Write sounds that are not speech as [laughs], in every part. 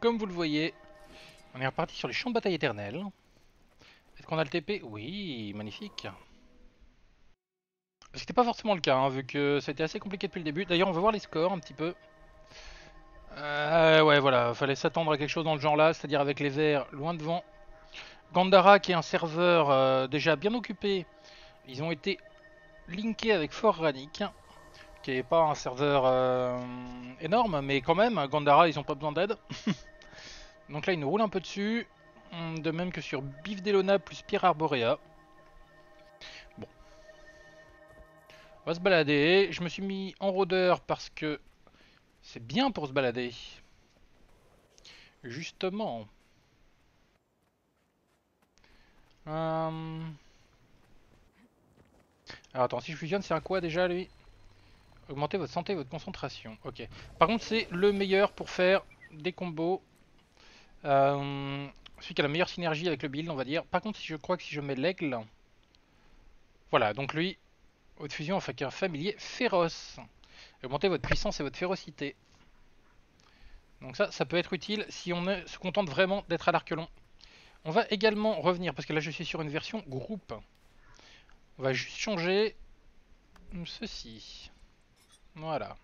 comme vous le voyez, on est reparti sur les champs de bataille éternels. Est-ce qu'on a le TP Oui, magnifique. C'était pas forcément le cas, hein, vu que ça a été assez compliqué depuis le début. D'ailleurs, on va voir les scores un petit peu. Euh, ouais, voilà, fallait s'attendre à quelque chose dans le genre là, c'est-à-dire avec les verts loin devant. Gandara, qui est un serveur euh, déjà bien occupé, ils ont été linkés avec Fort Ranik, pas un serveur euh, énorme, mais quand même, Gandara, ils ont pas besoin d'aide. [laughs] Donc là, ils nous roulent un peu dessus, de même que sur Bif Delona plus Pierre Arborea. Bon. On va se balader. Je me suis mis en rôdeur parce que c'est bien pour se balader. Justement. Euh, alors attends, si je fusionne, c'est un quoi déjà lui? Augmenter votre santé et votre concentration. Ok. Par contre, c'est le meilleur pour faire des combos. Celui qui a la meilleure synergie avec le build, on va dire. Par contre, si je crois que si je mets l'aigle... Voilà, donc lui, haute fusion avec un familier féroce. Augmentez votre puissance et votre férocité. Donc ça, ça peut être utile si on se contente vraiment d'être à l'arc-long. On va également revenir, parce que là je suis sur une version groupe. On va juste changer ceci. Voilà.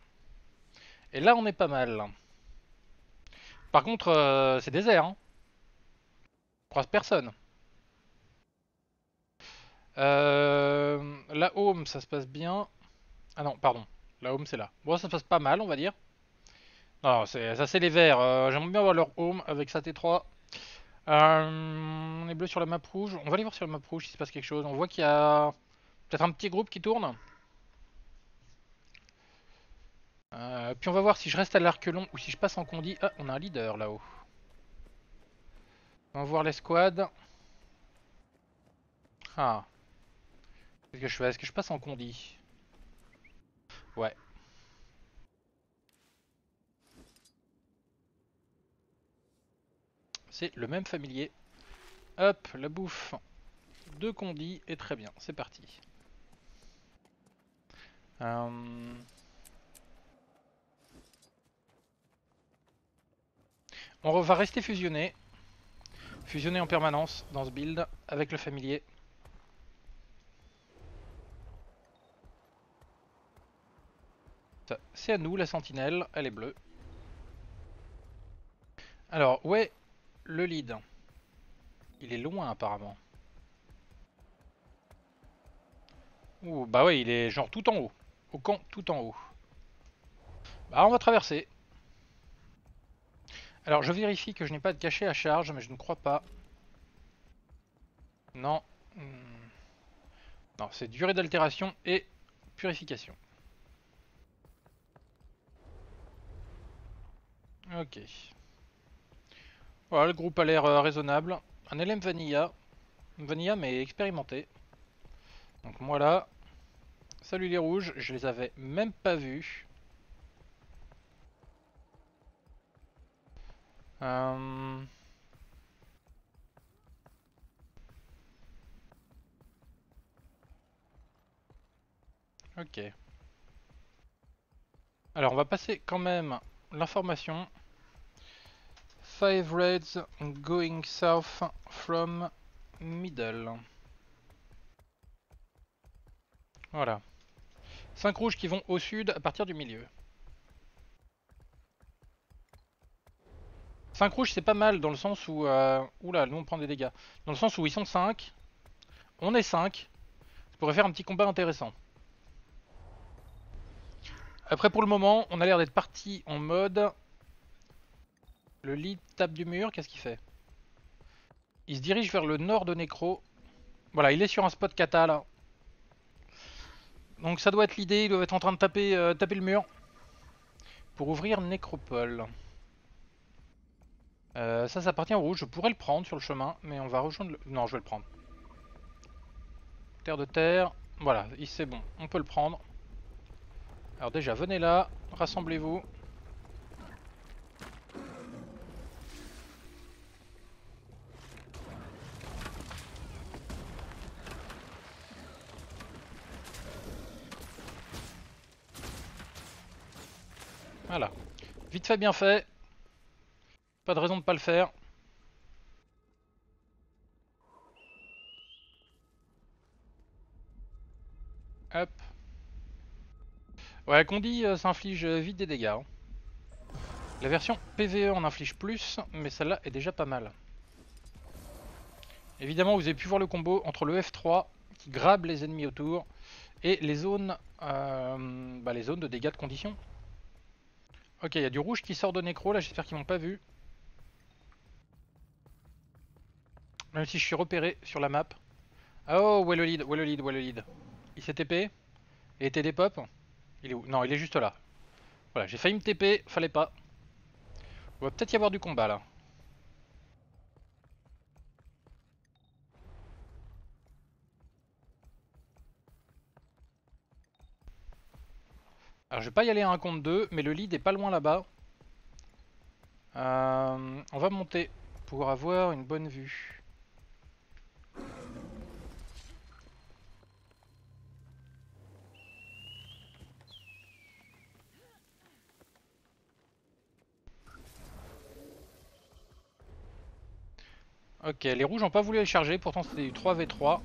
Et là on est pas mal. Par contre, euh, c'est désert. Hein. On croise personne. Euh, la home, ça se passe bien. Ah non, pardon. La home, c'est là. Bon, ça se passe pas mal, on va dire. Non, ça c'est les verts. Euh, j'aimerais bien avoir leur home avec sa T3. Euh, on est bleu sur la map rouge. On va aller voir sur la map rouge s'il se passe quelque chose. On voit qu'il y a peut-être un petit groupe qui tourne. Euh, puis on va voir si je reste à l'arc long ou si je passe en condi. Ah, on a un leader là-haut. On va voir l'escouade. Ah. Qu'est-ce que je fais Est-ce que je passe en condi? Ouais. C'est le même familier. Hop, la bouffe de Condi est très bien. C'est parti. Euh, on va rester fusionné. Fusionné en permanence dans ce build avec le familier. C'est à nous la sentinelle, elle est bleue. Alors, ouais, le lead? Il est loin apparemment. Ouh, bah ouais, il est genre tout en haut. Au camp, tout en haut. Bah on va traverser. Alors je vérifie que je n'ai pas de cachet à charge, mais je ne crois pas. Non. Hmm. Non, c'est durée d'altération et purification. Ok. Voilà, le groupe a l'air euh, raisonnable. Un LM Vanilla. Vanilla mais expérimenté. Donc moi là. Salut les rouges, je les avais même pas vus. Euh, ok. Alors on va passer quand même l'information. Five reds going south from middle. Voilà. 5 rouges qui vont au sud à partir du milieu. 5 rouges c'est pas mal dans le sens où... Euh... Oula, nous on prend des dégâts. Dans le sens où ils sont 5. On est 5. Ça pourrait faire un petit combat intéressant. Après pour le moment, on a l'air d'être parti en mode le lead tape du mur, qu'est-ce qu'il fait? Il se dirige vers le nord de Necro. Voilà, il est sur un spot kata là. Donc ça doit être l'idée, il doit être en train de taper, euh, taper le mur. Pour ouvrir Nécropole. Euh, ça, ça appartient au rouge. Je pourrais le prendre sur le chemin, mais on va rejoindre le... Non, je vais le prendre. Terre de terre. Voilà, c'est bon. On peut le prendre. Alors déjà, venez là. Rassemblez-vous. Voilà. Vite fait, bien fait. Pas de raison de pas le faire. Hop. Ouais, Condi euh, s'inflige vite des dégâts. hein. La version PVE en inflige plus, mais celle-là est déjà pas mal. Évidemment, vous avez pu voir le combo entre le F3 qui grabe les ennemis autour et les zones, euh, bah, les zones de dégâts de condition. Ok, il y a du rouge qui sort de nécro là, j'espère qu'ils m'ont pas vu. Même si je suis repéré sur la map. Oh, où est le lead Où est le lead Où est le lead Il s'est TP Il était des pop Il est où? Non, il est juste là. Voilà, j'ai failli me TP, fallait pas. On va peut-être y avoir du combat là. Alors je vais pas y aller à un contre 2, mais le lead est pas loin là-bas. Euh, on va monter pour avoir une bonne vue. Ok, les rouges n'ont pas voulu les charger, pourtant c'était du 3v3.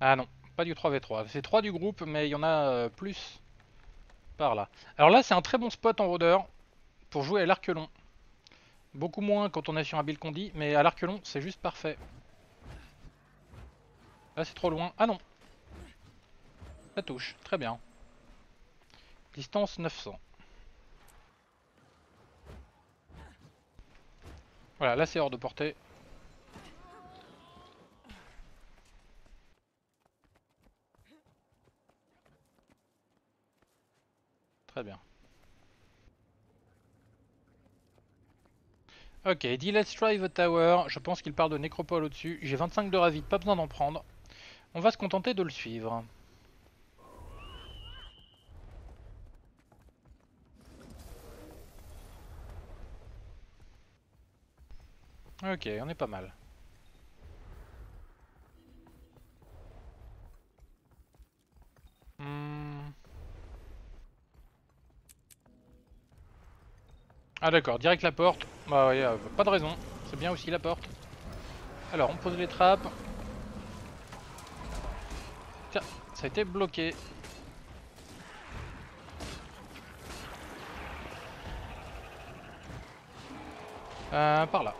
Ah non, pas du 3v3. C'est 3 du groupe, mais il y en a euh, plus par là. Alors là, c'est un très bon spot en rôdeur pour jouer à l'arc long. Beaucoup moins quand on est sur un build condi, mais à l'arc long, c'est juste parfait. Là, c'est trop loin. Ah non Ça touche, très bien. Distance 900. Voilà, là c'est hors de portée. Très bien. Ok, dit let's try the tower. Je pense qu'il part de nécropole au-dessus. J'ai 25 de ravi, pas besoin d'en prendre. On va se contenter de le suivre. Ok, on est pas mal. Hmm. Ah d'accord, direct la porte. Bah ouais, euh, pas de raison. C'est bien aussi la porte. Alors, on pose les trappes. Tiens, ça a été bloqué. Euh, par là.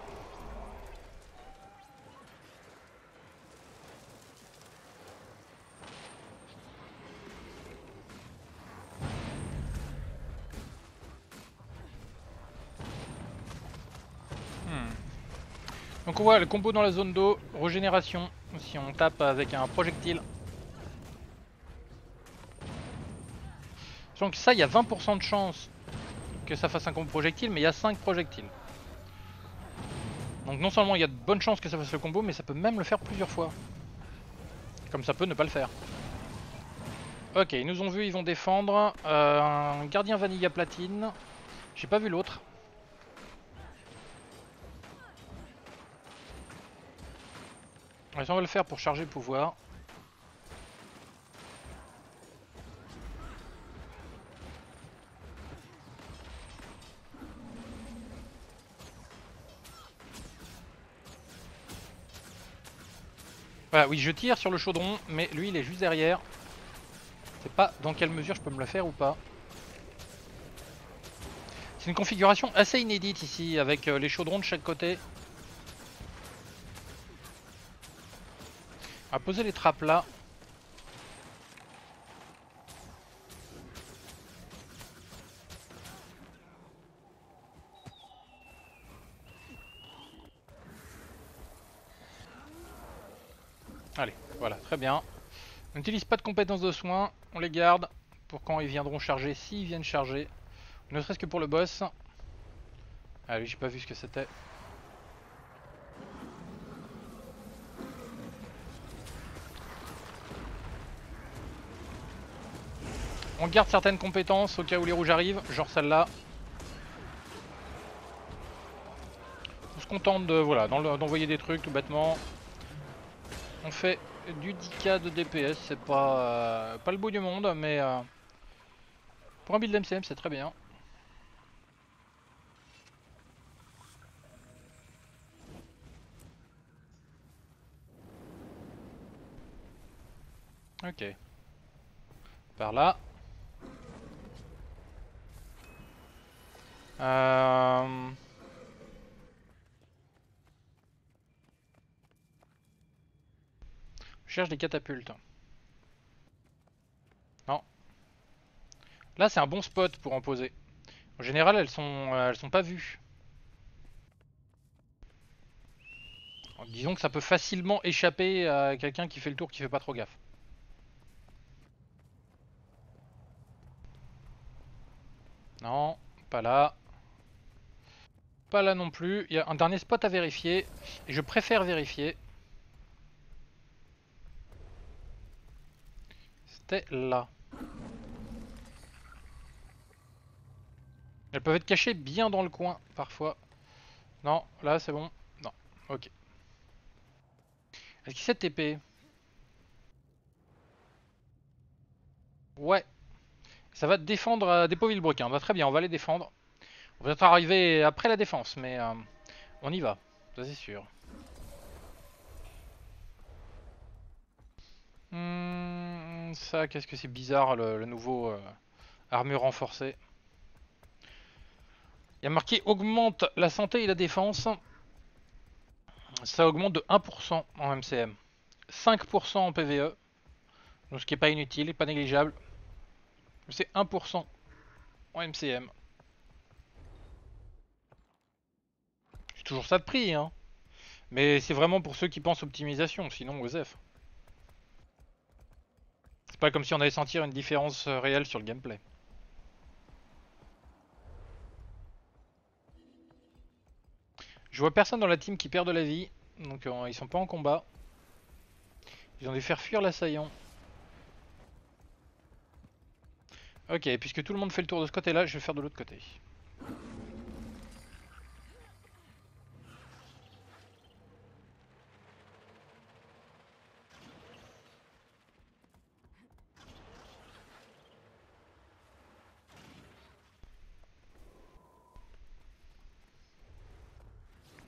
Donc on voit le combo dans la zone d'eau, régénération, si on tape avec un projectile. Donc ça, il y a 20% de chance que ça fasse un combo projectile, mais il y a 5 projectiles. Donc non seulement il y a de bonnes chances que ça fasse le combo, mais ça peut même le faire plusieurs fois. Comme ça peut ne pas le faire. Ok, ils nous ont vu, ils vont défendre. Euh, un gardien vanilla platine. J'ai pas vu l'autre. On va le faire pour charger le pouvoir. Voilà, oui, je tire sur le chaudron, mais lui, il est juste derrière. Je sais pas dans quelle mesure je peux me le faire ou pas. C'est une configuration assez inédite ici, avec euh, les chaudrons de chaque côté. Va poser les trappes là. Allez, voilà, très bien. On n'utilise pas de compétences de soins, on les garde pour quand ils viendront charger, s'ils viennent charger. Ne serait-ce que pour le boss. Ah lui j'ai pas vu ce que c'était. On garde certaines compétences au cas où les rouges arrivent, genre celle-là. On se contente de voilà d'envoyer des trucs tout bêtement. On fait du 10k de DPS, c'est pas, euh, pas le bout du monde, mais euh, pour un build MCM c'est très bien. Ok. Par là. Euh... Je cherche des catapultes. Non. Là, c'est un bon spot pour en poser. En général, elles sont, euh, elles sont pas vues. Disons que ça peut facilement échapper à quelqu'un qui fait le tour qui fait pas trop gaffe. Non, pas là. Pas là non plus. Il y a un dernier spot à vérifier. Et je préfère vérifier. C'était là. Elles peuvent être cachées bien dans le coin, parfois. Non, là c'est bon. Non, ok. Est-ce qu'il sait TP Ouais. Ça va défendre euh, des Villebrequin. Bah, très bien, on va les défendre. On va arriver après la défense, mais euh, on y va. Ça c'est sûr. Hmm, ça, qu'est-ce que c'est bizarre, le, nouveau euh, armure renforcée. Il y a marqué augmente la santé et la défense. Ça augmente de 1% en MCM. 5% en PVE. Donc ce qui n'est pas inutile pas négligeable. C'est 1% en MCM. Toujours ça de prix, hein. Mais c'est vraiment pour ceux qui pensent optimisation, sinon OSEF. C'est pas comme si on allait sentir une différence euh, réelle sur le gameplay. Je vois personne dans la team qui perd de la vie. Donc euh, ils sont pas en combat. Ils ont dû faire fuir l'assaillant. Ok, puisque tout le monde fait le tour de ce côté-là, je vais faire de l'autre côté.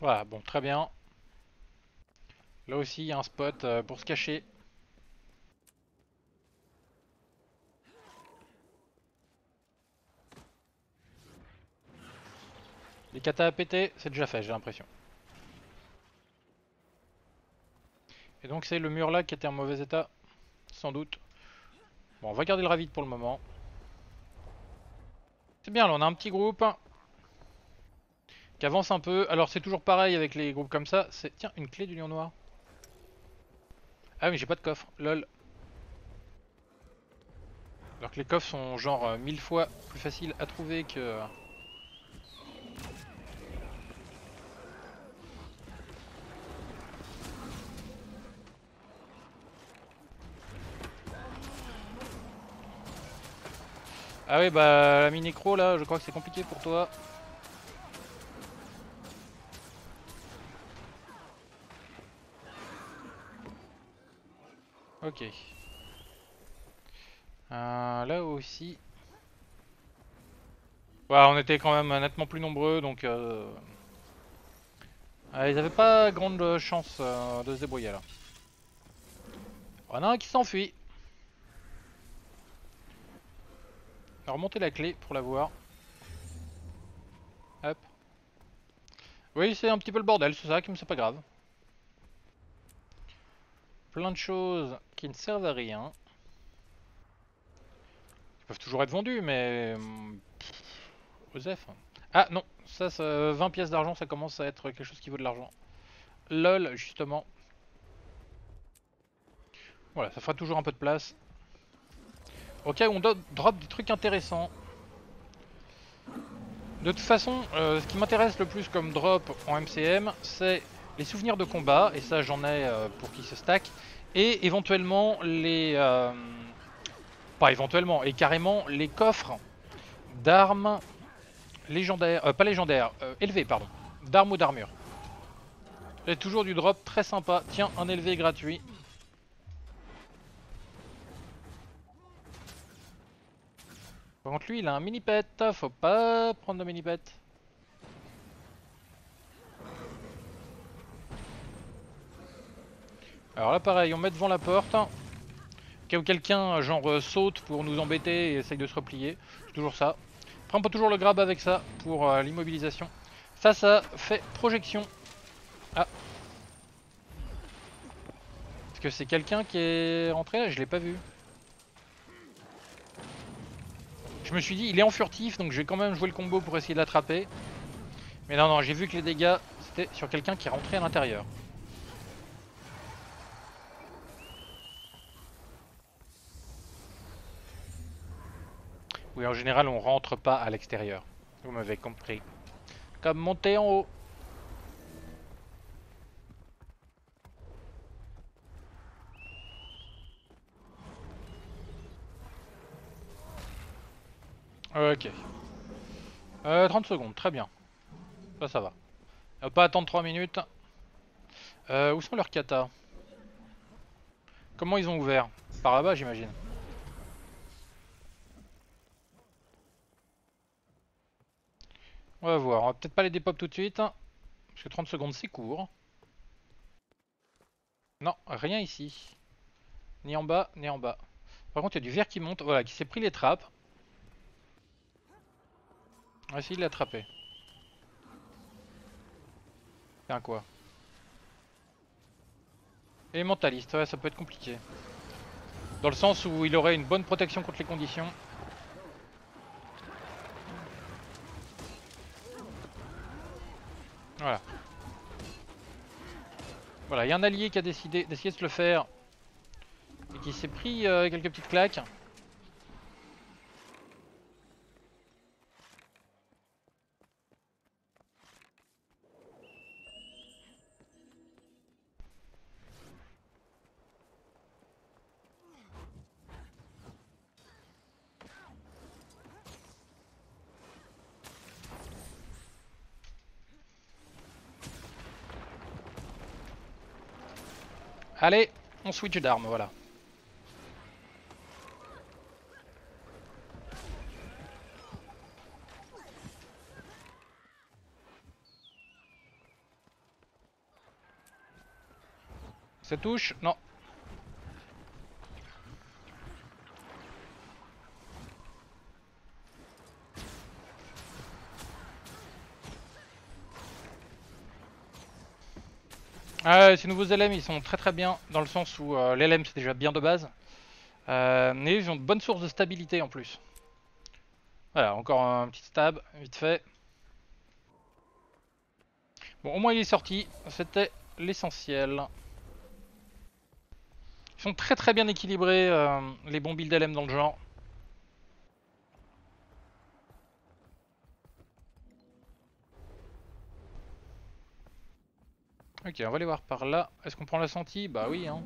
Voilà, bon, très bien. Là aussi, il y a un spot euh, pour se cacher. Les katas à péter, c'est déjà fait, j'ai l'impression. Et donc c'est le mur là qui était en mauvais état, sans doute. Bon, on va garder le ravide pour le moment. C'est bien, là on a un petit groupe qui avance un peu. Alors c'est toujours pareil avec les groupes comme ça. C'est Tiens, une clé du lion noir. Ah mais j'ai pas de coffre, lol. Alors que les coffres sont genre euh, mille fois plus faciles à trouver que... Ah oui bah la mini-cro là je crois que c'est compliqué pour toi. Ok. Euh, là aussi. on était quand même nettement plus nombreux donc. Euh... ils avaient pas grande chance euh, de se débrouiller là. On a un qui s'enfuit. On va remonter la clé pour la voir. Hop. Oui, c'est un petit peu le bordel, c'est ça, mais c'est pas grave plein de choses qui ne servent à rien. Ils peuvent toujours être vendus, mais... Osef. Ah non, ça, ça 20 pièces d'argent, ça commence à être quelque chose qui vaut de l'argent. LOL, justement. Voilà, ça fera toujours un peu de place. Ok, on drop des trucs intéressants. De toute façon, euh, ce qui m'intéresse le plus comme drop en MCM, c'est les souvenirs de combat, et ça j'en ai euh, pour qui se stack, et éventuellement les... Euh, pas éventuellement, et carrément les coffres d'armes légendaires, euh, pas légendaires, élevés pardon, d'armes ou d'armure. Et toujours du drop très sympa, tiens un élevé gratuit. Par contre lui il a un mini pet, faut pas prendre de mini pet. Alors là pareil, on met devant la porte. cas où quelqu'un genre euh, saute pour nous embêter et essaye de se replier. C'est toujours ça. Prends pas toujours le grab avec ça pour euh, l'immobilisation. Ça, ça fait projection. Ah. Est-ce que c'est quelqu'un qui est rentré là? Je l'ai pas vu. Je me suis dit, il est en furtif, donc je vais quand même jouer le combo pour essayer de l'attraper. Mais non, non, j'ai vu que les dégâts, c'était sur quelqu'un qui est rentré à l'intérieur. Oui, en général, on rentre pas à l'extérieur. Vous m'avez compris. Comme monter en haut. Ok. Euh, 30 secondes, très bien. Ça, ça va. On va pas attendre 3 minutes. Euh, où sont leurs katas? Comment ils ont ouvert? Par là-bas, j'imagine. On va voir. On va peut-être pas les dépop tout de suite. Parce que 30 secondes, c'est court. Non, rien ici. Ni en bas, ni en bas. Par contre, il y a du verre qui monte. Voilà, qui s'est pris les trappes. On va essayer de l'attraper. Un quoi Élémentaliste, ouais, ça peut être compliqué. Dans le sens où il aurait une bonne protection contre les conditions. Voilà. Voilà, il y a un allié qui a décidé d'essayer de se le faire. Et qui s'est pris euh, quelques petites claques. Allez, on switch d'armes, voilà. Ça touche Non. Ah, ces nouveaux LM ils sont très très bien dans le sens où euh, l'LM c'est déjà bien de base. Euh, mais ils ont de bonnes sources de stabilité en plus. Voilà, encore un petit stab, vite fait. Bon, au moins il est sorti, c'était l'essentiel. Ils sont très très bien équilibrés, euh, les bons builds LM dans le genre. Ok, on va aller voir par là. Est-ce qu'on prend la senti Bah oui, hein.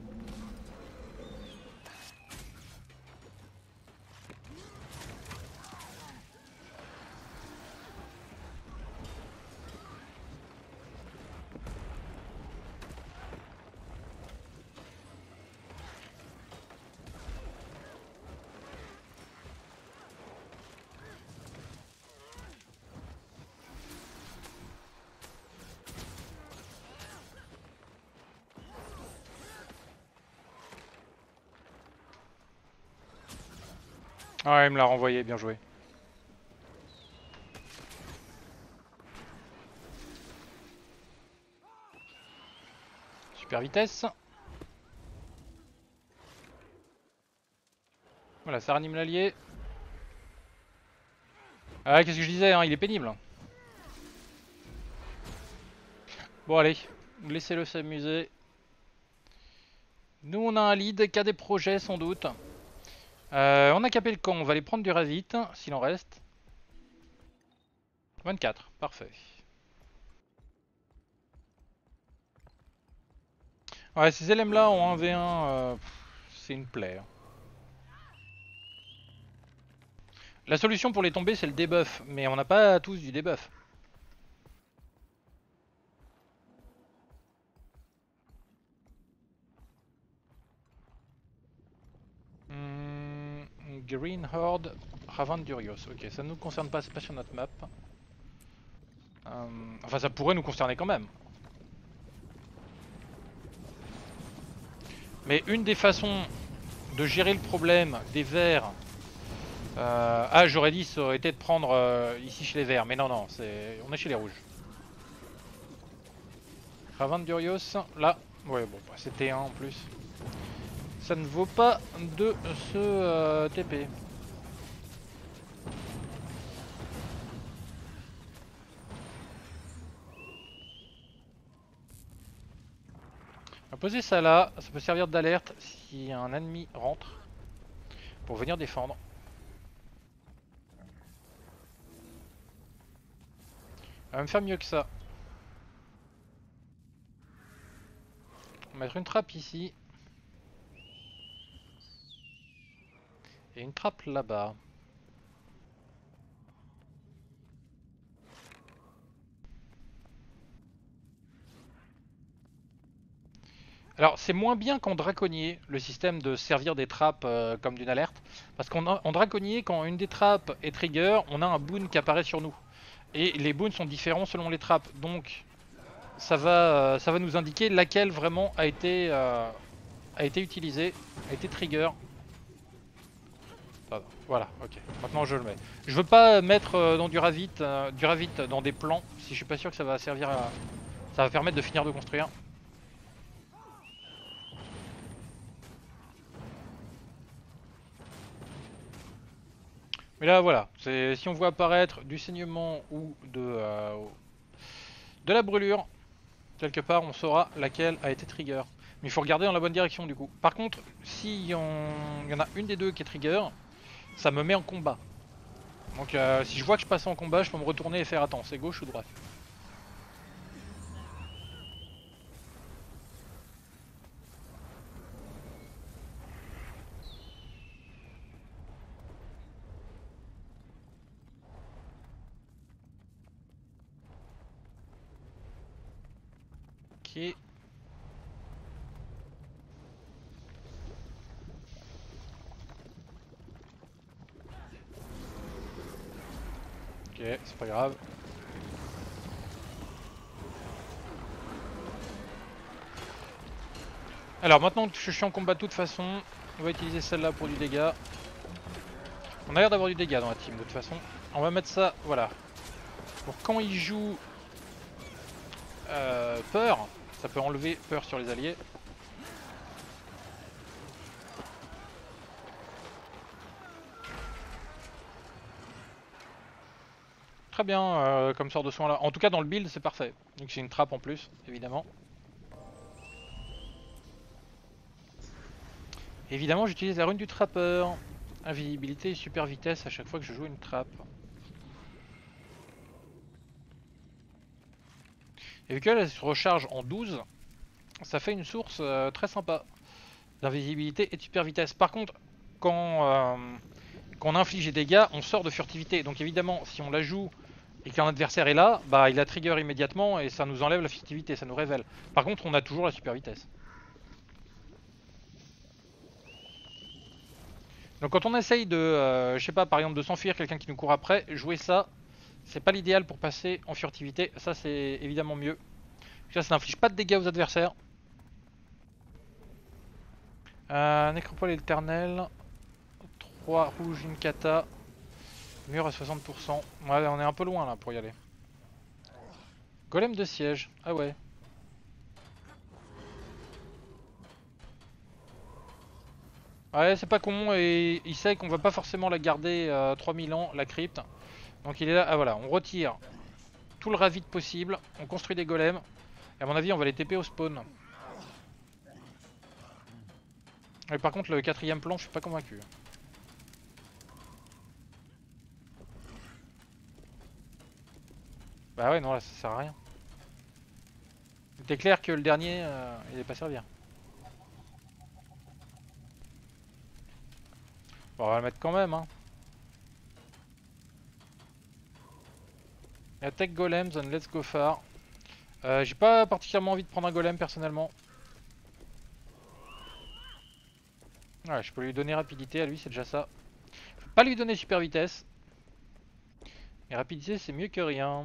Ah, il me l'a renvoyé, bien joué. Super vitesse. Voilà, ça ranime l'allié. Ah, qu'est-ce que je disais, hein, il est pénible. Bon, allez, laissez-le s'amuser. Nous, on a un lead qui a des projets, sans doute. Euh, on a capé le camp, on va aller prendre du ravit, s'il en reste. 24, parfait. Ouais, ces LM là ont 1v1, euh, c'est une plaie. Hein. La solution pour les tomber c'est le debuff, mais on n'a pas tous du debuff. Green Horde Ravandurios. Ok, ça ne nous concerne pas, c'est pas sur notre map. Euh, enfin, ça pourrait nous concerner quand même. Mais une des façons de gérer le problème des verts. Euh, ah, j'aurais dit ça aurait été de prendre euh, ici chez les verts, mais non, non, c'est on est chez les rouges. Ravin de Durios, là, ouais, bon, bah, c'était un en plus. Ça ne vaut pas de ce euh, TP. On va poser ça là, ça peut servir d'alerte si un ennemi rentre pour venir défendre. On va même faire mieux que ça. On va mettre une trappe ici. Et une trappe là-bas. Alors c'est moins bien qu'en draconnier le système de servir des trappes euh, comme d'une alerte parce qu'en draconnier quand une des trappes est trigger on a un boon qui apparaît sur nous et les boons sont différents selon les trappes donc ça va, euh, nous indiquer laquelle vraiment a été, euh, a été utilisée, a été trigger. Voilà, ok, maintenant je le mets. Je veux pas mettre dans du ravit, du ravit dans des plans si je suis pas sûr que ça va servir à... Ça va permettre de finir de construire. Mais là voilà, si on voit apparaître du saignement ou de, euh, de la brûlure, quelque part on saura laquelle a été trigger. Mais il faut regarder dans la bonne direction du coup. Par contre, s'il y, en a une des deux qui est trigger, ça me met en combat. Donc euh, si je vois que je passe en combat, je peux me retourner et faire attends, c'est gauche ou droite? Ok. c'est pas grave. Alors maintenant que je suis en combat de toute façon, on va utiliser celle-là pour du dégât. On a l'air d'avoir du dégât dans la team de toute façon. On va mettre ça, voilà. Pour quand il joue euh, peur, ça peut enlever peur sur les alliés. Très bien euh, comme sort de soin là. En tout cas dans le build c'est parfait. Donc j'ai une trappe en plus évidemment. Évidemment j'utilise la rune du trappeur. Invisibilité et super vitesse à chaque fois que je joue une trappe. Et vu qu'elle se recharge en 12, ça fait une source euh, très sympa d'invisibilité et de super vitesse. Par contre, quand, euh, quand on inflige des dégâts, on sort de furtivité. Donc évidemment, si on la joue et qu'un adversaire est là, bah il la trigger immédiatement et ça nous enlève la furtivité, ça nous révèle. Par contre, on a toujours la super vitesse. Donc quand on essaye de, euh, je sais pas, par exemple de s'enfuir quelqu'un qui nous court après, jouer ça, c'est pas l'idéal pour passer en furtivité. Ça c'est évidemment mieux. Ça, ça n'inflige pas de dégâts aux adversaires. Euh, Nécropole éternel. 3 rouges, une kata. Mur à 60%. Ouais, on est un peu loin là pour y aller. Golem de siège. Ah ouais. Ouais, c'est pas con et il sait qu'on va pas forcément la garder 3000 euh, ans, la crypte. Donc il est là. Ah voilà, on retire tout le ravide possible. On construit des golems. Et à mon avis, on va les TP au spawn. Et par contre, le quatrième plan, je suis pas convaincu. Bah ouais, non, là, ça sert à rien. C'était clair que le dernier, euh, il est pas servir. Bon, on va le mettre quand même, hein. Attack golems and let's go far. Euh, J'ai pas particulièrement envie de prendre un golem personnellement. Ouais, je peux lui donner rapidité à lui, c'est déjà ça. Faut pas lui donner super vitesse. Mais rapidité, c'est mieux que rien.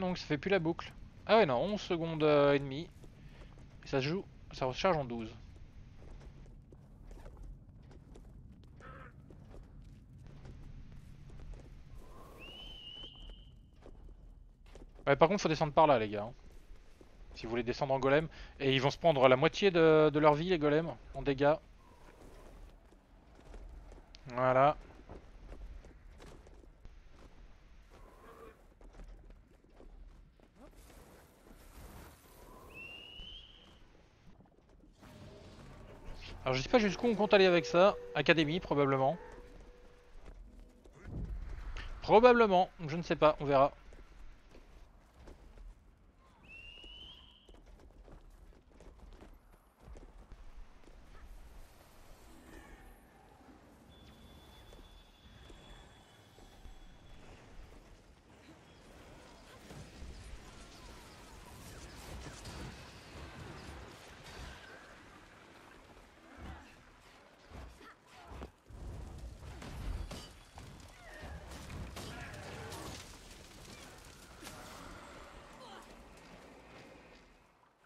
Donc, ça fait plus la boucle. Ah ouais non, 11 secondes euh, et demie. Et ça se joue, ça recharge en 12. Ouais, par contre, faut descendre par là, les gars. hein. Si vous voulez descendre en golem. Et ils vont se prendre la moitié de, de leur vie, les golems, en dégâts. Voilà. Alors je sais pas jusqu'où on compte aller avec ça. Académie probablement. Probablement, je ne sais pas, on verra.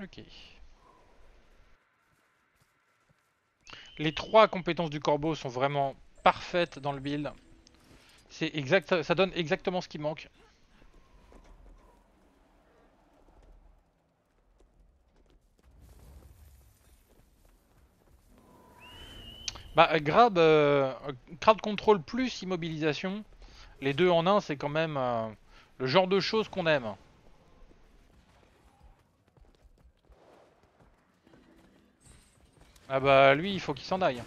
Ok. Les trois compétences du corbeau sont vraiment parfaites dans le build. Ça donne exactement ce qui manque. Bah grab, euh, crowd control plus immobilisation, les deux en un c'est quand même euh, le genre de choses qu'on aime. Ah bah lui il faut qu'il s'en aille.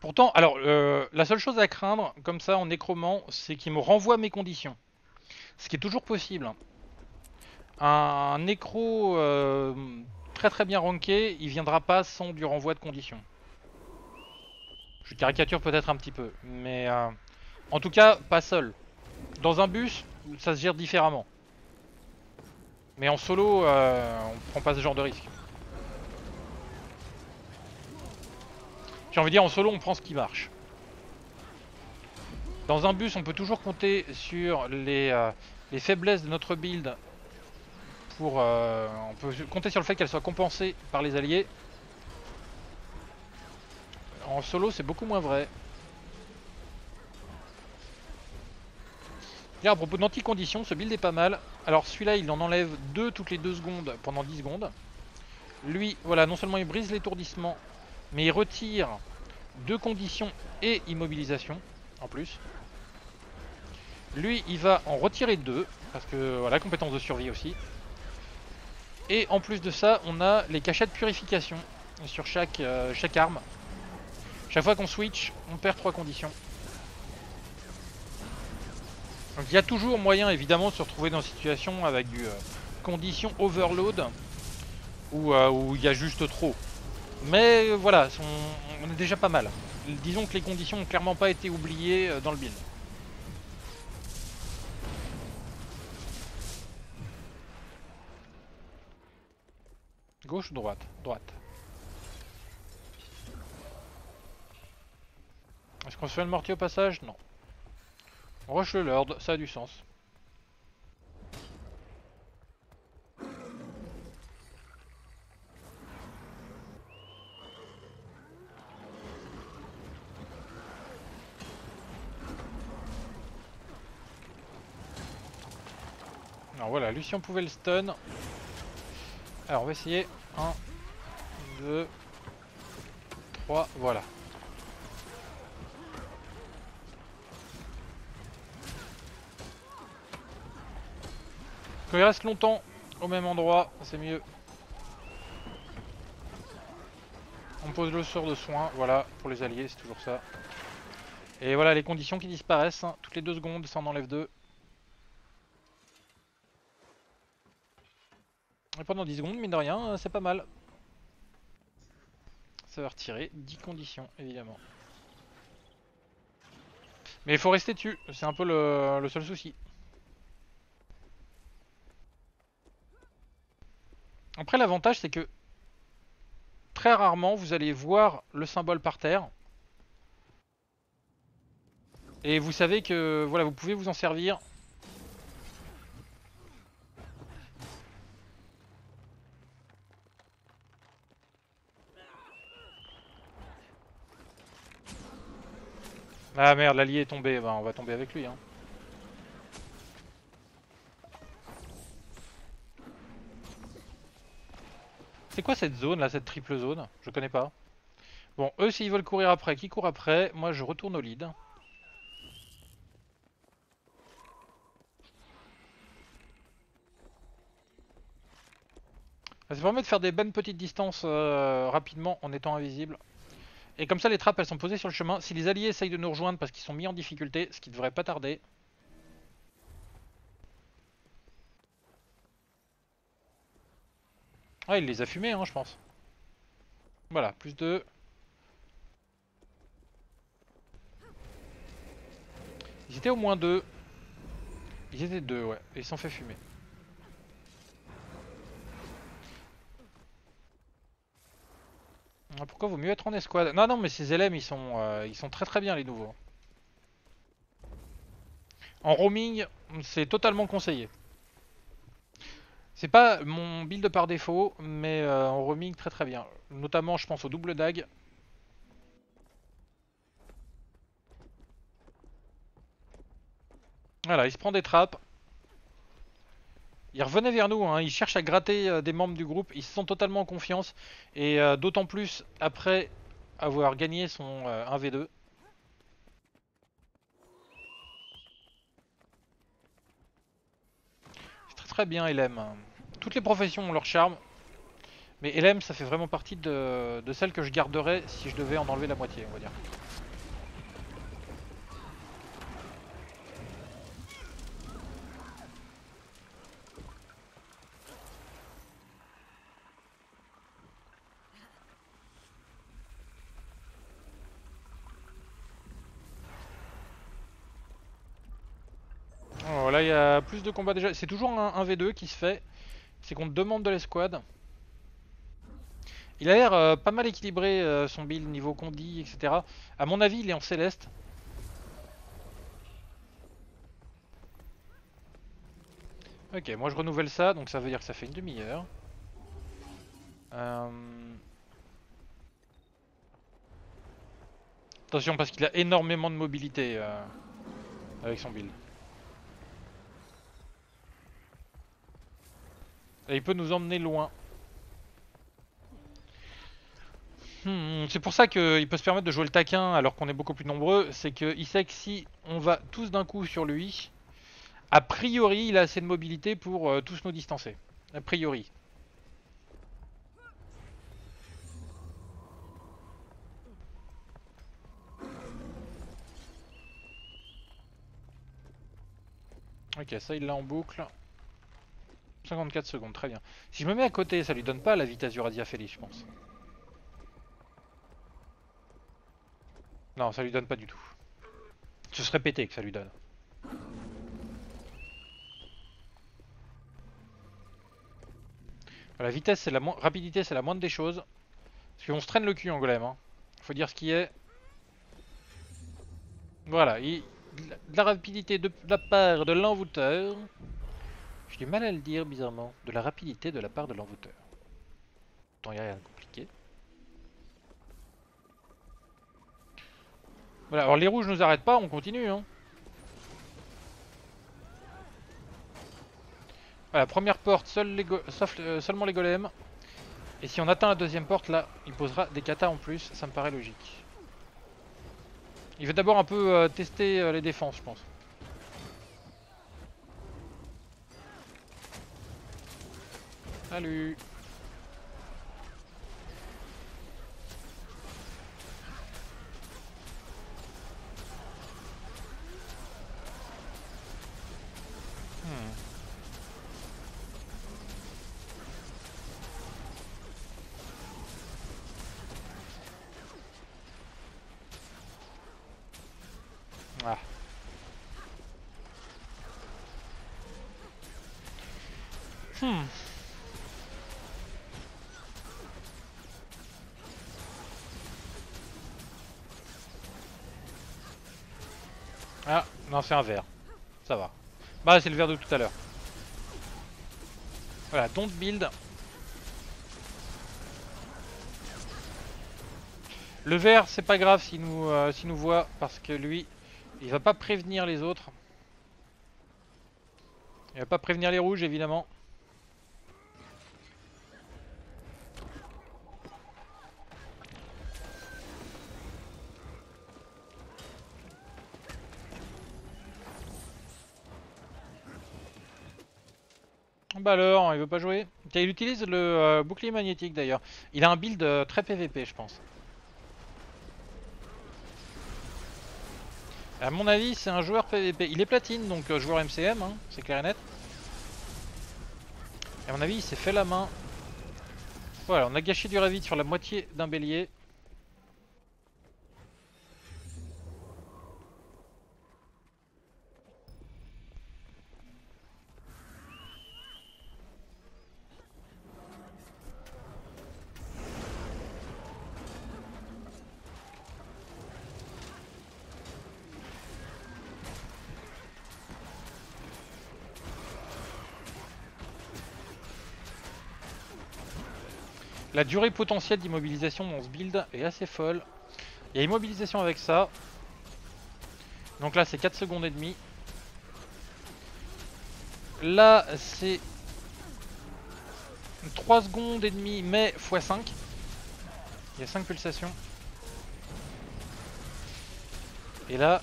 Pourtant, alors, euh, la seule chose à craindre, comme ça, en nécromant, c'est qu'il me renvoie mes conditions. Ce qui est toujours possible. Un nécro euh, très très bien ranké, il viendra pas sans du renvoi de conditions. Je caricature peut-être un petit peu, mais euh, en tout cas, pas seul. Dans un bus, ça se gère différemment. Mais en solo, euh, on prend pas ce genre de risque. J'ai envie de dire, en solo, on prend ce qui marche. Dans un bus, on peut toujours compter sur les, euh, les faiblesses de notre build. Euh, on peut compter sur le fait qu'elles soient compensées par les alliés. En solo, c'est beaucoup moins vrai. Là, à propos d'anti-conditions, ce build est pas mal. Alors celui-là, il en enlève 2 toutes les 2 secondes pendant 10 secondes. Lui, voilà, non seulement il brise l'étourdissement, mais il retire deux conditions et immobilisation en plus. Lui, il va en retirer deux, parce que voilà, compétence de survie aussi. Et en plus de ça, on a les cachets de purification sur chaque, euh, chaque arme. Chaque fois qu'on switch, on perd trois conditions. Donc il y a toujours moyen évidemment de se retrouver dans une situation avec du euh, condition overload où euh, où il y a juste trop. Mais voilà, on, on est déjà pas mal. Disons que les conditions ont clairement pas été oubliées dans le build. Gauche ou droite Droite. Est-ce qu'on se fait le mortier au passage? Non. On rush le Lord, ça a du sens. Alors voilà, lui si on pouvait le stun. Alors on va essayer. 1, 2, 3, voilà. Quand il reste longtemps au même endroit, c'est mieux. On pose le sort de soin, voilà, pour les alliés, c'est toujours ça. Et voilà les conditions qui disparaissent, hein. toutes les deux secondes, ça en enlève deux. Et pendant 10 secondes, mine de rien, euh, c'est pas mal. Ça va retirer 10 conditions, évidemment. Mais il faut rester dessus, c'est un peu le, le seul souci. Après l'avantage c'est que très rarement vous allez voir le symbole par terre. Et vous savez que voilà, vous pouvez vous en servir. Ah merde, l'allié est tombé, bah, on va tomber avec lui. Hein. C'est quoi cette zone là, cette triple zone? Je connais pas. Bon, eux s'ils veulent courir après, qui court après? Moi je retourne au lead. Ça permet de faire des bonnes petites distances euh, rapidement en étant invisible. Et comme ça les trappes elles sont posées sur le chemin. Si les alliés essayent de nous rejoindre parce qu'ils sont mis en difficulté, ce qui devrait pas tarder. Ah il les a fumés hein je pense. Voilà, plus de... Ils étaient au moins deux. Ils étaient deux ouais, et ils sont fait fumer. Pourquoi vaut mieux être en escouade Non, non, mais ces LM ils sont, euh, ils sont très très bien les nouveaux. En roaming, c'est totalement conseillé. C'est pas mon build par défaut, mais euh, en roaming très très bien. Notamment, je pense au double dag. Voilà, il se prend des trappes. Il revenait vers nous, hein. il cherche à gratter euh, des membres du groupe, ils se sont totalement en confiance. Et euh, d'autant plus après avoir gagné son 1v2. Euh, C'est très très bien LM. Toutes les professions ont leur charme. Mais LM ça fait vraiment partie de, de celles que je garderais si je devais en enlever la moitié on va dire. là il y a plus de combats déjà. C'est toujours un 1v2 qui se fait. C'est deux membres de l'escouade. Il a l'air euh, pas mal équilibré euh, son build niveau condi, etc. A mon avis, il est en céleste. Ok, moi je renouvelle ça, donc ça veut dire que ça fait une demi-heure. Euh, attention parce qu'il a énormément de mobilité avec son build. Et il peut nous emmener loin. Hmm, c'est pour ça qu'il peut se permettre de jouer le taquin alors qu'on est beaucoup plus nombreux. C'est qu'il sait que si on va tous d'un coup sur lui, a priori il a assez de mobilité pour euh, tous nous distancer. A priori. Ok, ça il l'a en boucle. 54 secondes, très bien. Si je me mets à côté, ça lui donne pas la vitesse du Radiaphélis, je pense. Non, ça lui donne pas du tout. Ce serait pété que ça lui donne. La vitesse, c'est la rapidité, c'est la moindre des choses. Parce qu'on se traîne le cul en golem. Hein. Faut dire ce qui est. Voilà, la rapidité de la part de l'envoûteur. J'ai du mal à le dire bizarrement, de la rapidité de la part de l'envoûteur. Tant il n'y a rien de compliqué. Voilà, alors les rouges nous arrêtent pas, on continue. Hein. Voilà, première porte, euh, seulement les golems. Et si on atteint la deuxième porte, là, il posera des katas en plus, ça me paraît logique. Il va d'abord un peu euh, tester euh, les défenses, je pense. Salut hmm. Ah Hmm. C'est un verre. Ça va. Bah, c'est le verre de tout à l'heure. Voilà, don't build. Le vert, c'est pas grave s'il nous, euh, s'il nous voit, parce que lui, il va pas prévenir les autres. Il va pas prévenir les rouges, évidemment. Bah alors, il veut pas jouer Il utilise le euh, bouclier magnétique d'ailleurs. Il a un build euh, très PVP, je pense. À mon avis, c'est un joueur PVP. Il est platine, donc euh, joueur MCM, hein, c'est clair et net. Et à mon avis, il s'est fait la main. Voilà, on a gâché du ravit sur la moitié d'un bélier. La durée potentielle d'immobilisation dans ce build est assez folle. Il y a immobilisation avec ça. Donc là c'est 4 secondes et demie. Là c'est 3 secondes et demie mais x5. Il y a 5 pulsations. Et là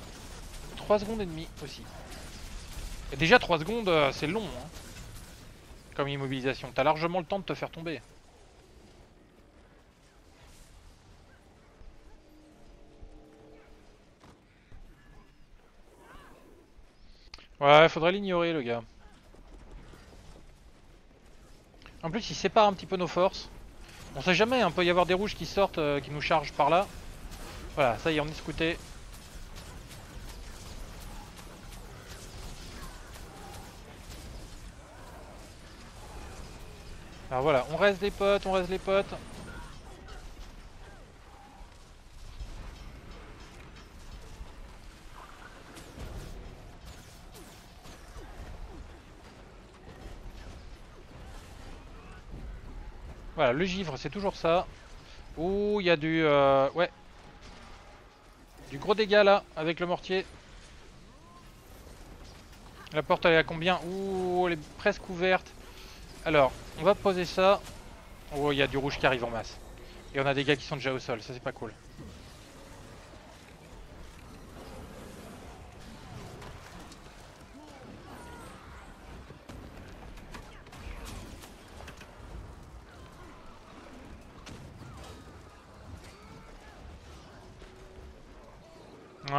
3 secondes et demie aussi. Et déjà 3 secondes euh, c'est long hein, comme immobilisation. T'as largement le temps de te faire tomber. Ouais, faudrait l'ignorer le gars. En plus, il sépare un petit peu nos forces. On sait jamais, il hein, peut y avoir des rouges qui sortent, euh, qui nous chargent par là. Voilà, ça y est, on est scouté. Alors voilà, on reste les potes, on reste les potes. Voilà, le givre, c'est toujours ça. Ouh, il y a du... Euh, ouais. Du gros dégât là, avec le mortier. La porte elle est à combien? Ouh, elle est presque ouverte. Alors, on va poser ça. Oh, il y a du rouge qui arrive en masse. Et on a des gars qui sont déjà au sol, ça c'est pas cool.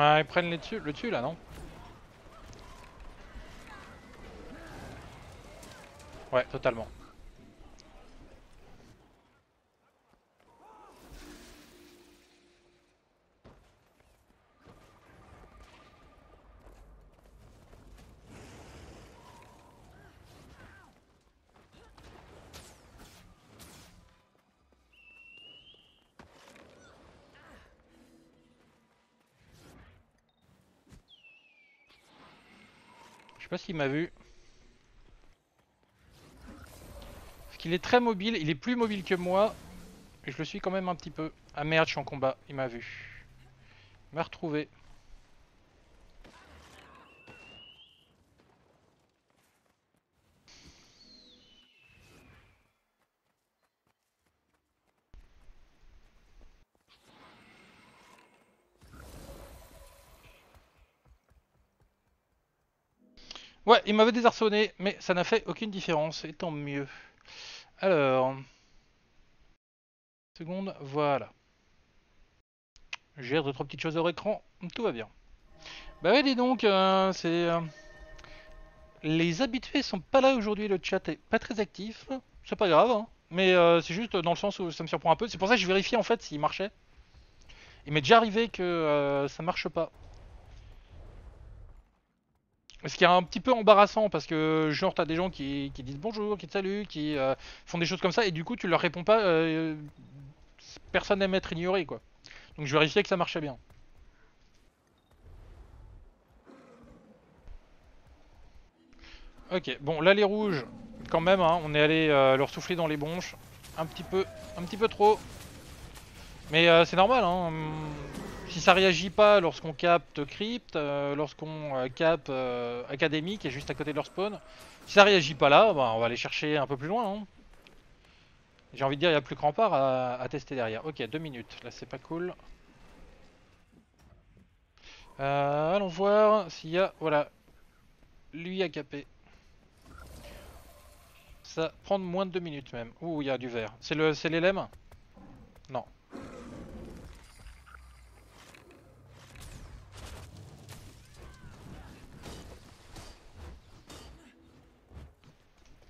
Ils prennent les dessus, le dessus là, non Ouais, totalement. Pas s'il m'a vu. Parce qu'il est très mobile, il est plus mobile que moi. Et je le suis quand même un petit peu. Ah merde, je suis en combat, il m'a vu. Il m'a retrouvé. Il m'avait désarçonné, mais ça n'a fait aucune différence, et tant mieux. Alors... Seconde, voilà. J'ai deux trois petites choses au écran, tout va bien. Bah ouais, dis donc, euh, c'est... Euh, les habitués sont pas là aujourd'hui, le chat est pas très actif. C'est pas grave, hein. mais euh, c'est juste dans le sens où ça me surprend un peu. C'est pour ça que je vérifie en fait s'il marchait. Il m'est déjà arrivé que ça marche pas. Ce qui est un petit peu embarrassant parce que genre t'as des gens qui, qui disent bonjour, qui te saluent, qui euh, font des choses comme ça et du coup tu leur réponds pas, euh, personne n'aime être ignoré quoi. Donc je vérifiais que ça marchait bien. Ok, bon là les rouges, quand même, hein, on est allé euh, leur souffler dans les bonches, un petit peu, un petit peu trop. Mais c'est normal, hein. Si ça réagit pas lorsqu'on capte crypt, euh, lorsqu'on euh, capte euh, académie qui est juste à côté de leur spawn, si ça réagit pas là, bah, on va aller chercher un peu plus loin. hein. J'ai envie de dire, il y a plus que rempart à, tester derrière. Ok, deux minutes, là c'est pas cool. Allons voir s'il y a, voilà, lui à caper. Ça prend moins de deux minutes même. Ouh, il y a du vert. C'est l'élème Non.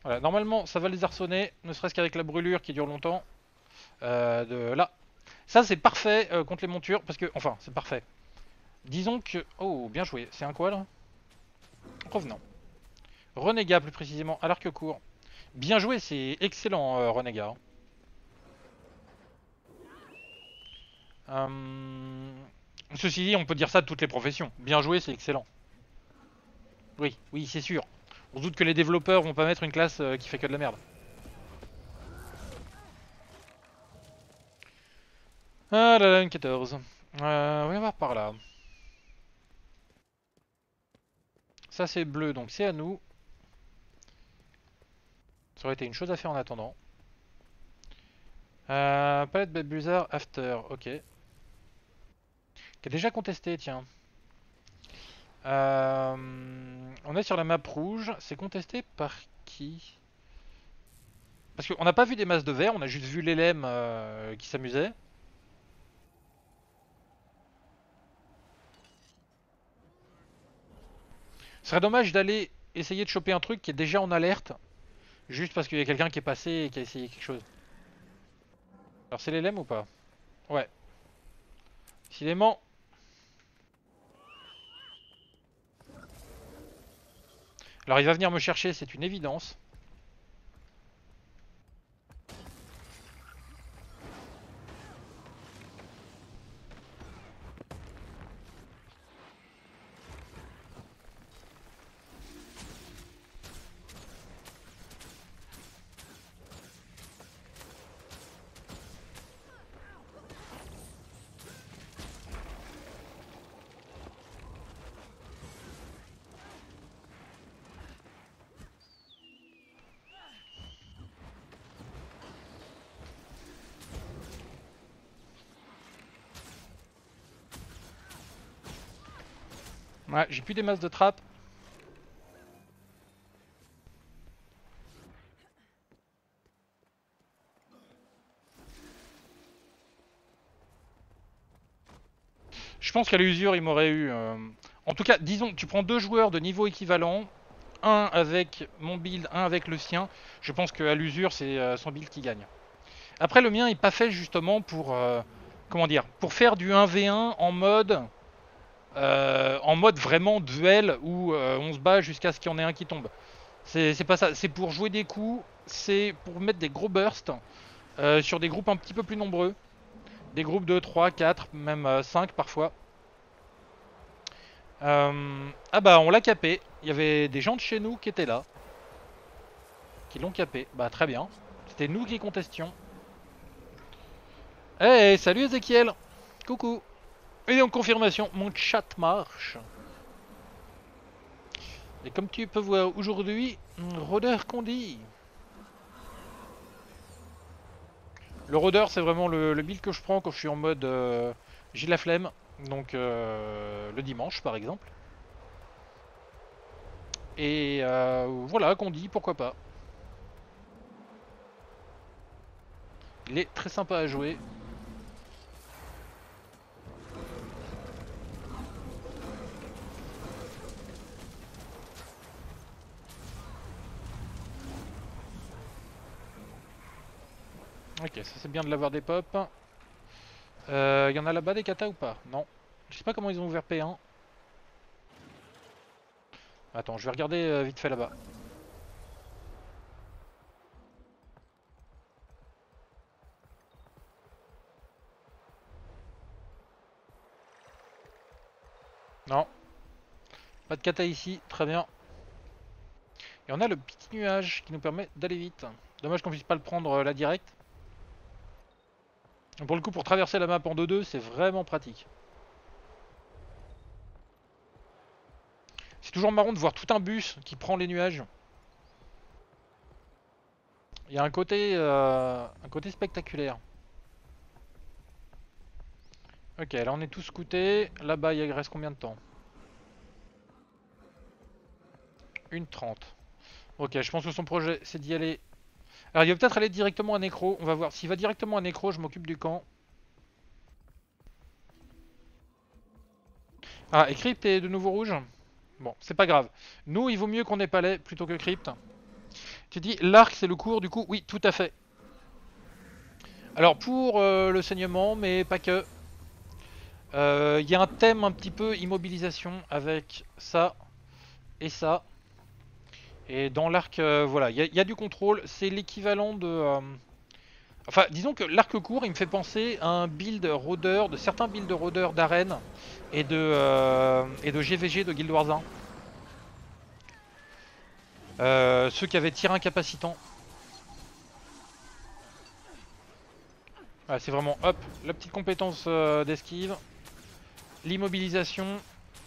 Voilà, normalement ça va les arçonner, ne serait-ce qu'avec la brûlure qui dure longtemps. Euh, de là. Ça c'est parfait euh, contre les montures, parce que, enfin, c'est parfait. Disons que... Oh, bien joué. C'est un quoi là? Revenant. Renégat plus précisément, à l'arc court. Bien joué, c'est excellent euh, Renégat. Hum, Ceci dit, on peut dire ça de toutes les professions. Bien joué, c'est excellent. Oui, oui, c'est sûr. On se doute que les développeurs vont pas mettre une classe euh, qui fait que de la merde. Ah là là, une 14. Euh, on va voir par là. Ça c'est bleu, donc c'est à nous. Ça aurait été une chose à faire en attendant. Euh, palette Blizzard After, ok. Qui est déjà contesté, tiens. Euh, on est sur la map rouge, c'est contesté par qui? Parce qu'on n'a pas vu des masses de verre, on a juste vu l'élème euh, qui s'amusait. Ce serait dommage d'aller essayer de choper un truc qui est déjà en alerte, juste parce qu'il y a quelqu'un qui est passé et qui a essayé quelque chose. Alors c'est l'élème ou pas? Ouais. Décidément. Alors il va venir me chercher, c'est une évidence. Ouais, j'ai plus des masses de trappes. Je pense qu'à l'usure, il m'aurait eu... euh, En tout cas, disons, tu prends deux joueurs de niveau équivalent, un avec mon build, un avec le sien. Je pense qu'à l'usure, c'est euh, son build qui gagne. Après, le mien est pas fait justement pour... euh, Comment dire Pour faire du 1v1 en mode... euh, en mode vraiment duel où euh, on se bat jusqu'à ce qu'il y en ait un qui tombe. C'est pas ça, c'est pour jouer des coups, c'est pour mettre des gros bursts euh, sur des groupes un petit peu plus nombreux. Des groupes de 3, 4, même euh, 5 parfois. Ah bah on l'a capé, il y avait des gens de chez nous qui étaient là. Qui l'ont capé, bah très bien. C'était nous qui contestions. Hey, salut Ezekiel Coucou et en confirmation, mon chat marche. Et comme tu peux voir aujourd'hui, rôdeur qu'on dit. Le rôdeur, c'est vraiment le, build que je prends quand je suis en mode euh, j'ai la flemme. Donc euh, le dimanche par exemple. Et euh, voilà, qu'on dit, pourquoi pas. Il est très sympa à jouer. Ok, ça c'est bien de l'avoir des pop. Il y en a là-bas des katas ou pas? Non. Je sais pas comment ils ont ouvert P1. Attends, je vais regarder euh, vite fait là-bas. Non. Pas de kata ici, très bien. Et on a le petit nuage qui nous permet d'aller vite. Dommage qu'on puisse pas le prendre euh, là direct. Pour le coup, pour traverser la map en 2-2, c'est vraiment pratique. C'est toujours marrant de voir tout un bus qui prend les nuages. Il y a un côté, euh, un côté spectaculaire. Ok, là on est tous scoutés. Là-bas, il reste combien de temps? Une trente. Ok, je pense que son projet, c'est d'y aller. Alors, il va peut-être aller directement à Nécro. On va voir. S'il va directement à Nécro, je m'occupe du camp. Ah, et Crypt est de nouveau rouge? Bon, c'est pas grave. Nous, il vaut mieux qu'on ait palais plutôt que Crypt. Tu dis, l'arc, c'est le cours, du coup Oui, tout à fait. Alors, pour euh, le saignement, mais pas que. Il euh, y a un thème un petit peu immobilisation avec ça et ça. Et dans l'arc, euh, voilà, il y, a du contrôle. C'est l'équivalent de... Euh, enfin, disons que l'arc court, il me fait penser à un build rôdeur, de certains builds rôdeurs d'arène et, de et de GVG de Guild Wars 1. ceux qui avaient tir incapacitant. c'est vraiment hop, la petite compétence d'esquive l'immobilisation,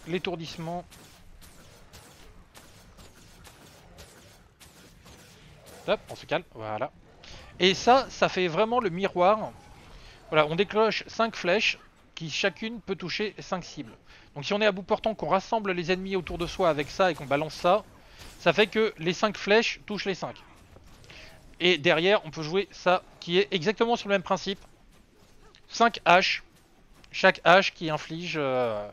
l'étourdissement. Hop, on se calme, voilà. Et ça, ça fait vraiment le miroir. Voilà, on déclenche 5 flèches qui chacune peut toucher 5 cibles. Donc si on est à bout portant, qu'on rassemble les ennemis autour de soi avec ça et qu'on balance ça, ça fait que les 5 flèches touchent les 5. Et derrière, on peut jouer ça, qui est exactement sur le même principe. 5 haches chaque hache qui inflige, euh,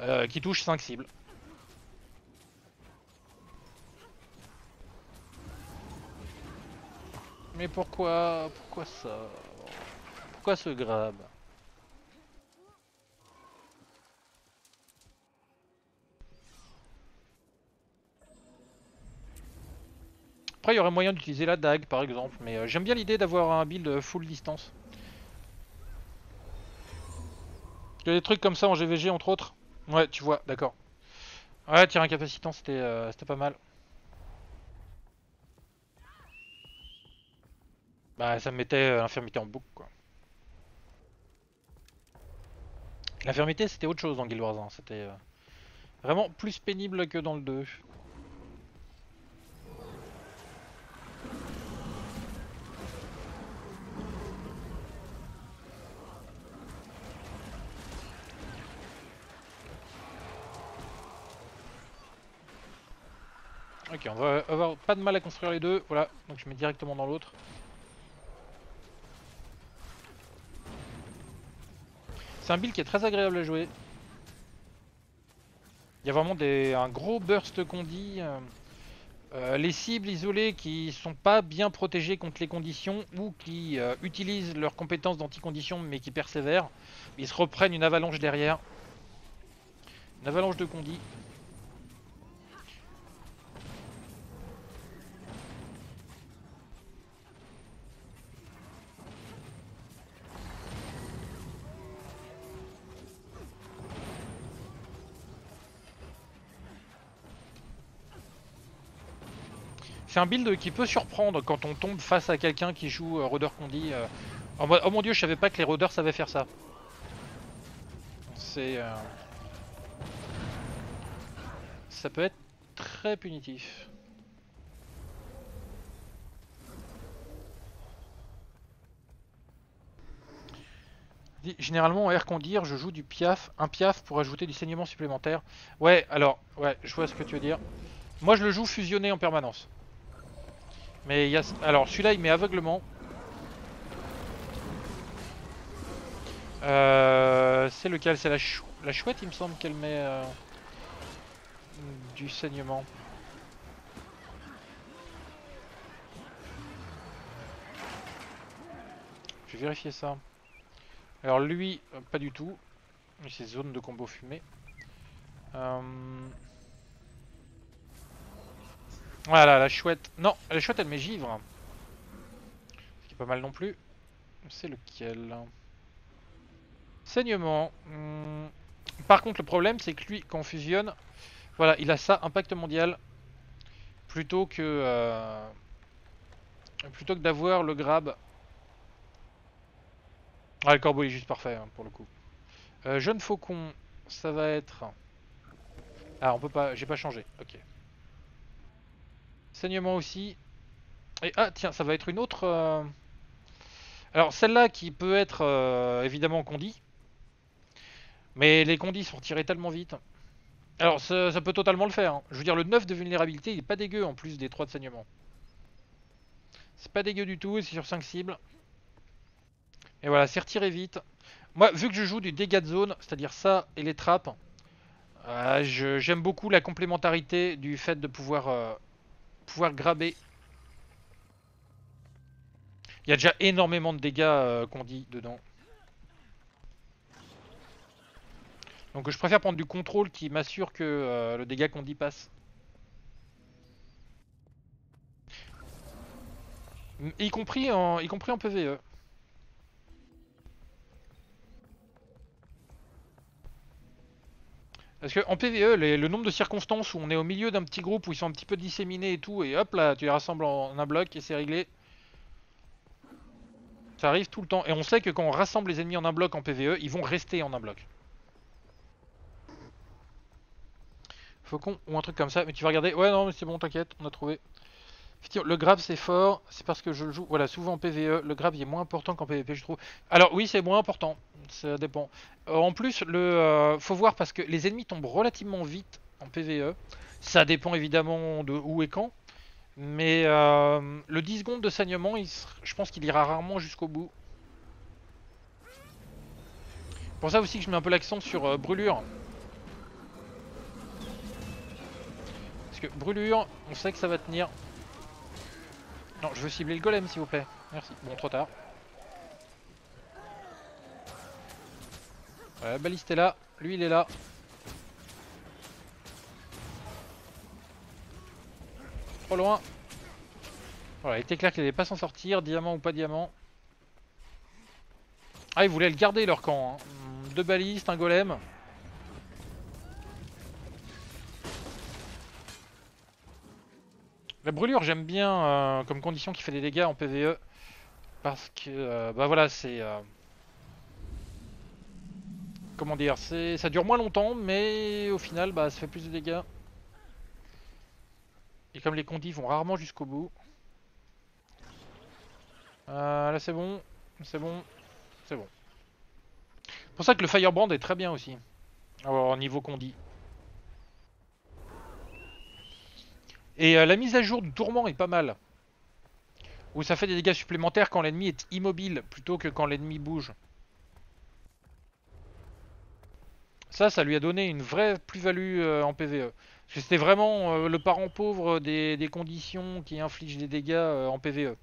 euh, qui touche 5 cibles. Mais pourquoi, pourquoi ça Pourquoi ce grab Après, il y aurait moyen d'utiliser la dague, par exemple, mais euh, j'aime bien l'idée d'avoir un build full distance. Il y a des trucs comme ça en GVG entre autres. Ouais, tu vois, d'accord. Ouais, tir incapacitant, euh, c'était pas mal. Bah, ça me mettait euh, l'infirmité en boucle, quoi. L'infirmité, c'était autre chose dans Guild Wars 1. C'était euh, vraiment plus pénible que dans le 2. Ok, on va avoir pas de mal à construire les deux. Voilà, donc je mets directement dans l'autre. C'est un build qui est très agréable à jouer. Il y a vraiment un gros burst condi. Euh, euh, les cibles isolées qui sont pas bien protégées contre les conditions ou qui euh, utilisent leurs compétences d'anti-conditions mais qui persévèrent, ils se reprennent une avalanche derrière. Une avalanche de condi. C'est un build qui peut surprendre quand on tombe face à quelqu'un qui joue euh, Rôdeur Condi. Euh, oh mon dieu, je savais pas que les rôdeurs savaient faire ça. C'est... Euh, ça peut être très punitif. Généralement en air condir, je joue du piaf, un piaf pour ajouter du saignement supplémentaire. Ouais, alors, ouais, je vois ce que tu veux dire. Moi je le joue fusionné en permanence. Mais il y a... Alors celui-là il met aveuglement. Euh, c'est lequel? C'est la, la, chouette il me semble qu'elle met euh, du saignement. Je vais vérifier ça. Alors lui, euh, pas du tout. C'est zone de combo fumé. Euh... Voilà, la chouette. Non, la chouette elle met givre. Ce qui est pas mal non plus. C'est lequel? Saignement. Hmm. Par contre, le problème c'est que lui, quand on fusionne, voilà, il a ça, impact mondial. Plutôt que. Euh, plutôt que d'avoir le grab. Ah, le corbeau est juste parfait hein, pour le coup. Euh, jeune faucon, ça va être. Ah, on peut pas. J'ai pas changé. Ok. Saignement aussi. Et ah, tiens, ça va être une autre. Euh, alors, celle-là qui peut être euh, évidemment condi. Mais les condis sont retirés tellement vite. Alors, ça, peut totalement le faire. Hein. Je veux dire, le 9 de vulnérabilité, il est pas dégueu en plus des 3 de saignement. C'est pas dégueu du tout, c'est sur 5 cibles. Et voilà, c'est retiré vite. Moi, vu que je joue du dégât de zone, c'est-à-dire ça et les trappes, euh, j'aime beaucoup la complémentarité du fait de pouvoir, pouvoir graber. Il y a déjà énormément de dégâts euh, qu'on dit dedans. Donc je préfère prendre du contrôle qui m'assure que le dégât qu'on dit passe. Y compris en, y compris en PvE. Parce que en PvE, le nombre de circonstances où on est au milieu d'un petit groupe où ils sont un petit peu disséminés et tout, et hop là, tu les rassembles en un bloc et c'est réglé. Ça arrive tout le temps. Et on sait que quand on rassemble les ennemis en un bloc en PvE, ils vont rester en un bloc. Faucon ou un truc comme ça. Mais tu vas regarder. Ouais, non, mais c'est bon, t'inquiète, on a trouvé. Le grab c'est fort, c'est parce que je le joue, voilà, souvent en PvE, le grab il est moins important qu'en PvP je trouve. Alors oui c'est moins important, ça dépend. Euh, en plus, le euh, faut voir parce que les ennemis tombent relativement vite en PvE. Ça dépend évidemment de où et quand. Mais euh, le 10 secondes de saignement, je pense qu'il ira rarement jusqu'au bout. Pour ça aussi que je mets un peu l'accent sur brûlure. Parce que brûlure, on sait que ça va tenir. Non, je veux cibler le golem s'il vous plaît. Merci. Bon, trop tard. Ouais, baliste est là. Lui, il est là. Trop loin. Voilà, il était clair qu'il allait pas s'en sortir, diamant ou pas diamant. Ah, ils voulaient le garder leur camp. Hein. Deux balistes, un golem. La brûlure, j'aime bien euh, comme condition qui fait des dégâts en PvE. Parce que, euh, bah voilà, c'est... Euh, comment dire Ça dure moins longtemps, mais au final, bah ça fait plus de dégâts. Et comme les condis vont rarement jusqu'au bout. là c'est bon, c'est bon, c'est bon. C'est pour ça que le Firebrand est très bien aussi. au niveau condi. Et euh, la mise à jour du tourment est pas mal. Où ça fait des dégâts supplémentaires quand l'ennemi est immobile plutôt que quand l'ennemi bouge. Ça, ça lui a donné une vraie plus-value euh, en PvE. Parce que c'était vraiment euh, le parent pauvre des, conditions qui infligent des dégâts en PvE.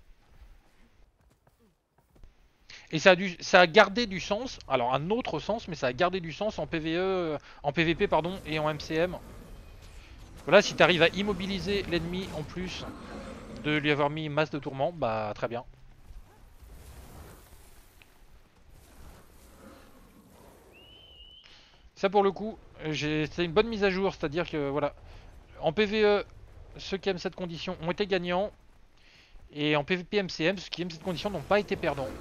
Et ça a, ça a gardé du sens, alors un autre sens, mais ça a gardé du sens en PvE, en PvP pardon, et en MCM. Voilà, si tu à immobiliser l'ennemi en plus de lui avoir mis masse de tourment, bah très bien. Ça pour le coup, c'est une bonne mise à jour, c'est-à-dire que voilà, en PVE, ceux qui aiment cette condition ont été gagnants, et en PVP MCM, ceux qui aiment cette condition n'ont pas été perdants.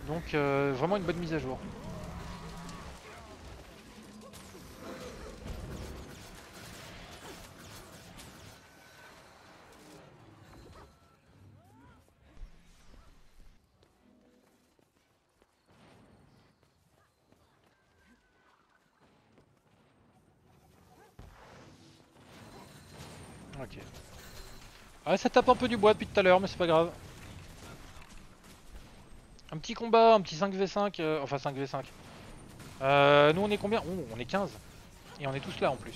Donc euh, vraiment une bonne mise à jour. Ok. Ouais, ça tape un peu du bois depuis tout à l'heure, mais c'est pas grave. Un petit combat, un petit 5v5, euh, enfin 5v5. Euh, nous on est combien? Oh, On est 15. Et on est tous là en plus.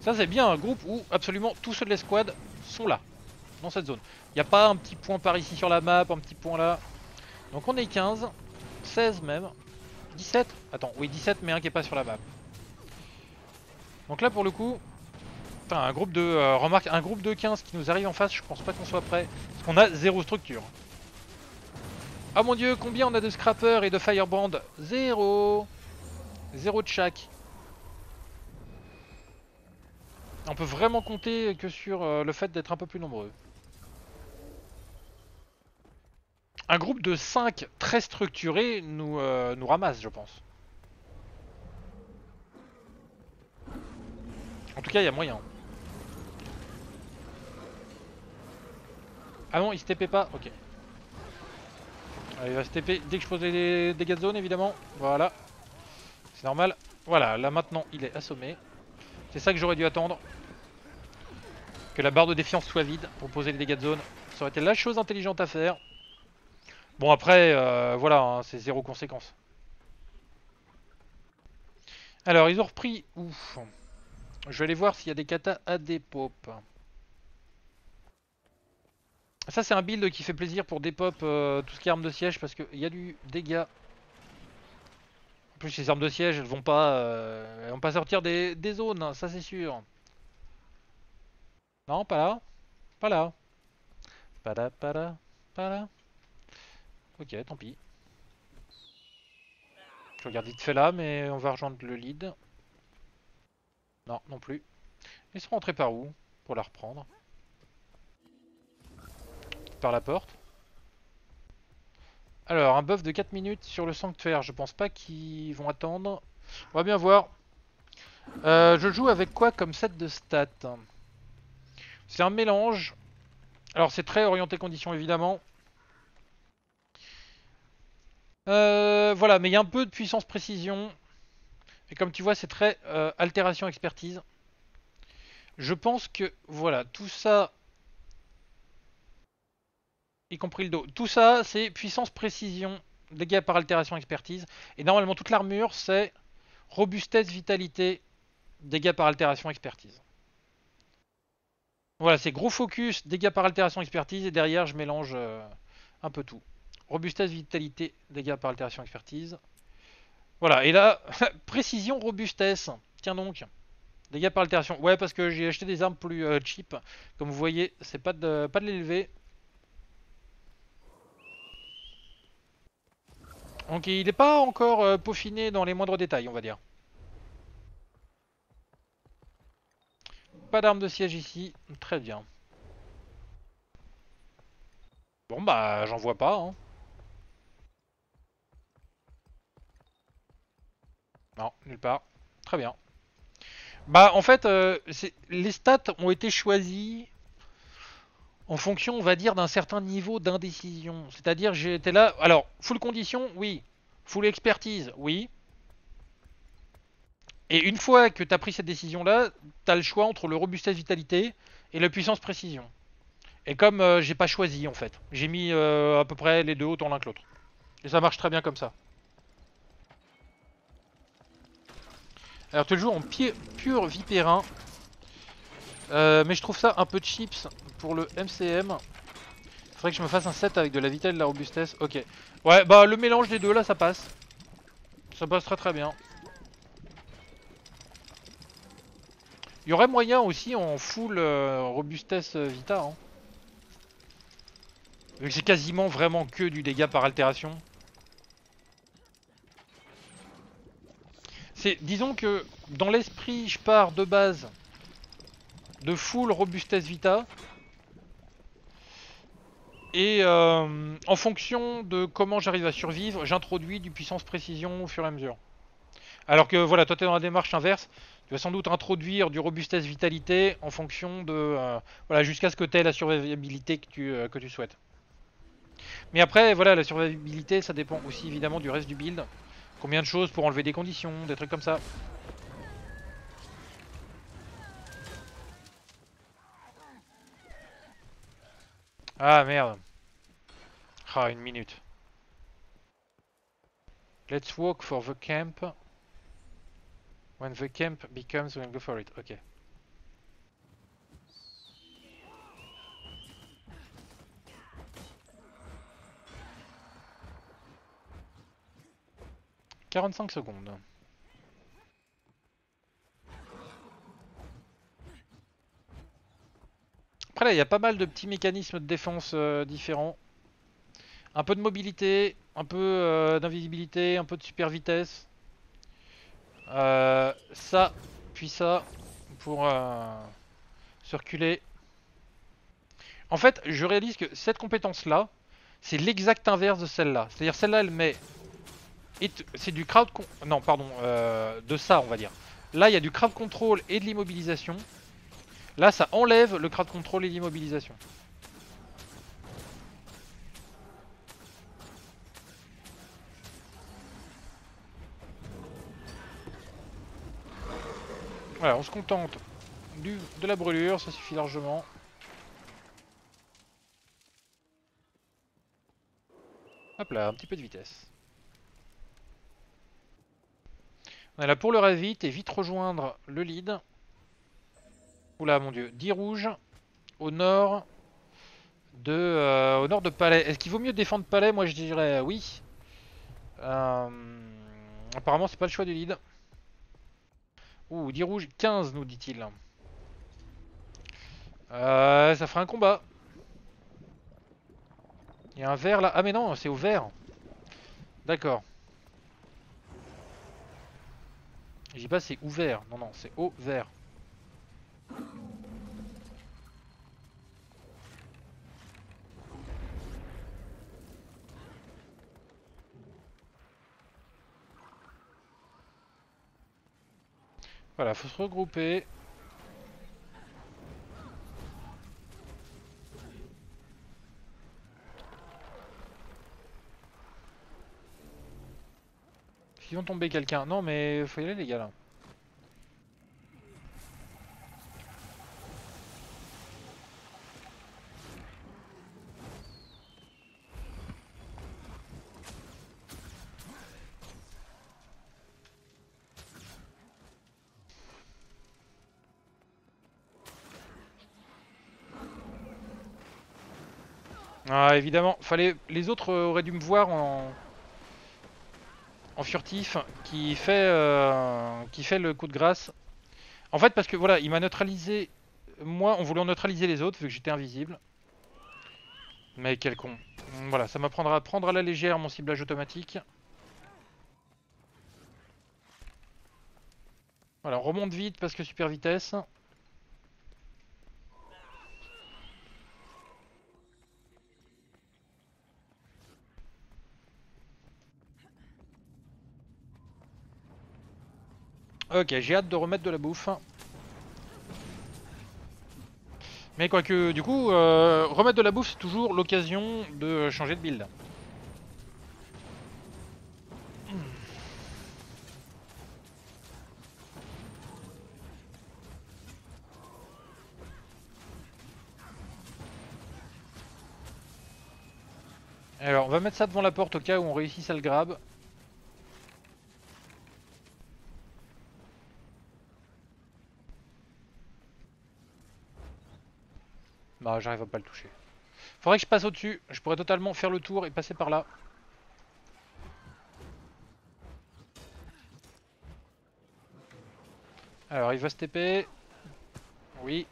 Ça c'est bien un groupe où absolument tous ceux de l'escouade sont là. Dans cette zone. Il n'y a pas un petit point par ici sur la map, un petit point là. Donc on est 15. 16 même. 17 Attends, oui 17 mais un qui est pas sur la map. Donc là pour le coup, Un groupe de... euh, un groupe de 15 qui nous arrive en face, je pense pas qu'on soit prêt. Parce qu'on a zéro structure. Ah mon dieu, combien on a de scrappers et de firebrand Zéro Zéro de chaque. On peut vraiment compter que sur euh, le fait d'être un peu plus nombreux. Un groupe de 5 très structuré nous, euh, nous ramasse, je pense. En tout cas, il y a moyen. Ah non, il se TP pas Ok. Allez, il va se TP dès que je pose les dégâts de zone, évidemment. Voilà. C'est normal. Voilà, là maintenant, il est assommé. C'est ça que j'aurais dû attendre. Que la barre de défiance soit vide pour poser les dégâts de zone. Ça aurait été la chose intelligente à faire. Bon après, euh, voilà, hein, c'est zéro conséquence. Alors, ils ont repris où? Je vais aller voir s'il y a des katas à des pop. Ça c'est un build qui fait plaisir pour des euh, tout ce qui est armes de siège parce qu'il y a du dégât. En plus les armes de siège elles vont pas, euh, pas sortir des, zones, ça c'est sûr. Non, pas là. Pas là. Pas là, pas là, pas là. Ok, tant pis. Je regarde vite fait là, mais on va rejoindre le lead. Non, non plus. Ils sont rentrés par où Pour la reprendre? Par la porte. Alors, un buff de 4 minutes sur le sanctuaire. Je pense pas qu'ils vont attendre. On va bien voir. Euh, je joue avec quoi comme set de stats? C'est un mélange. Alors, c'est très orienté conditions évidemment. Euh, voilà, mais il y a un peu de puissance précision. Et comme tu vois, c'est très euh, altération expertise. Je pense que, voilà, tout ça, y compris le dos, tout ça, c'est puissance précision, dégâts par altération expertise. Et normalement, toute l'armure, c'est robustesse, vitalité, dégâts par altération expertise. Voilà, c'est gros focus, dégâts par altération expertise. Et derrière, je mélange euh, un peu tout. Robustesse, vitalité, dégâts par altération expertise. Voilà, et là, [laughs] précision, robustesse. Tiens donc. Dégâts par altération. Ouais, parce que j'ai acheté des armes plus euh, cheap. Comme vous voyez, c'est pas de, pas de l'élever. Donc il n'est pas encore euh, peaufiné dans les moindres détails, on va dire. Pas d'armes de siège ici. Très bien. Bon bah, j'en vois pas. Hein. Non, nulle part. Très bien. Bah en fait, euh, les stats ont été choisis en fonction, on va dire, d'un certain niveau d'indécision. C'est-à-dire, j'étais là... Alors, full condition, oui. Full expertise, oui. Et une fois que tu as pris cette décision-là, tu as le choix entre le robustesse vitalité et la puissance précision. Et comme euh, j'ai pas choisi, en fait, j'ai mis euh, à peu près les deux autant l'un que l'autre. Et ça marche très bien comme ça. Alors tu le joues en pied pur vipérin. Euh, mais je trouve ça un peu chips pour le MCM. Faudrait que je me fasse un set avec de la vitesse et de la robustesse. Ok. Ouais, bah le mélange des deux là, ça passe. Ça passe très très bien. Il y aurait moyen aussi en full euh, robustesse euh, vita. Hein. Vu que c'est quasiment vraiment que du dégât par altération. C'est, disons que dans l'esprit, je pars de base de full robustesse vita. Et euh, en fonction de comment j'arrive à survivre, j'introduis du puissance précision au fur et à mesure. Alors que voilà, toi tu es dans la démarche inverse, tu vas sans doute introduire du robustesse vitalité en fonction de... Euh, voilà, jusqu'à ce que tu aies la survivabilité que tu, euh, que tu souhaites. Mais après, voilà, la survivabilité, ça dépend aussi évidemment du reste du build. Combien de choses pour enlever des conditions, des trucs comme ça. Ah merde. Ah, une minute. Let's walk for the camp. When the camp becomes, we'll go for it. Ok. Quarante-cinq secondes. Ouais, il y a pas mal de petits mécanismes de défense euh, différents. Un peu de mobilité, un peu euh, d'invisibilité, un peu de super vitesse. Euh, ça, puis ça, pour circuler. En fait, je réalise que cette compétence-là, c'est l'exact inverse de celle-là. C'est-à-dire celle-là, elle met... C'est du crowd... Non, pardon, de ça, on va dire. Là, il y a du crowd control et de l'immobilisation. Là, ça enlève le crowd control et l'immobilisation. Voilà, on se contente de la brûlure, ça suffit largement. Hop là, un petit peu de vitesse. On est là pour le rêve vite et vite rejoindre le lead. Oula mon dieu, 10 rouges au nord de, euh, au nord de Palais. Est-ce qu'il vaut mieux défendre Palais? Moi je dirais oui. Euh, apparemment c'est pas le choix du lead. Ouh, 10 rouges, 15 nous dit-il. Euh, ça fera un combat. Il y a un vert là. Ah mais non, c'est au vert. D'accord. Dis pas c'est ouvert. Non, non, c'est au vert. Voilà, faut se regrouper. Ils vont tomber quelqu'un. Non mais faut y aller les gars là. Ah évidemment, fallait. Les autres euh, auraient dû me voir en en furtif qui fait euh, qui fait le coup de grâce. En fait parce que voilà, il m'a neutralisé moi en voulant neutraliser les autres vu que j'étais invisible. Mais quel con. Voilà, ça m'apprendra à prendre à la légère mon ciblage automatique. Voilà, on remonte vite parce que super vitesse. Ok, j'ai hâte de remettre de la bouffe. Mais quoique, du coup, euh, remettre de la bouffe, c'est toujours l'occasion de changer de build. Alors, on va mettre ça devant la porte au cas où on réussisse à le grab. Bah, j'arrive à pas le toucher. Faudrait que je passe au-dessus. Je pourrais totalement faire le tour et passer par là. Alors, il va se TP. Oui.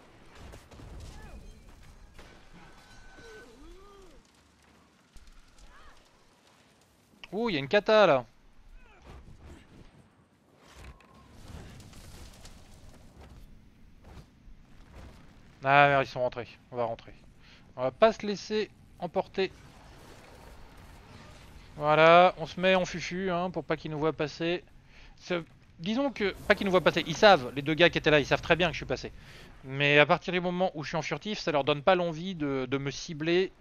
Ouh, il y a une kata là. Ah merde, ils sont rentrés. On va rentrer. On va pas se laisser emporter. Voilà, on se met en fufu hein, pour pas qu'ils nous voient passer. Disons que, pas qu'ils nous voient passer, ils savent, les deux gars qui étaient là, ils savent très bien que je suis passé. Mais à partir du moment où je suis en furtif, ça leur donne pas l'envie de, de me cibler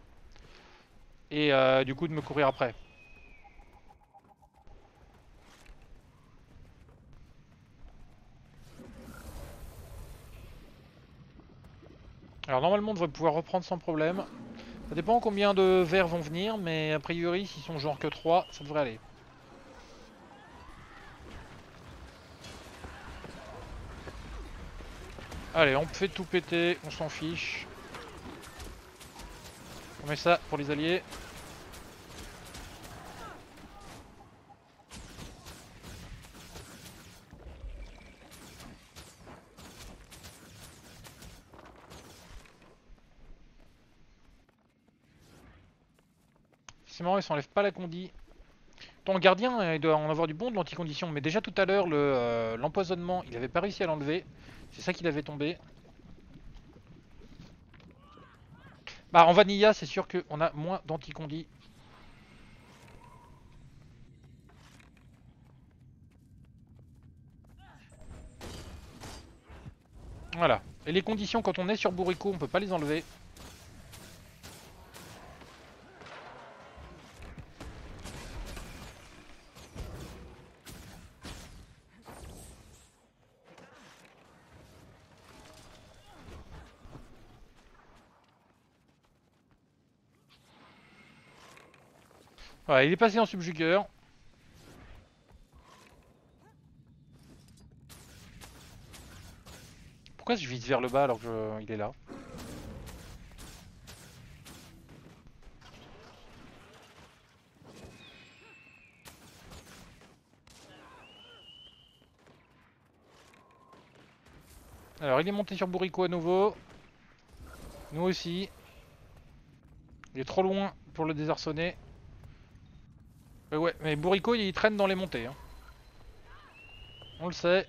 et euh, du coup de me courir après. Alors normalement on devrait pouvoir reprendre sans problème. Ça dépend combien de verres vont venir, mais a priori s'ils sont genre que 3, ça devrait aller. Allez, on fait tout péter, on s'en fiche. On met ça pour les alliés. C'est marrant, il s'enlève pas la condi. Ton gardien, il doit en avoir du bon de l'anticondition. Mais déjà tout à l'heure, euh, l'empoisonnement, il avait pas réussi à l'enlever. C'est ça qu'il avait tombé. Bah en vanilla, c'est sûr qu'on a moins d'anticondi. Voilà. Et les conditions, quand on est sur Bourrico, on peut pas les enlever. Voilà, il est passé en subjugueur. Pourquoi je vise vers le bas alors qu'il est là? Alors il est monté sur Bourrico à nouveau. Nous aussi. Il est trop loin pour le désarçonner. Euh, ouais, mais Bourrico il traîne dans les montées. Hein. On le sait.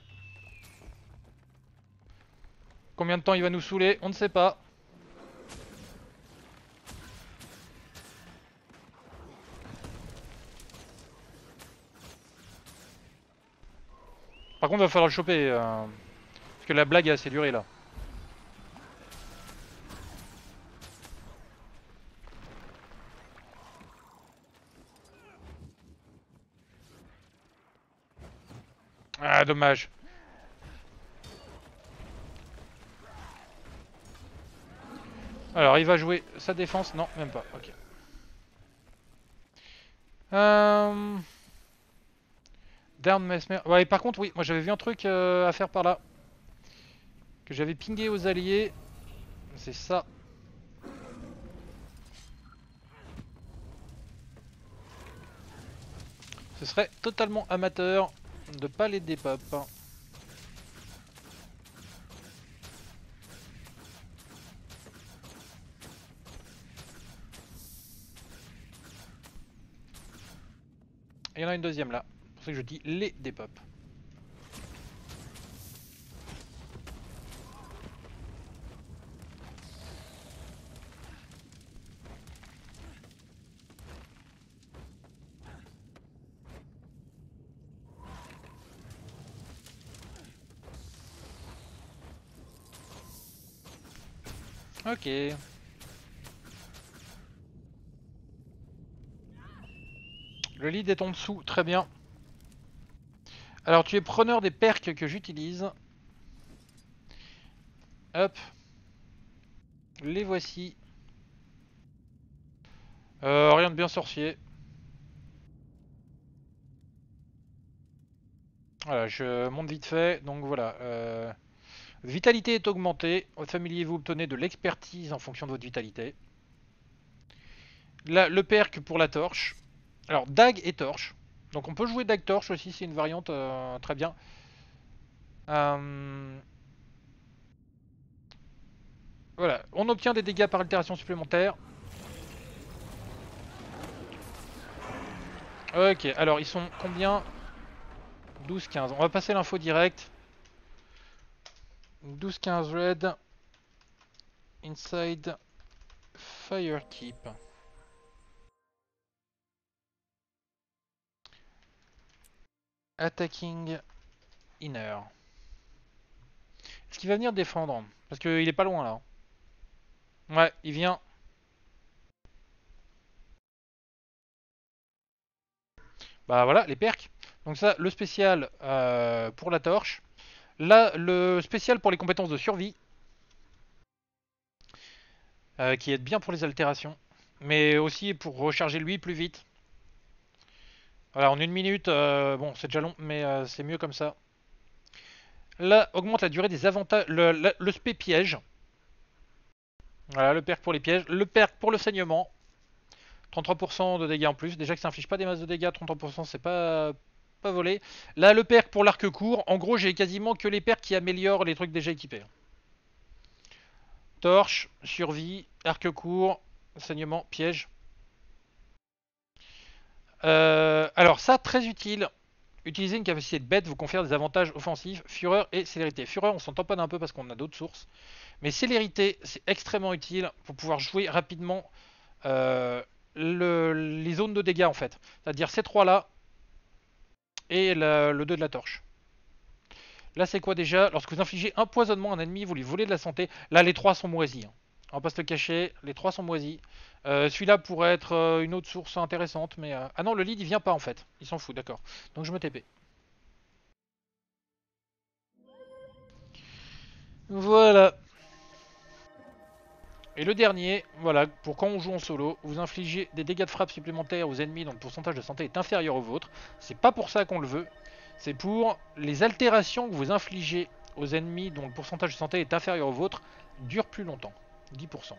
Combien de temps il va nous saouler On ne sait pas. Par contre, il va falloir le choper. Euh, parce que la blague est assez durée là. Dommage. Alors, il va jouer sa défense. Non, même pas. Ok. Euh... Down Mesmer. Ouais, par contre, oui, moi j'avais vu un truc euh, à faire par là. Que j'avais pingé aux alliés. C'est ça. Ce serait totalement amateur de pas les dépop. Il y en a une deuxième là. C'est pour ça que je dis les dépop. Le lead est en dessous, très bien. Alors tu es preneur des perks que j'utilise. Hop. Les voici. Euh, rien de bien sorcier. Voilà, je monte vite fait. Donc voilà. Euh... Vitalité est augmentée. Votre familier, vous obtenez de l'expertise en fonction de votre vitalité. Le perk pour la torche. Alors, dag et torche. Donc on peut jouer dag torche aussi, c'est une variante euh, très bien. Euh, voilà, on obtient des dégâts par altération supplémentaire. Ok, alors ils sont combien? 12-15. On va passer l'info direct. 12-15 red inside Firekeep. Attacking inner. Est-ce qu'il va venir défendre? Parce qu'il est pas loin là. Ouais, il vient. Bah voilà, les perks. Donc ça, le spécial euh, pour la torche. Là, le spécial pour les compétences de survie. Euh, qui aide bien pour les altérations. Mais aussi pour recharger lui plus vite. Voilà, en une minute, euh, bon, c'est déjà long, mais euh, c'est mieux comme ça. Là, augmente la durée des avantages. Le, le, spé piège. Voilà, le perk pour les pièges. Le perk pour le saignement. 33% de dégâts en plus. Déjà que ça inflige pas des masses de dégâts, 33% c'est pas, pas volé. Là, le perk pour l'arc court. En gros, j'ai quasiment que les perks qui améliorent les trucs déjà équipés. Torche, survie, arc court, saignement, piège. Euh, alors ça, très utile. Utiliser une capacité de bête vous confère des avantages offensifs, fureur et célérité. Fureur, on s'en tamponne un peu parce qu'on a d'autres sources. Mais célérité, c'est extrêmement utile pour pouvoir jouer rapidement euh, les zones de dégâts en fait. C'est-à-dire ces trois là et le 2 de la torche. Là c'est quoi déjà? Lorsque vous infligez un poisonnement à un ennemi, vous lui volez de la santé. Là les trois sont moisis. Hein. On va pas se le cacher, les trois sont moisis. Euh, celui-là pourrait être euh, une autre source intéressante, mais... Euh, ah non, le lead il vient pas en fait. Il s'en fout, d'accord. Donc je me TP. Voilà. Et le dernier, voilà, pour quand on joue en solo, vous infligez des dégâts de frappe supplémentaires aux ennemis dont le pourcentage de santé est inférieur au vôtre. C'est pas pour ça qu'on le veut, c'est pour les altérations que vous infligez aux ennemis dont le pourcentage de santé est inférieur au vôtre durent plus longtemps, 10%.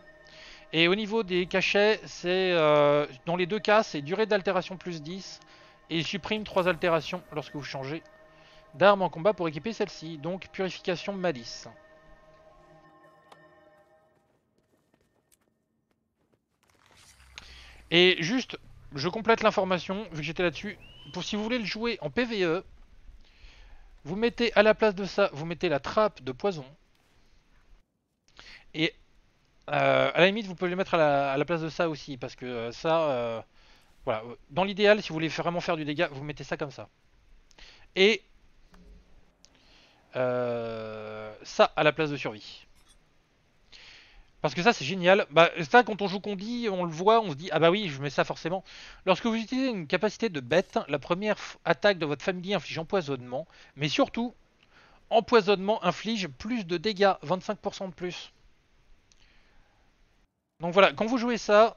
Et au niveau des cachets, c'est euh, dans les deux cas, c'est durée d'altération plus 10 et supprime 3 altérations lorsque vous changez d'arme en combat pour équiper celle-ci. Donc purification malice. Et juste, je complète l'information, vu que j'étais là-dessus. Pour si vous voulez le jouer en PvE, vous mettez à la place de ça, vous mettez la trappe de poison. Et euh, à la limite, vous pouvez le mettre à la, place de ça aussi, parce que euh, ça, euh, voilà. Dans l'idéal, si vous voulez vraiment faire du dégât, vous mettez ça comme ça. Et ça à la place de survie. Parce que ça c'est génial. Bah ça quand on joue Condi, on le voit, on se dit ah bah oui je mets ça forcément. Lorsque vous utilisez une capacité de bête, la première attaque de votre famille inflige empoisonnement, mais surtout empoisonnement inflige plus de dégâts, 25% de plus. Donc voilà, quand vous jouez ça,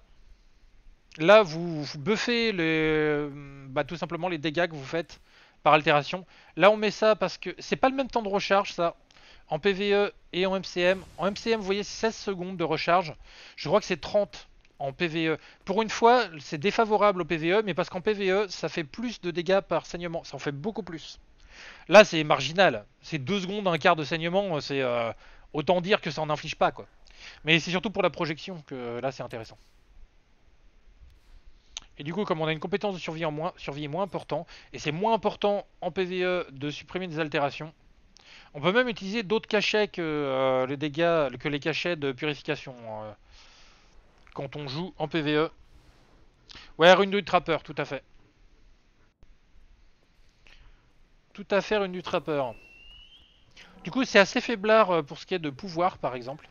là vous, buffez les, bah, tout simplement les dégâts que vous faites par altération. Là on met ça parce que c'est pas le même temps de recharge ça. En PVE et en MCM. En MCM vous voyez 16 secondes de recharge. Je crois que c'est 30 en PVE. Pour une fois c'est défavorable au PVE mais parce qu'en PVE ça fait plus de dégâts par saignement. Ça en fait beaucoup plus. Là c'est marginal. C'est 2 secondes, un quart de saignement. C'est euh, autant dire que ça en inflige pas quoi. Mais c'est surtout pour la projection que là c'est intéressant. Et du coup, comme on a une compétence de survie en moins, survie moins important, et c'est moins important en PvE de supprimer des altérations. On peut même utiliser d'autres cachets que euh, les dégâts, que les cachets de purification euh, quand on joue en PvE. Ouais, rune du trapper, tout à fait. Tout à fait rune du trapper. Du coup, c'est assez faiblard euh, pour ce qui est de pouvoir, par exemple.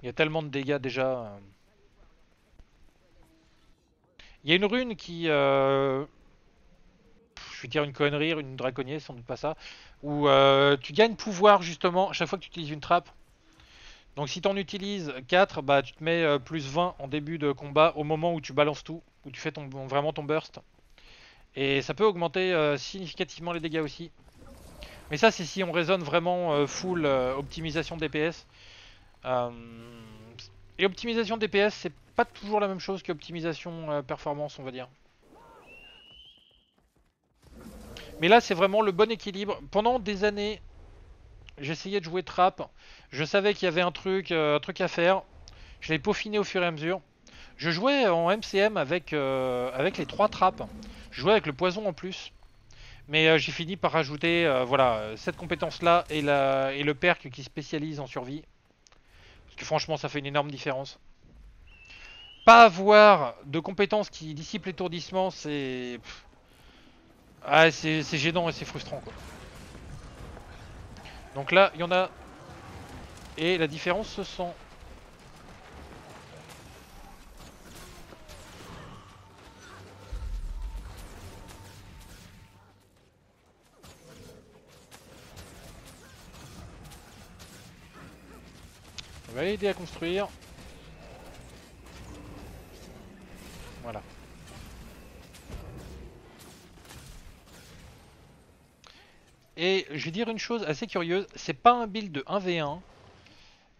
Il y a tellement de dégâts déjà. Euh. Il y a une rune qui... je vais dire une connerie, une draconnier, sans doute pas ça. Où euh, tu gagnes pouvoir justement à chaque fois que tu utilises une trappe. Donc si tu en utilises 4, bah, tu te mets plus 20 en début de combat au moment où tu balances tout. Où tu fais ton, vraiment ton burst. Et ça peut augmenter significativement les dégâts aussi. Mais ça c'est si on raisonne vraiment full optimisation DPS. Euh, et optimisation DPS, c'est pas toujours la même chose qu'optimisation euh, performance, on va dire. Mais là, c'est vraiment le bon équilibre. Pendant des années, j'essayais de jouer trap. Je savais qu'il y avait un truc, euh, un truc à faire. Je l'ai peaufiné au fur et à mesure. Je jouais en MCM avec, avec les trois trappes. Je jouais avec le poison en plus. Mais j'ai fini par rajouter voilà, cette compétence-là et, et le perk qui spécialise en survie franchement, ça fait une énorme différence. Pas avoir de compétences qui dissipent l'étourdissement, c'est... Ah, c'est gênant et c'est frustrant, quoi. Donc là, il y en a... Et la différence se sent. On va aider à construire. Voilà. Et je vais dire une chose assez curieuse, c'est pas un build de 1v1,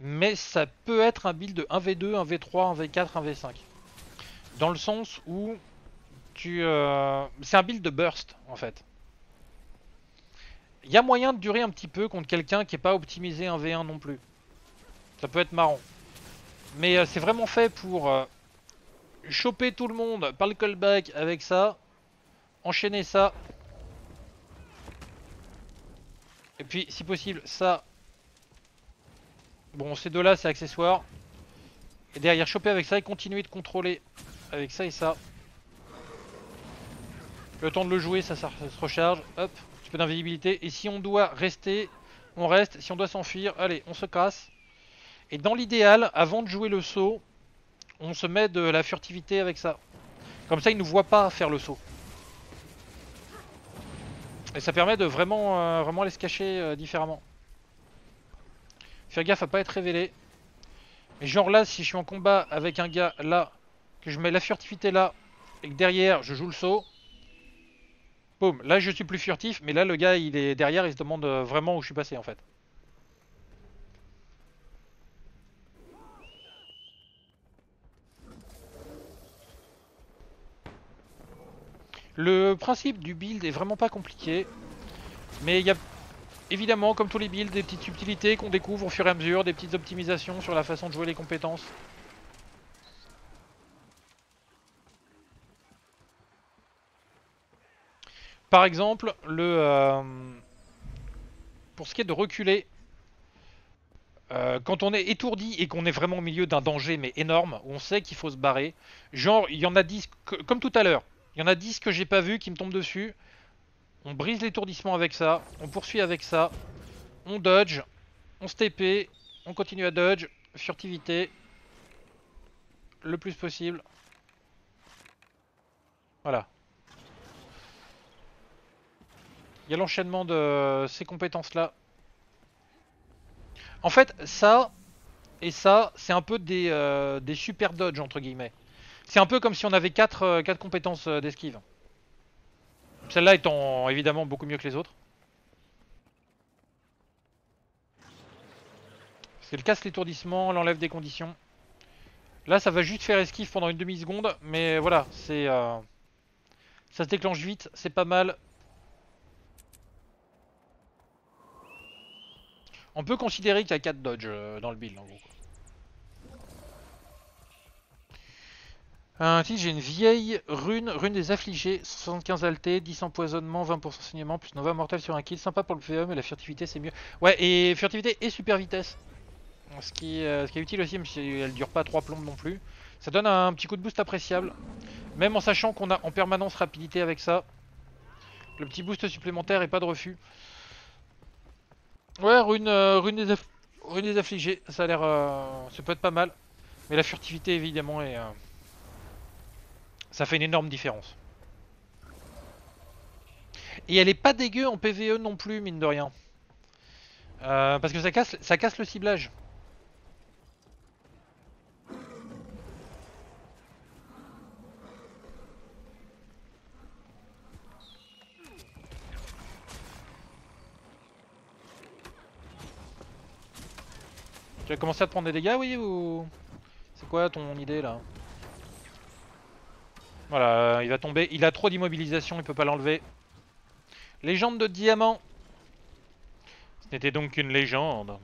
mais ça peut être un build de 1v2, 1v3, 1v4, 1v5. Dans le sens où tu... Euh, c'est un build de burst en fait. Il y a moyen de durer un petit peu contre quelqu'un qui n'est pas optimisé 1v1 non plus. Ça peut être marrant. Mais euh, c'est vraiment fait pour euh, choper tout le monde par le callback avec ça. Enchaîner ça. Et puis, si possible, ça. Bon, ces deux-là, c'est accessoire. Et derrière, choper avec ça et continuer de contrôler avec ça et ça. Le temps de le jouer, ça, ça se recharge. Hop, un petit peu d'invisibilité. Et si on doit rester, on reste. Si on doit s'enfuir, allez, on se casse. Et dans l'idéal, avant de jouer le saut, on se met de la furtivité avec ça. Comme ça, il ne nous voit pas faire le saut. Et ça permet de vraiment, euh, vraiment aller se cacher euh, différemment. Faire gaffe à pas être révélé. Mais genre là, si je suis en combat avec un gars là, que je mets la furtivité là, et que derrière je joue le saut, boum, là je suis plus furtif, mais là le gars il est derrière, il se demande euh, vraiment où je suis passé en fait. Le principe du build est vraiment pas compliqué, mais il y a évidemment, comme tous les builds, des petites subtilités qu'on découvre au fur et à mesure, des petites optimisations sur la façon de jouer les compétences. Par exemple, le euh, pour ce qui est de reculer, euh, quand on est étourdi et qu'on est vraiment au milieu d'un danger mais énorme, on sait qu'il faut se barrer, genre il y en a 10, comme tout à l'heure, il y en a 10 que j'ai pas vu qui me tombent dessus. On brise l'étourdissement avec ça. On poursuit avec ça. On dodge. On se TP. On continue à dodge. Furtivité. Le plus possible. Voilà. Il y a l'enchaînement de ces compétences-là. En fait, ça et ça, c'est un peu des, euh, des super dodge entre guillemets. C'est un peu comme si on avait 4 euh, quatre, compétences euh, d'esquive. Celle-là étant évidemment beaucoup mieux que les autres. Parce qu'elle casse l'étourdissement, elle enlève des conditions. Là, ça va juste faire esquive pendant une demi-seconde. Mais voilà, c'est... Euh, ça se déclenche vite, c'est pas mal. On peut considérer qu'il y a 4 dodges dans le build en gros. Un titre, j'ai une vieille rune, rune des affligés, 75 alté, 10 empoisonnement, 20% saignement, plus Nova mortel sur un kill, sympa pour le PvE, mais la furtivité c'est mieux. Ouais, et furtivité et super vitesse. Ce qui, euh, est utile aussi, même si elle dure pas 3 plombes non plus. Ça donne un petit coup de boost appréciable. Même en sachant qu'on a en permanence rapidité avec ça. Le petit boost supplémentaire et pas de refus. Ouais, rune, euh, des affligés, ça a l'air... Euh, ça peut être pas mal. Mais la furtivité évidemment est... Ça fait une énorme différence. Et elle est pas dégueu en PVE non plus, mine de rien. Euh, parce que ça casse, ça casse le ciblage. Tu vas commencer à te prendre des dégâts, oui, ou... C'est quoi ton idée, là? Voilà, il va tomber. Il a trop d'immobilisation, il peut pas l'enlever. Légende de diamant. Ce n'était donc qu'une légende.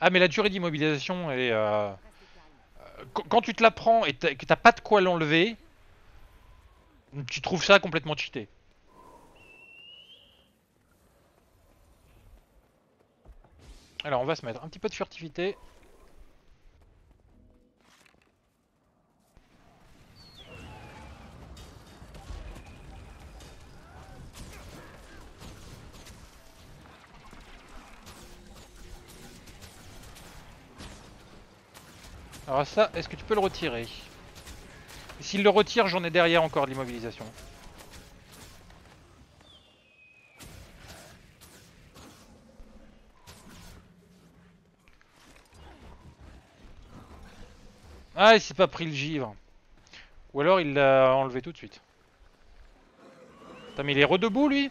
Ah mais la durée d'immobilisation, elle est... Euh, euh, quand tu te la prends et que t'as pas de quoi l'enlever, tu trouves ça complètement cheaté. Alors on va se mettre un petit peu de furtivité. Alors ça, est-ce que tu peux le retirer? S'il le retire, j'en ai derrière encore l'immobilisation. Ah, il s'est pas pris le givre. Ou alors il l'a enlevé tout de suite. T'as mis les redebout lui?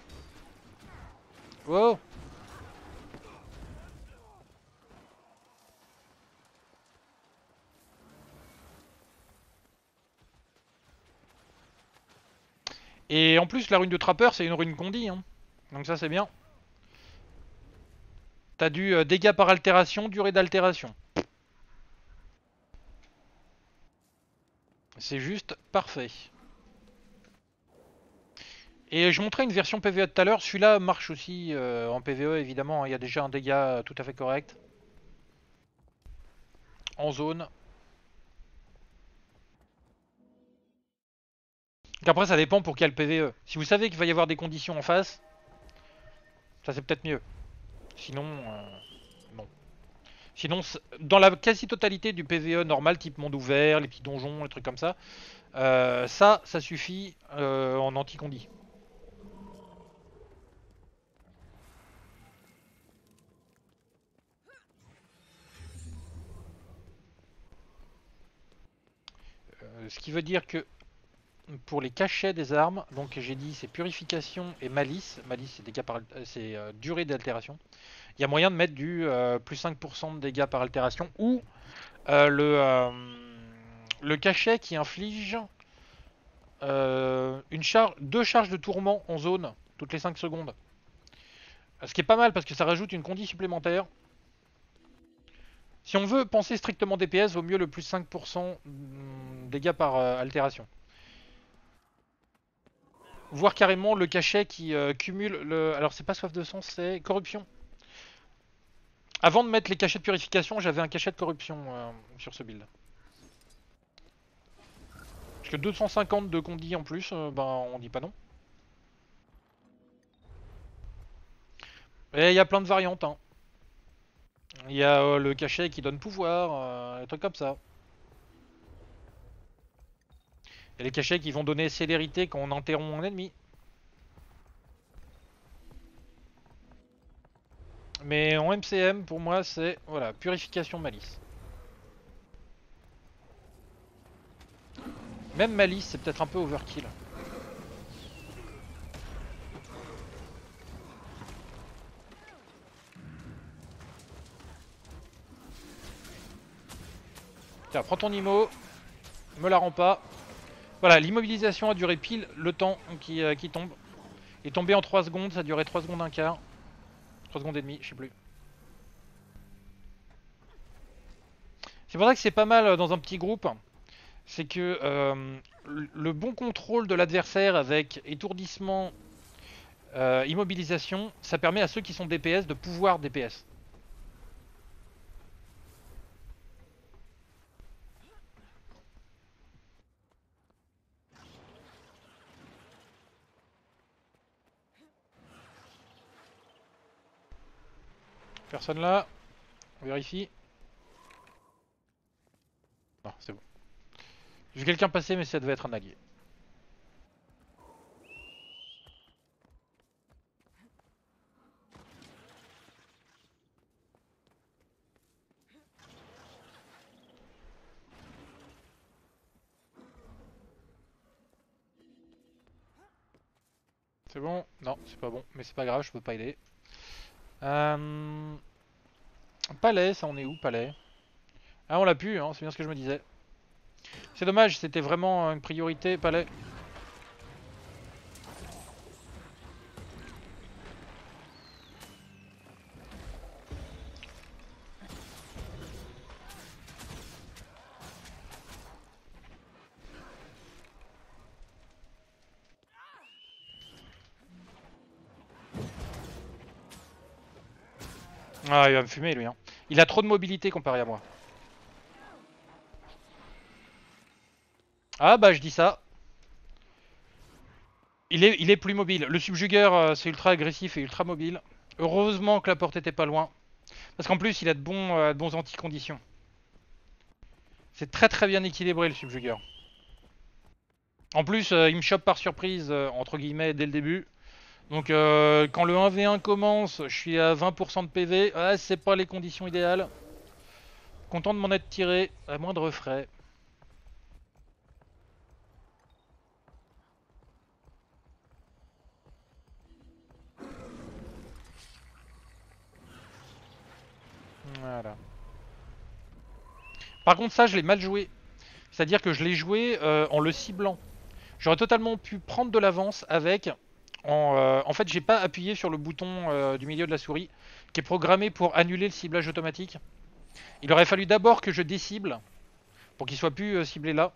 Wow Et en plus, la rune de trappeur, c'est une rune qu'on dit. Hein. Donc ça, c'est bien. T'as du euh, dégâts par altération, durée d'altération. C'est juste parfait. Et je montrais une version PVE tout à l'heure, celui-là marche aussi euh, en PVE évidemment, il y a déjà un dégât tout à fait correct. En zone. Après ça dépend pour quel PVE. Si vous savez qu'il va y avoir des conditions en face, ça c'est peut-être mieux. Sinon, euh, non. Sinon, dans la quasi-totalité du PVE normal, type monde ouvert, les petits donjons, les trucs comme ça, euh, ça, ça suffit euh, en anti-condi. ce qui veut dire que pour les cachets des armes, donc j'ai dit c'est purification et malice. Malice c'est dégâts par c'est euh, durée d'altération. Il y a moyen de mettre du euh, plus 5% de dégâts par altération ou euh, le, le cachet qui inflige une charge, deux charges de tourment en zone toutes les 5 secondes. Ce qui est pas mal parce que ça rajoute une condition supplémentaire. Si on veut penser strictement DPS, vaut mieux le plus 5% dégâts par altération voir carrément le cachet qui euh, cumule le... Alors c'est pas soif de sang, c'est corruption. Avant de mettre les cachets de purification, j'avais un cachet de corruption euh, sur ce build. Parce que 250 de condi en plus, euh, ben on dit pas non. Et il y a plein de variantes. Hein. Il y a le cachet qui donne pouvoir, des trucs comme ça. Il les cachets qui vont donner célérité quand on interrompt un ennemi. Mais en MCM, pour moi, c'est voilà, purification malice. Même malice, c'est peut-être un peu overkill. Tiens, prends ton IMO. Me la rends pas. Voilà, l'immobilisation a duré pile le temps qui, euh, tombe. Il est tombé en 3 secondes, ça a duré 3 secondes un quart. 3 secondes et demie, je sais plus. C'est pour ça que c'est pas mal euh, dans un petit groupe. C'est que euh, le bon contrôle de l'adversaire avec étourdissement, immobilisation, ça permet à ceux qui sont DPS de pouvoir DPS. Personne là. On vérifie. Non, c'est bon. J'ai vu quelqu'un passer, mais ça devait être un allié. C'est bon? Non, c'est pas bon, mais c'est pas grave, je peux pas aider. Euh... Palais, ça on est où, palais? Ah, on l'a pu, hein, c'est bien ce que je me disais. C'est dommage, c'était vraiment une priorité, palais. Ah, il va me fumer lui. Hein. Il a trop de mobilité comparé à moi. Ah bah je dis ça. Il est, plus mobile. Le subjugueur euh, c'est ultra agressif et ultra mobile. Heureusement que la porte était pas loin. Parce qu'en plus il a de bons, euh, bons anti-conditions. C'est très très bien équilibré le subjugueur. En plus euh, il me chope par surprise entre guillemets dès le début. Donc euh, quand le 1v1 commence, je suis à 20% de PV. Ah, c'est pas les conditions idéales. Content de m'en être tiré à moindre frais. Voilà. Par contre ça je l'ai mal joué. C'est-à-dire que je l'ai joué euh, en le ciblant. J'aurais totalement pu prendre de l'avance avec euh, en, fait, j'ai pas appuyé sur le bouton euh, du milieu de la souris qui est programmé pour annuler le ciblage automatique. Il aurait fallu d'abord que je décible pour qu'il soit plus euh, ciblé là.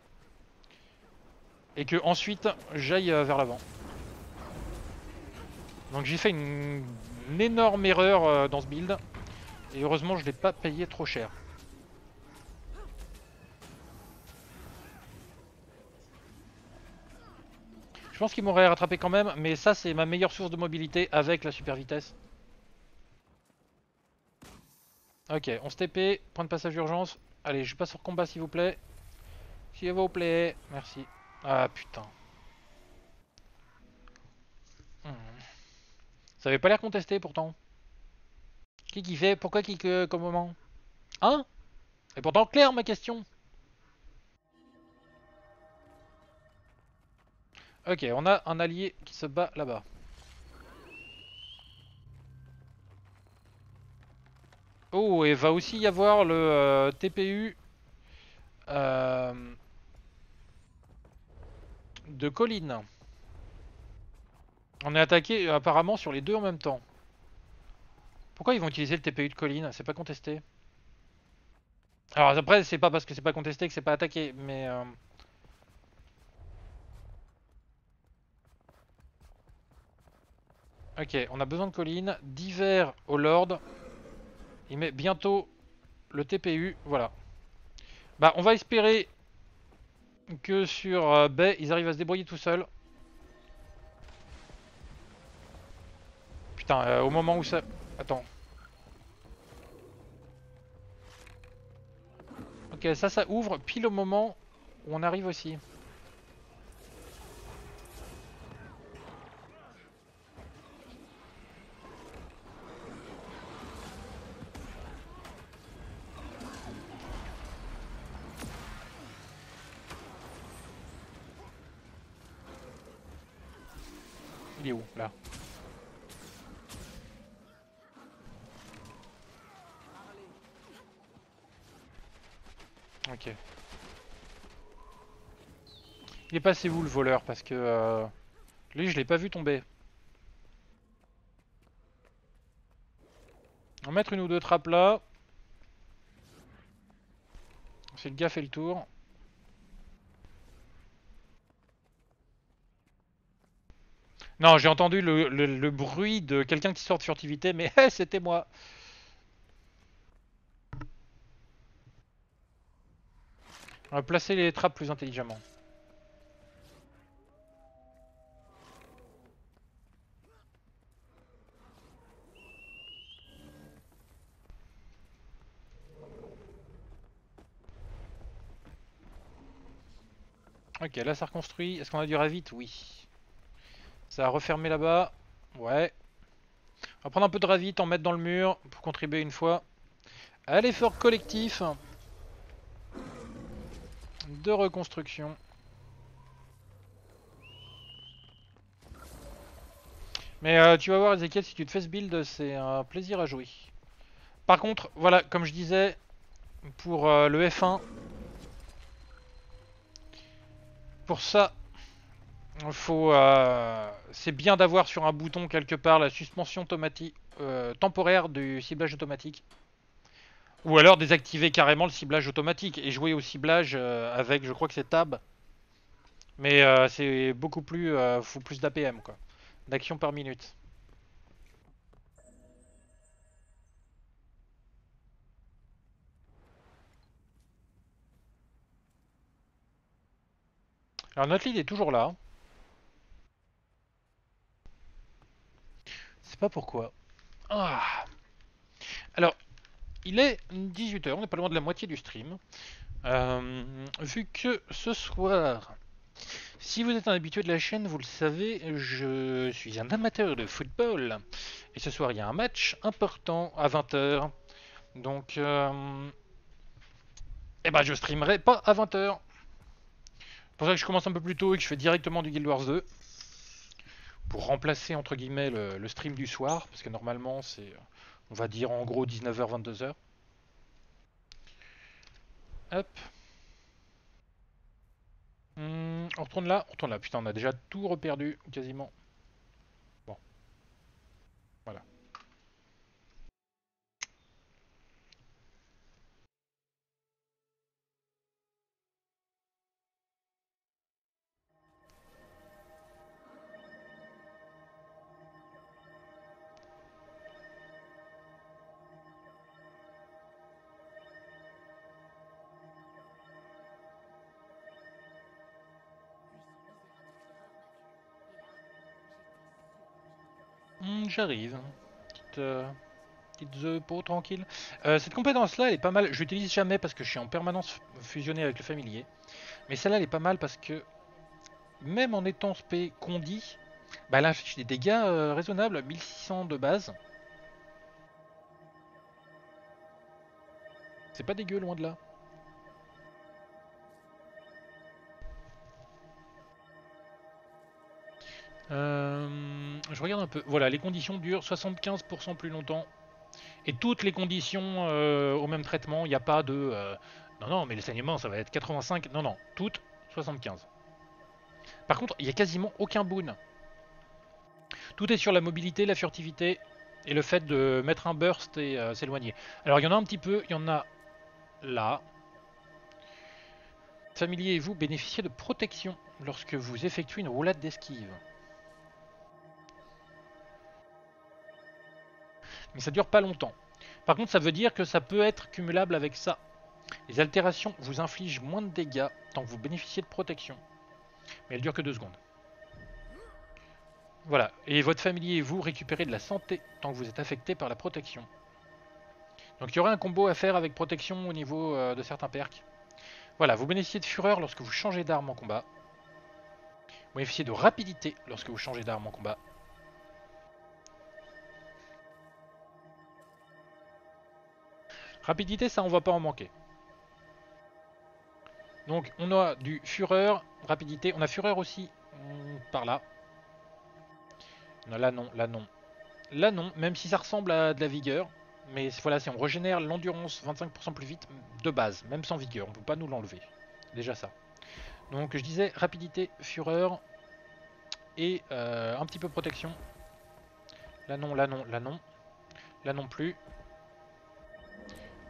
et que ensuite j'aille vers l'avant. Donc j'ai fait une, énorme erreur dans ce build et heureusement je l'ai pas payé trop cher. Je pense qu'il m'aurait rattrapé quand même, mais ça c'est ma meilleure source de mobilité avec la super vitesse. Ok, on se TP, point de passage d'urgence. Allez, je passe sur combat s'il vous plaît. S'il vous plaît, merci. Ah putain. Hmm. Ça avait pas l'air contesté pourtant. Qui qui fait Pourquoi qui que comme moment? Hein? Et pourtant clair ma question. Ok, on a un allié qui se bat là-bas. Oh, et va aussi y avoir le euh, TPU euh, de colline. On est attaqué apparemment sur les deux en même temps. Pourquoi ils vont utiliser le TPU de colline? C'est pas contesté. Alors après, c'est pas parce que c'est pas contesté que c'est pas attaqué, mais... Euh, ok, on a besoin de colline. D'hiver au Lord. Il met bientôt le TPU, voilà. Bah on va espérer que sur euh, Bay, ils arrivent à se débrouiller tout seuls. Putain, euh, au moment où ça... Attends. Ok, ça, ça ouvre pile au moment où on arrive aussi. Ok. Il est passé où le voleur? Parce que... Euh, lui je l'ai pas vu tomber. On va mettre une ou deux trappes là. C'est le gars fait le tour. Non, j'ai entendu le, bruit de quelqu'un qui sort de furtivité, mais [laughs] c'était moi. On va placer les trappes plus intelligemment. Ok, là ça reconstruit. Est-ce qu'on a du ravit Oui. Ça a refermé là-bas. Ouais. On va prendre un peu de ravit, en mettre dans le mur pour contribuer une fois à l'effort collectif de reconstruction. Mais euh, tu vas voir Ezekiel, si tu te fais ce build, c'est un plaisir à jouer. Par contre, voilà, comme je disais, pour euh, le F1, pour ça, faut, euh, c'est bien d'avoir sur un bouton quelque part la suspension euh, temporaire du ciblage automatique. Ou alors désactiver carrément le ciblage automatique et jouer au ciblage euh, avec, je crois que c'est tab. Mais c'est beaucoup plus, faut plus d'APM quoi, d'action par minute. Alors notre lead est toujours là. Pas pourquoi. Ah. Alors, il est 18h, on n'est pas loin de la moitié du stream. Euh, vu que ce soir, si vous êtes un habitué de la chaîne, vous le savez, je suis un amateur de football. Et ce soir, il y a un match important à 20h. Donc, euh, eh ben, je streamerai pas à 20h. C'est pour ça que je commence un peu plus tôt et que je fais directement du Guild Wars 2 pour remplacer entre guillemets le, stream du soir, parce que normalement c'est, on va dire en gros 19h, 22h. Hop. Hmm, on retourne là, on retourne là. Putain, on a déjà tout reperdu, quasiment. J'arrive. Petite, euh, petite peau tranquille. Euh, cette compétence-là, elle est pas mal. Je l'utilise jamais parce que je suis en permanence fusionné avec le familier. Mais celle-là, elle est pas mal parce que même en étant spé condi, bah, elle affiche des dégâts euh, raisonnables, 1600 de base. C'est pas dégueu loin de là. Euh, je regarde un peu. Voilà, les conditions durent 75% plus longtemps. Et toutes les conditions euh, au même traitement, il n'y a pas de... euh, non, non, mais les saignements, ça va être 85. Non, non, toutes 75. Par contre, il n'y a quasiment aucun boon. Tout est sur la mobilité, la furtivité et le fait de mettre un burst et euh, s'éloigner. Alors, il y en a un petit peu, il y en a là. Familier et vous bénéficiez de protection lorsque vous effectuez une roulade d'esquive. Mais ça dure pas longtemps. Par contre, ça veut dire que ça peut être cumulable avec ça. Les altérations vous infligent moins de dégâts tant que vous bénéficiez de protection. Mais elles durent que deux secondes. Voilà. Et votre familier et vous récupérez de la santé tant que vous êtes affecté par la protection. Donc il y aura un combo à faire avec protection au niveau euh, de certains perks. Voilà, vous bénéficiez de fureur lorsque vous changez d'arme en combat. Vous bénéficiez de rapidité lorsque vous changez d'arme en combat. Rapidité, ça on va pas en manquer. Donc on a du fureur, rapidité, on a fureur aussi hmm, par là. Non, là non, là non. Là non, même si ça ressemble à de la vigueur. Mais voilà, si on régénère l'endurance 25% plus vite de base, même sans vigueur, on peut pas nous l'enlever. Déjà ça. Donc je disais rapidité, fureur et euh, un petit peu protection. Là non, là non, là non. Là non plus.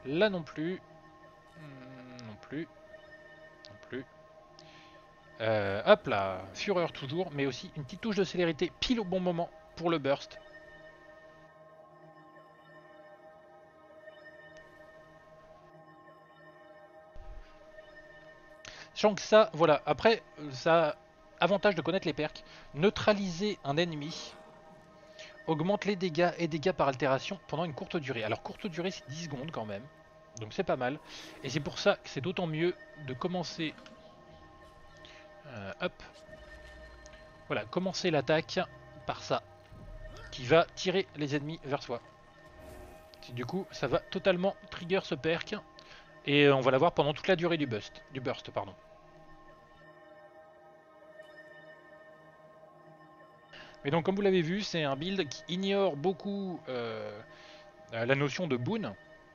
Là non plus. Hmm, Non plus. Non plus. Euh, hop là, fureur toujours, mais aussi une petite touche de célérité pile au bon moment pour le burst. Sachant que ça, voilà, après, ça a avantage de connaître les perks. Neutraliser un ennemi augmente les dégâts et dégâts par altération pendant une courte durée. Alors courte durée c'est 10 secondes quand même, donc c'est pas mal. Et c'est pour ça que c'est d'autant mieux de commencer... Euh. Voilà, commencer l'attaque par ça, qui va tirer les ennemis vers soi. Du coup, ça va totalement trigger ce perk, et on va l'avoir pendant toute la durée du burst. Du burst pardon. Mais donc comme vous l'avez vu, c'est un build qui ignore beaucoup euh, la notion de boon.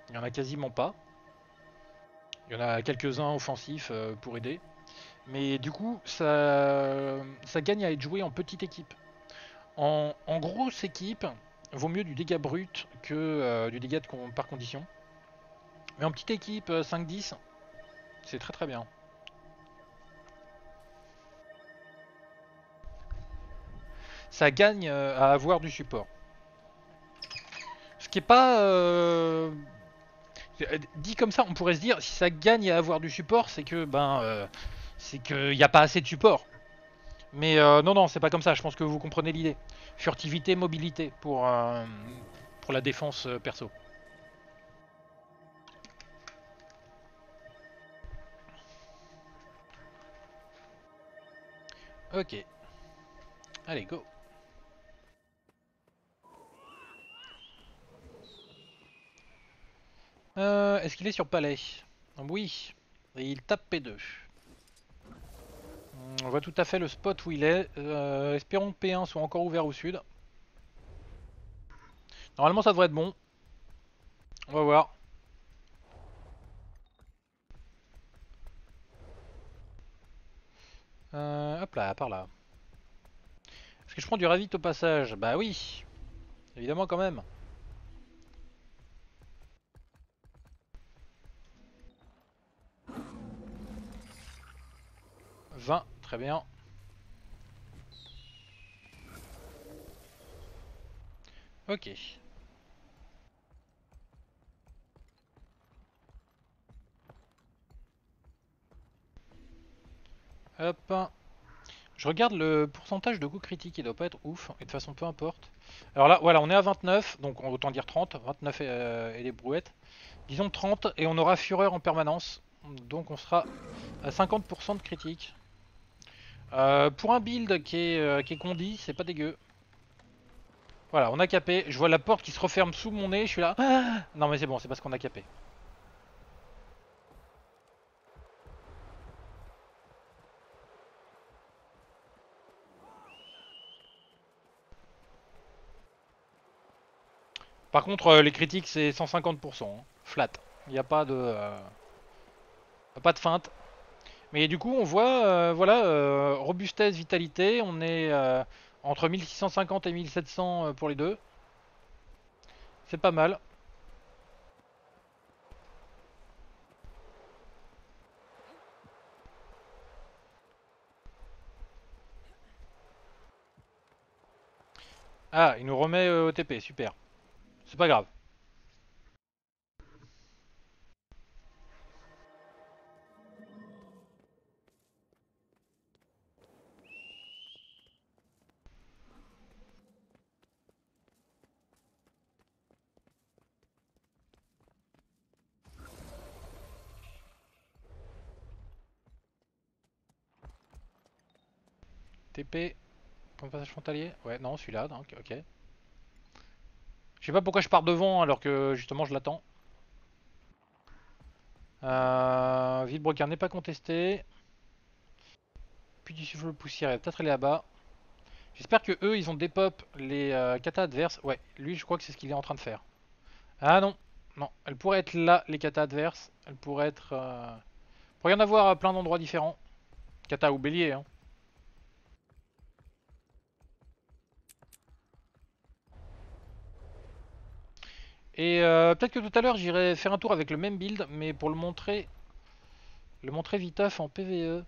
Il n'y en a quasiment pas. Il y en a quelques-uns offensifs euh, pour aider. Mais du coup, ça, gagne à être joué en petite équipe. En, grosse équipe, vaut mieux du dégât brut que euh, du dégât de con- par condition. Mais en petite équipe, euh, 5-10, c'est très très bien. Gagne euh, à avoir du support. Ce qui est pas... euh, Dit comme ça, on pourrait se dire, si ça gagne à avoir du support, c'est que ben, euh, c'est qu'il n'y a pas assez de support. Mais euh, non, non, c'est pas comme ça. Je pense que vous comprenez l'idée. Furtivité, mobilité pour pour la défense perso. Ok. Allez, go. Euh, Est-ce qu'il est sur palais? Oui. Et il tape P2. On voit tout à fait le spot où il est. Euh, espérons que P1 soit encore ouvert au sud. Normalement ça devrait être bon. On va voir. Euh, hop là, par là. Est-ce que je prends du ravit au passage? Bah oui. Évidemment quand même. 20, très bien. Ok. Hop. Je regarde le pourcentage de coups critiques, il doit pas être ouf, et de façon peu importe. Alors là, voilà, on est à 29, donc autant dire 30, 29 et, euh, et les brouettes. Disons 30, et on aura fureur en permanence, donc on sera à 50% de critiques. Euh, pour un build qui est, euh, qui est c'est pas dégueu. Voilà, on a capé. Je vois la porte qui se referme sous mon nez. Je suis là. Ah non, mais c'est bon, c'est parce qu'on a capé. Par contre, euh, les critiques, c'est 150%. hein. Flat. Il n'y a pas de. euh, Pas de feinte. Mais du coup, on voit, euh, voilà, euh, robustesse, vitalité. On est euh, entre 1650 et 1700 euh, pour les deux. C'est pas mal. Ah, il nous remet au TP, super. C'est pas grave. TP, point de passage frontalier Ouais, non, celui-là, donc, ok. Je sais pas pourquoi je pars devant alors que justement je l'attends. Euh, n'est pas contesté. Puis du souffle poussière, peut-être est là-bas. J'espère que eux ils ont dépop les euh, katas adverses. Ouais, lui je crois que c'est ce qu'il est en train de faire. Ah non, non, elle pourrait être là les katas adverses. Elle pourrait être. Euh... Il pourrait y en avoir à plein d'endroits différents. Kata ou bélier, hein. Et euh, peut-être que tout à l'heure j'irai faire un tour avec le même build, mais pour le montrer, le montrer viteuf en PVE.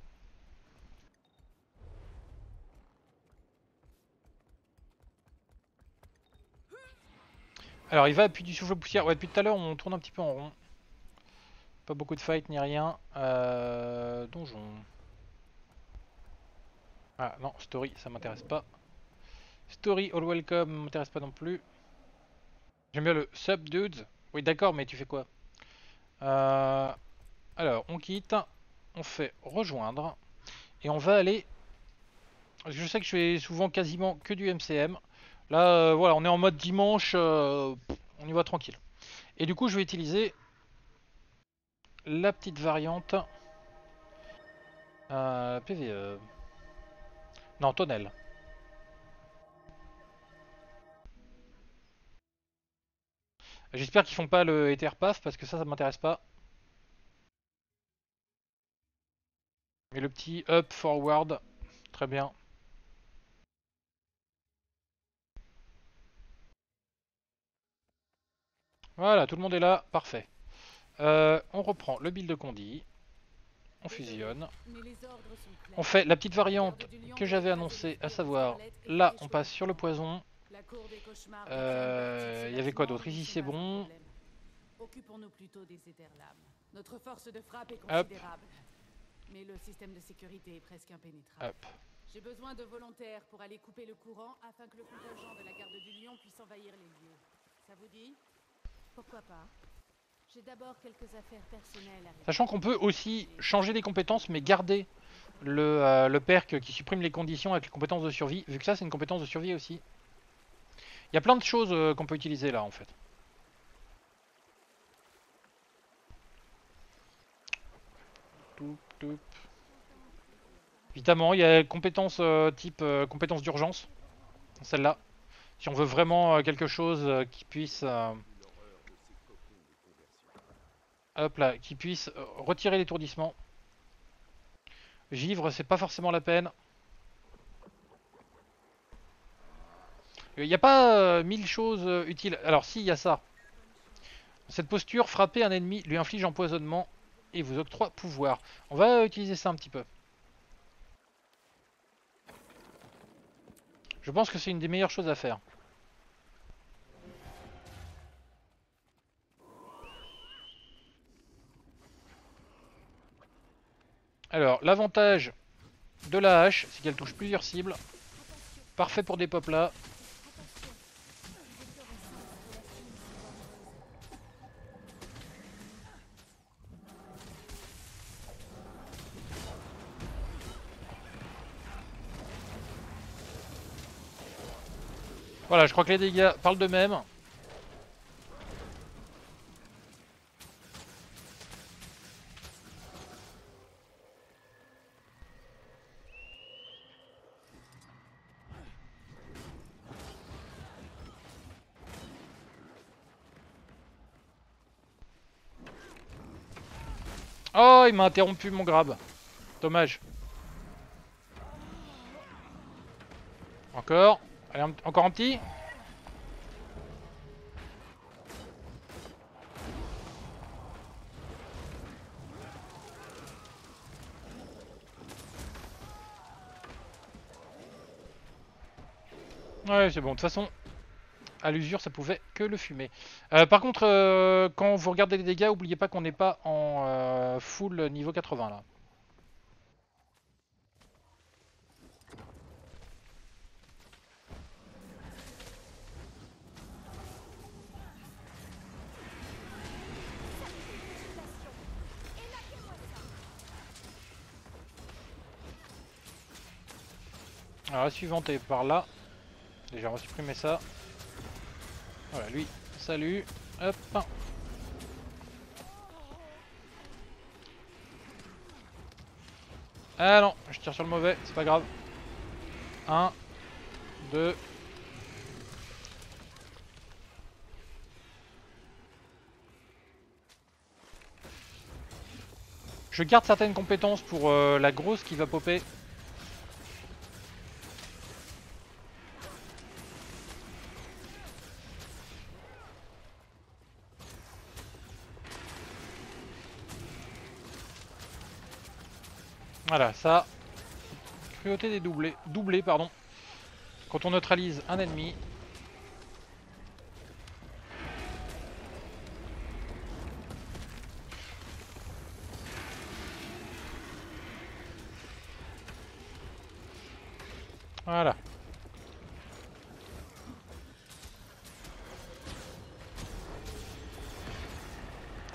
Alors il va appuyer du souffle poussière. Ouais, depuis tout à l'heure on tourne un petit peu en rond. Pas beaucoup de fight ni rien. Euh, donjon. Ah non, story, ça m'intéresse pas. Story, all welcome, m'intéresse pas non plus. J'aime bien le sub dudes. Oui d'accord mais tu fais quoi Euh, Alors on quitte, on fait rejoindre et on va aller. Je sais que je fais souvent quasiment que du MCM. Là euh, voilà on est en mode dimanche, euh, on y va tranquille. Et du coup je vais utiliser la petite variante PVE. Non tonnel. J'espère qu'ils font pas le Etherpaf parce que ça, ça m'intéresse pas. Mais le petit up forward, très bien. Voilà, tout le monde est là, parfait. Euh, on reprend le build qu'on dit. On fusionne. On fait la petite variante que j'avais annoncée, à savoir, là on passe sur le poison. Euh, Il y avait quoi d'autre Ici c'est bon. Occupons-nous plutôt des étherlames. Notre force de frappe est Hop. considérable. Mais le système de sécurité est presque impénétrable. Hop. J'ai besoin de volontaires pour aller couper le courant afin que le contingent de la garde du lion puisse envahir les lieux. Ça vous dit? Pourquoi pas? J'ai d'abord quelques affaires personnelles à. Sachant qu'on peut aussi changer les compétences mais garder le, euh, le perk qui supprime les conditions avec les compétences de survie, vu que ça c'est une compétence de survie aussi. Il y a plein de choses euh, qu'on peut utiliser là en fait. Évidemment, il y a compétences euh, type euh, compétences d'urgence, celle-là. Si on veut vraiment quelque chose qui puisse... Hop là, qui puisse retirer l'étourdissement. Givre, c'est pas forcément la peine. Il n'y a pas euh, mille choses euh, utiles. Alors si, il y a ça. Cette posture, frapper un ennemi, lui inflige empoisonnement et vous octroie pouvoir. On va utiliser ça un petit peu. Je pense que c'est une des meilleures choses à faire. Alors, l'avantage de la hache, c'est qu'elle touche plusieurs cibles. Parfait pour des pop là. Voilà, je crois que les dégâts parlent d'eux-mêmes. Oh, il m'a interrompu mon grab. Dommage. Encore. Allez, encore un petit. Ouais, c'est bon. De toute façon, à l'usure, ça pouvait que le fumer. Euh, par contre, euh, quand vous regardez les dégâts, oubliez pas qu'on n'est pas en euh, full niveau 80 là. Alors la suivante est par là. Déjà on va supprimer ça. Voilà lui, salut. Hop. Ah non, je tire sur le mauvais, c'est pas grave. 1, 2. Je garde certaines compétences pour euh, la grosse qui va popper. Voilà, ça. Cruauté des doublés. Doublé, pardon. Quand on neutralise un ennemi. Voilà.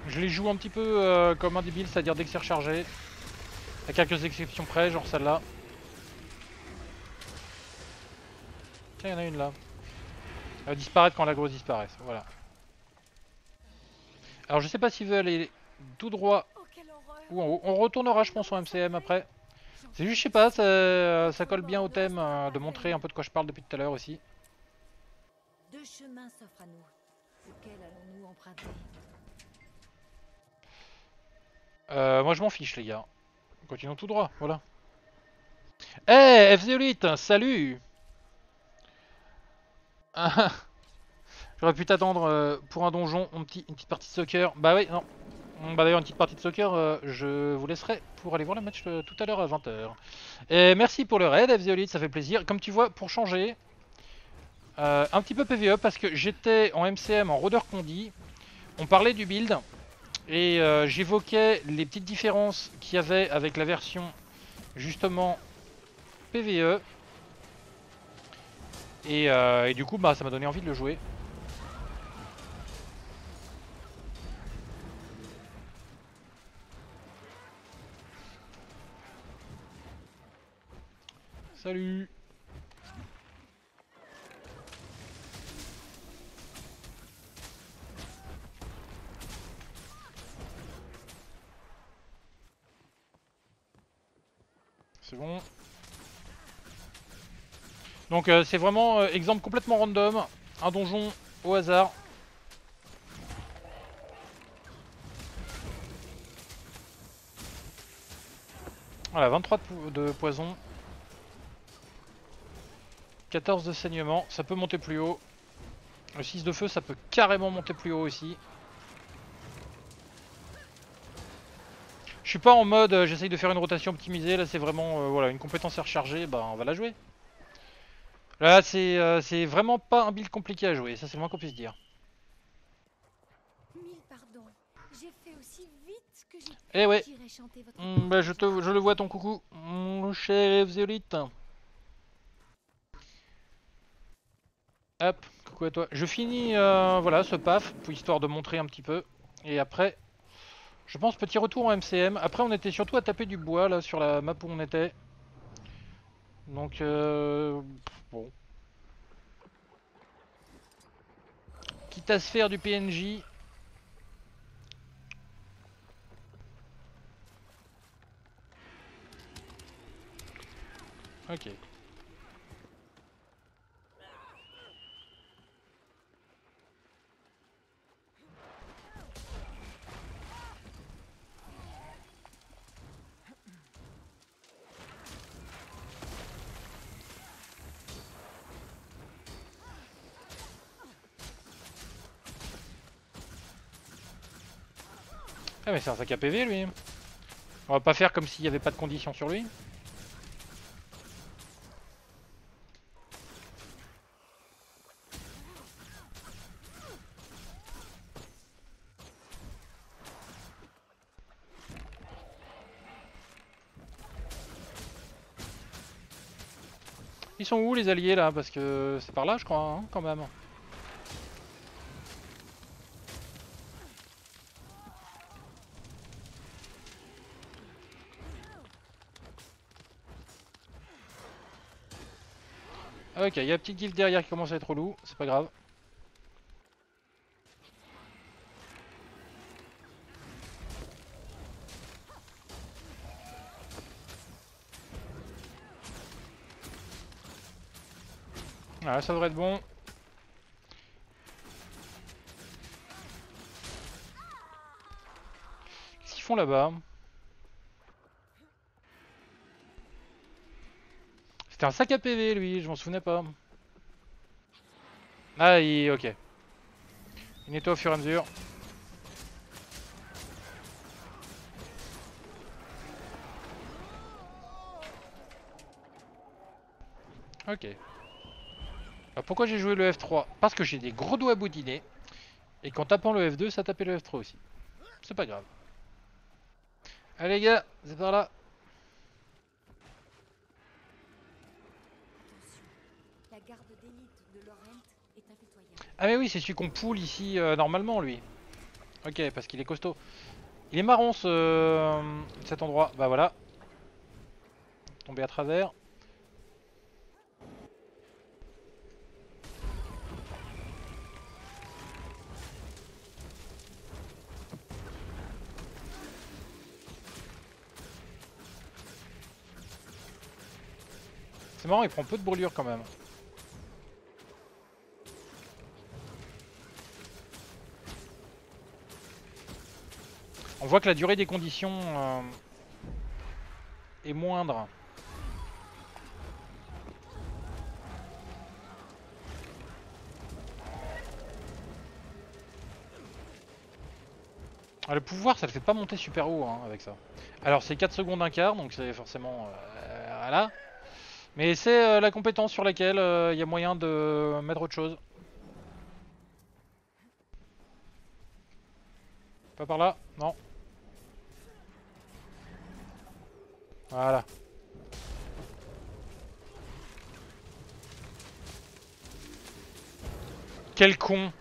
Je les joue un petit peu euh, comme un débile, c'est-à-dire dès que c'est rechargé. À quelques exceptions près, genre celle-là. Tiens, il y en a une là. Elle va disparaître quand la grosse disparaisse, voilà. Alors je sais pas s'il veut aller tout droit ou en haut. On retournera je pense en MCM après. C'est juste, je sais pas, ça, ça colle bien au thème euh, de montrer un peu de quoi je parle depuis tout à l'heure aussi. Deux chemins s'offrent à nous. Lequel allons-nous emprunter? Euh, moi je m'en fiche les gars. Continuons tout droit, voilà. Eh, FZ8, salut Ah, J'aurais pu t'attendre euh, pour un donjon, une petite partie de soccer. Bah oui, non. Bah d'ailleurs, une petite partie de soccer, euh, je vous laisserai pour aller voir le match euh, tout à l'heure à 20h. Et merci pour le raid, FZ8, ça fait plaisir. Comme tu vois, pour changer, un petit peu PVE parce que j'étais en MCM en rôdeur condi. On parlait du build. Et euh, j'évoquais les petites différences qu'il y avait avec la version justement PVE. Et, euh, et du coup bah ça m'a donné envie de le jouer. Salut C'est bon. Donc euh, c'est vraiment euh, exemple complètement random. Un donjon au hasard. Voilà, 23 de, de poison. 14 de saignement. Ça peut monter plus haut. Le 6 de feu, ça peut carrément monter plus haut aussi. Je suis pas en mode euh, j'essaye de faire une rotation optimisée, là c'est vraiment euh, voilà, une compétence à recharger, bah on va la jouer. Là c'est euh, c'est vraiment pas un build compliqué à jouer, ça c'est le moins qu'on puisse dire. Mille pardons. J'ai fait aussi vite que que j'y- Eh ouais, Hmm, bah, je, te, je le vois ton coucou, mon cher Zéolite. Hop, coucou à toi. Je finis voilà, ce paf, pour histoire de montrer un petit peu. Et après, je pense petit retour en MCM. Après, on était surtout à taper du bois là sur la map où on était. Donc, euh, bon. Quitte à se faire du PNJ. Ok. Ah mais c'est un sac à PV lui. On va pas faire comme s'il n'y avait pas de conditions sur lui. Ils sont où les alliés là? Parce que c'est par là je crois hein, quand même. Ok, il y a un petit guild derrière qui commence à être relou, c'est pas grave. Voilà, ça devrait être bon. Qu'est-ce qu'ils font là-bas? C'était un sac à PV lui, je m'en souvenais pas. Ah, il... ok. Il nettoie au fur et à mesure. Ok. Alors pourquoi j'ai joué le F3 Parce que j'ai des gros doigts boudinés. Et qu'en tapant le F2, ça tapait le F3 aussi. C'est pas grave. Allez les gars, c'est par là. Attention, la garde d'élite de Laurent est impitoyable. Ah mais oui, c'est celui qu'on poule ici euh, normalement lui. Ok, parce qu'il est costaud. Il est marrant ce euh, cet endroit. Bah voilà. Tombé à travers. C'est marrant, il prend peu de brûlure quand même. Voit que la durée des conditions euh, est moindre. Ah, le pouvoir, ça le fait pas monter super haut hein, avec ça. Alors c'est 4 secondes un quart, donc c'est forcément... euh, voilà. Mais c'est euh, la compétence sur laquelle il y a moyen de mettre autre chose. Pas par là Non. Voilà. Quel con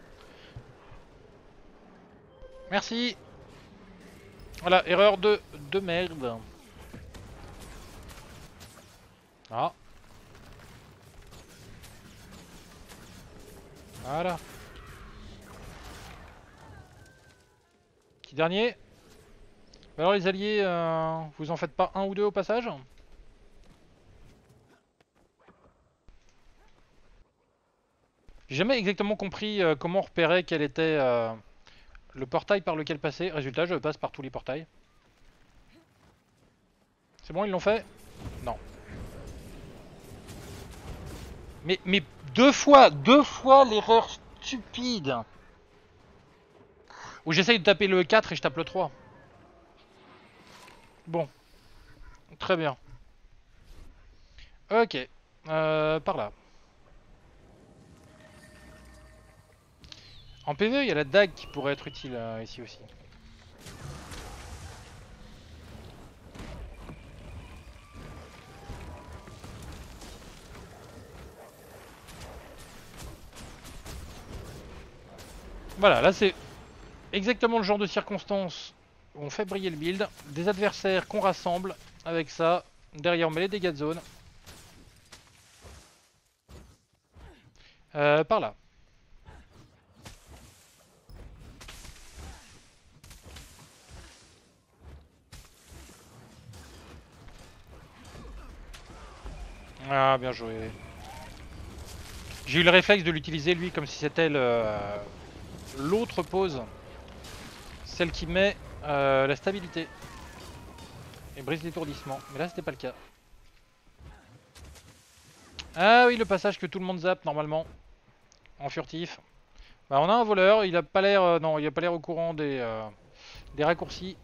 Merci Voilà, erreur de, de merde. Ah. Voilà. Petit dernier? Alors les alliés, euh, vous en faites pas un ou deux au passage J'ai jamais exactement compris euh, comment repérer quel était euh, le portail par lequel passer. Résultat, je passe par tous les portails. C'est bon, ils l'ont fait Non. Mais, mais deux fois, deux fois l'erreur stupide Où j'essaye de taper le 4 et je tape le 3. Bon. Très bien. Ok. Euh, par là. En PvE, il y a la dague qui pourrait être utile euh, ici aussi. Voilà, là c'est exactement le genre de circonstance on fait briller le build. Des adversaires qu'on rassemble avec ça. Derrière on met les dégâts de zone. Euh, par là. Ah, bien joué. J'ai eu le réflexe de l'utiliser lui comme si c'était le l'autre pose. Celle qui met euh, la stabilité. Et brise l'étourdissement. Mais là c'était pas le cas. Ah oui le passage que tout le monde zappe normalement. En furtif. Bah on a un voleur, il a pas l'air. euh, non, il a pas l'air au courant des, euh, des raccourcis.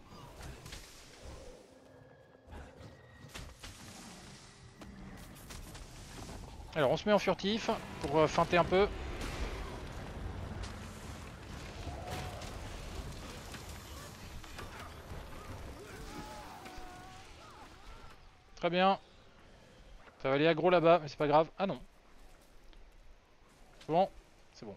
Alors on se met en furtif pour feinter un peu. Très bien. Ça va aller aggro là-bas, mais c'est pas grave. Ah non. C'est bon C'est bon.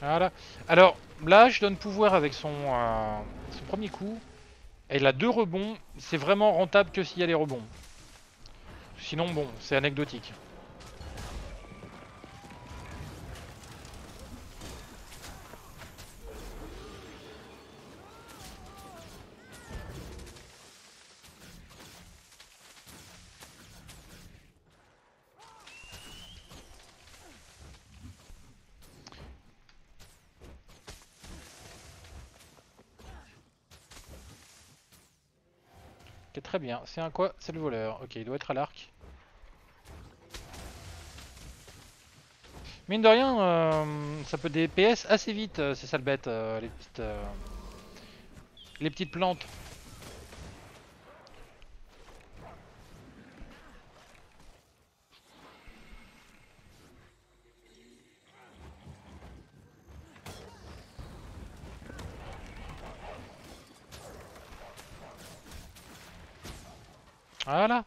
Voilà. Alors, là, je donne pouvoir avec son, euh, son premier coup. Elle a deux rebonds. C'est vraiment rentable que s'il y a les rebonds. Sinon, bon, c'est anecdotique. Bien. C'est un quoi? C'est le voleur. Ok, il doit être à l'arc. Mine de rien, euh, ça peut DPS assez vite, euh, ces sales bêtes, euh, les petites, les petites plantes. Voilà.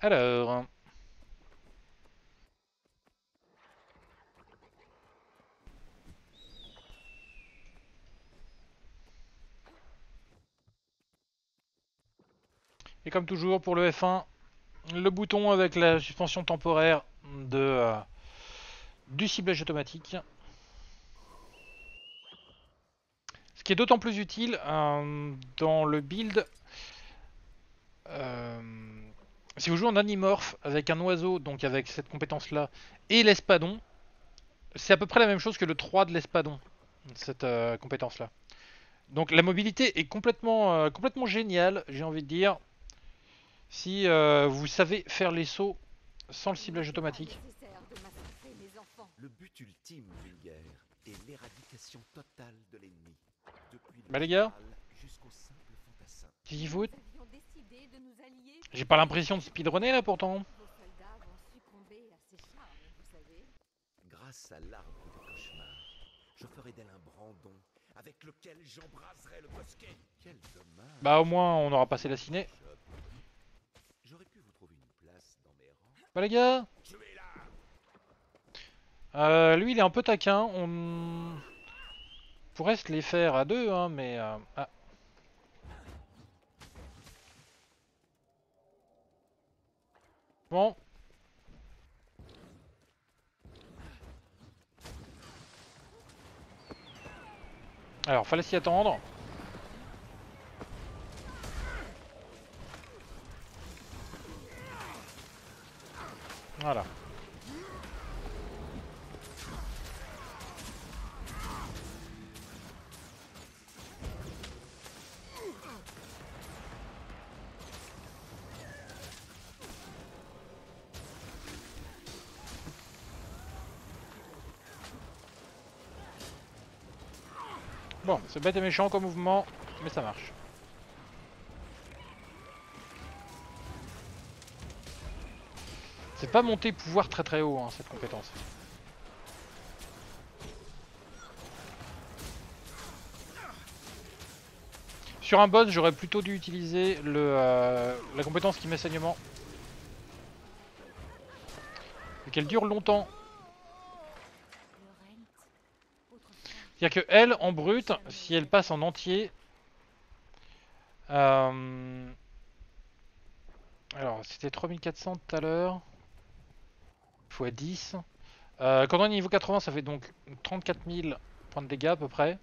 Alors. Et comme toujours pour le F1, le bouton avec la suspension temporaire de, euh, du ciblage automatique. Ce qui est d'autant plus utile euh, dans le build. euh, si vous jouez en animorph avec un oiseau, donc avec cette compétence là, et l'espadon, c'est à peu près la même chose que le 3 de l'espadon, cette compétence là. Donc la mobilité est complètement, complètement géniale, j'ai envie de dire, si euh, vous savez faire les sauts sans le ciblage automatique. De. Le but ultime, Vulgaire, est l'éradication totale de l'ennemi. Depuis le Bah, les gars. de nous allier. J'ai pas l'impression de speedrunner là pourtant. Grâce à l'arbre des cauchemars, je ferai d'elle un brandon avec lequel j'embraserai le bosquet. Quel dommage. Bah au moins on aura passé la ciné. J'aurais pu vous trouver une place dans les gars Euh, lui il est un peu taquin, on pourrait se les faire à deux, hein, mais... euh, ah. Bon. Alors, fallait s'y attendre. Voilà. Bon, c'est bête et méchant comme mouvement, mais ça marche. C'est pas monter pouvoir très très haut hein, cette compétence. Sur un boss, j'aurais plutôt dû utiliser le, euh, la compétence qui met saignement. Et qu'elle dure longtemps. C'est-à-dire que elle, en brut, si elle passe en entier... euh, Alors, c'était 3400 tout à l'heure. X 10. Euh, quand on est niveau 80, ça fait donc 34 000 points de dégâts à peu près.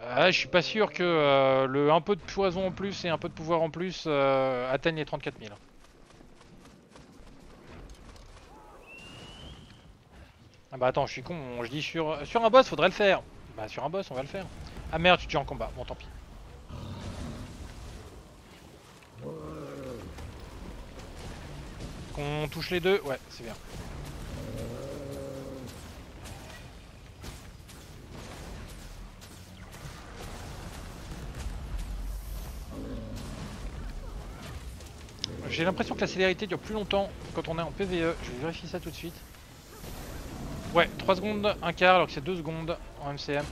Euh, je suis pas sûr que euh, le un peu de poison en plus et un peu de pouvoir en plus euh, atteignent les 34 000. Ah bah attends, je suis con, je dis sur, sur un boss, faudrait le faire. Bah sur un boss, on va le faire. Ah merde, tu te en combat, bon tant pis. Qu'on touche les deux, ouais, c'est bien. J'ai l'impression que la célérité dure plus longtemps quand on est en PVE. Je vais vérifier ça tout de suite. Ouais, 3 secondes, un quart, alors que c'est 2 secondes en MCM.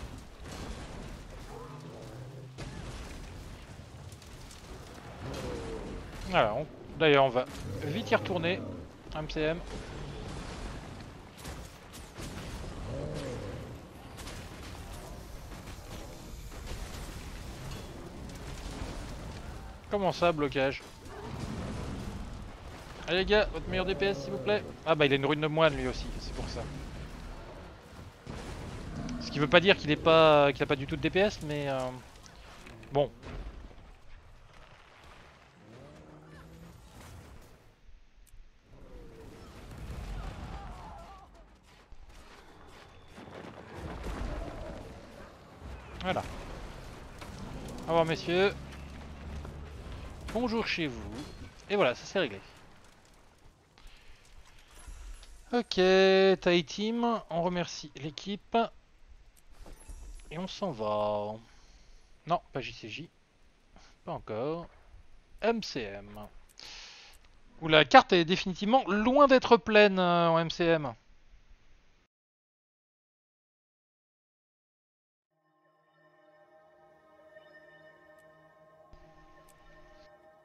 Voilà, on- d'ailleurs on va vite y retourner. MCM. Comment ça, blocage? Allez les gars, votre meilleur DPS s'il vous plaît. Ah bah il a une rune de moine lui aussi, c'est pour ça. Ce qui veut pas dire qu'il est pas du tout de DPS, mais euh, bon. Voilà. Au revoir messieurs. Bonjour chez vous. Et voilà, ça c'est réglé. Ok, taille team, on remercie l'équipe. Et on s'en va. Non, pas JCJ. Pas encore. MCM. Où la carte est définitivement loin d'être pleine euh, en MCM.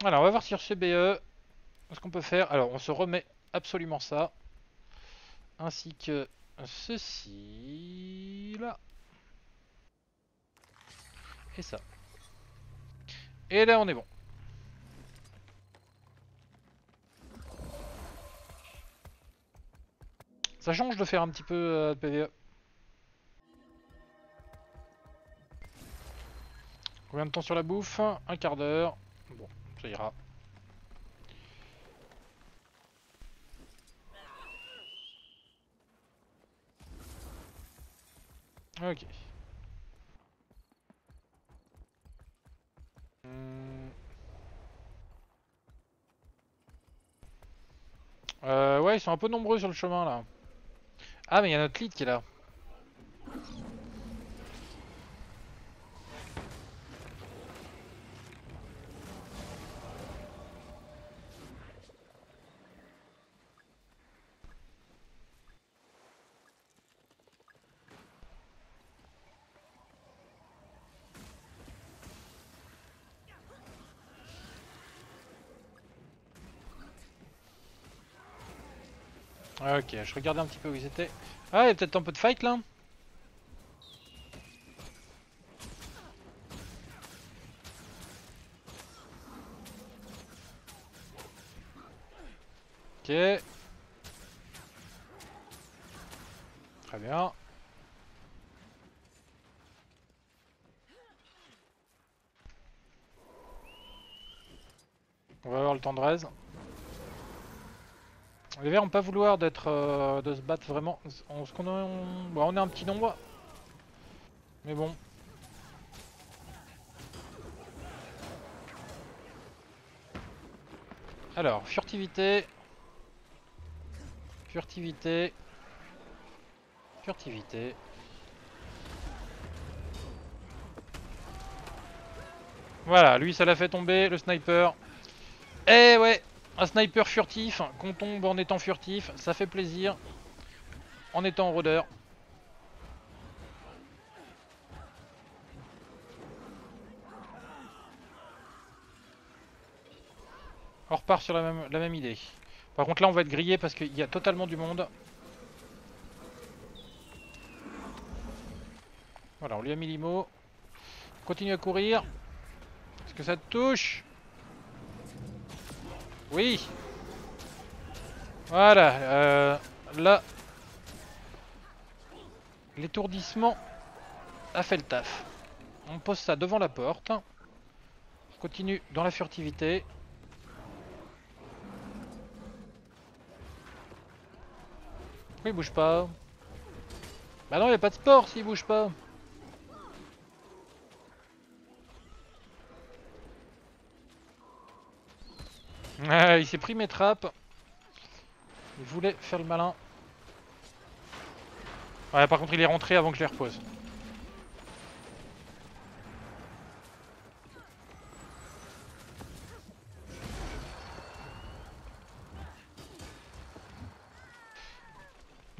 Alors, on va voir sur CBE ce qu'on peut faire. Alors, on se remet absolument ça. Ainsi que ceci là. Et ça. Et là, on est bon. Ça change de faire un petit peu euh, de PVE. Combien de temps sur la bouffe? Un quart d'heure. Bon, Ok. Hmm. Euh, ouais, ils sont un peu nombreux sur le chemin là. Ah, mais il y a notre lead qui est là. Ok, je regardais un petit peu où ils étaient. Ah, il y a peut-être un peu de fight là Ok. Très bien. On va avoir le temps de raise. Verts ont pas vouloir d'être euh, de se battre vraiment. On, ce qu'on a- on- bon, on est un petit nombre. Mais bon. Alors, furtivité. Furtivité. Furtivité. Voilà, lui ça l'a fait tomber, le sniper. Eh ouais Un sniper furtif, qu'on tombe en étant furtif, ça fait plaisir. En étant rôdeur. On repart sur la même, la même idée. Par contre là on va être grillé parce qu'il y a totalement du monde. Voilà, on lui a mis l'IMO. Continue à courir. Est-ce que ça te touche? Oui Voilà, euh, là... L'étourdissement a fait le taf. On pose ça devant la porte. On continue dans la furtivité. Pourquoi il bouge pas Bah non, il a pas de sport s'il bouge pas. Ah, il s'est pris mes trappes. Il voulait faire le malin. Ouais, par contre, il est rentré avant que je les repose.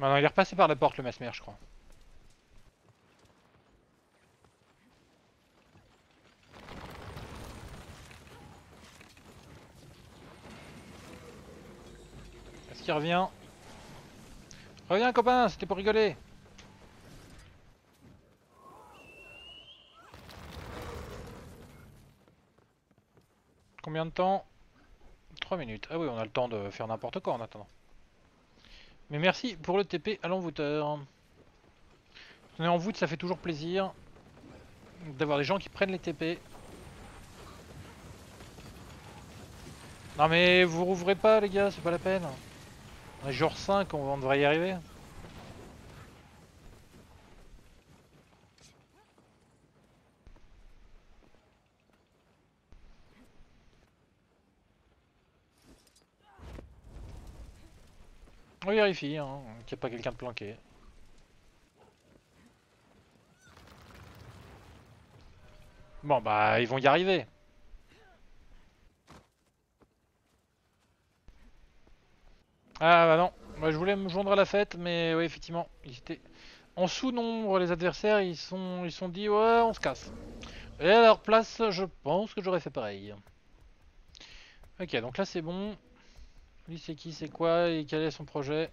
Non, il est repassé par la porte, le mesmer, je crois. Qu'il revient Reviens, copain, c'était pour rigoler. Combien de temps? 3 minutes. Ah oui, on a le temps de faire n'importe quoi en attendant. Mais merci pour le TP à l'envoûteur. On est en voûte, ça fait toujours plaisir d'avoir des gens qui prennent les TP. Non mais vous rouvrez pas les gars, c'est pas la peine. Est jour 5, on devrait y arriver. On vérifie, hein, qu'il n'y a pas quelqu'un de planqué. Bon bah ils vont y arriver. Ah bah non, bah, je voulais me joindre à la fête, mais oui effectivement, ils étaient en sous-nombre les adversaires, ils sont ils sont dit ouais on se casse. Et à leur place, je pense que j'aurais fait pareil. Ok, donc là c'est bon. Lui c'est qui, c'est quoi et quel est son projet?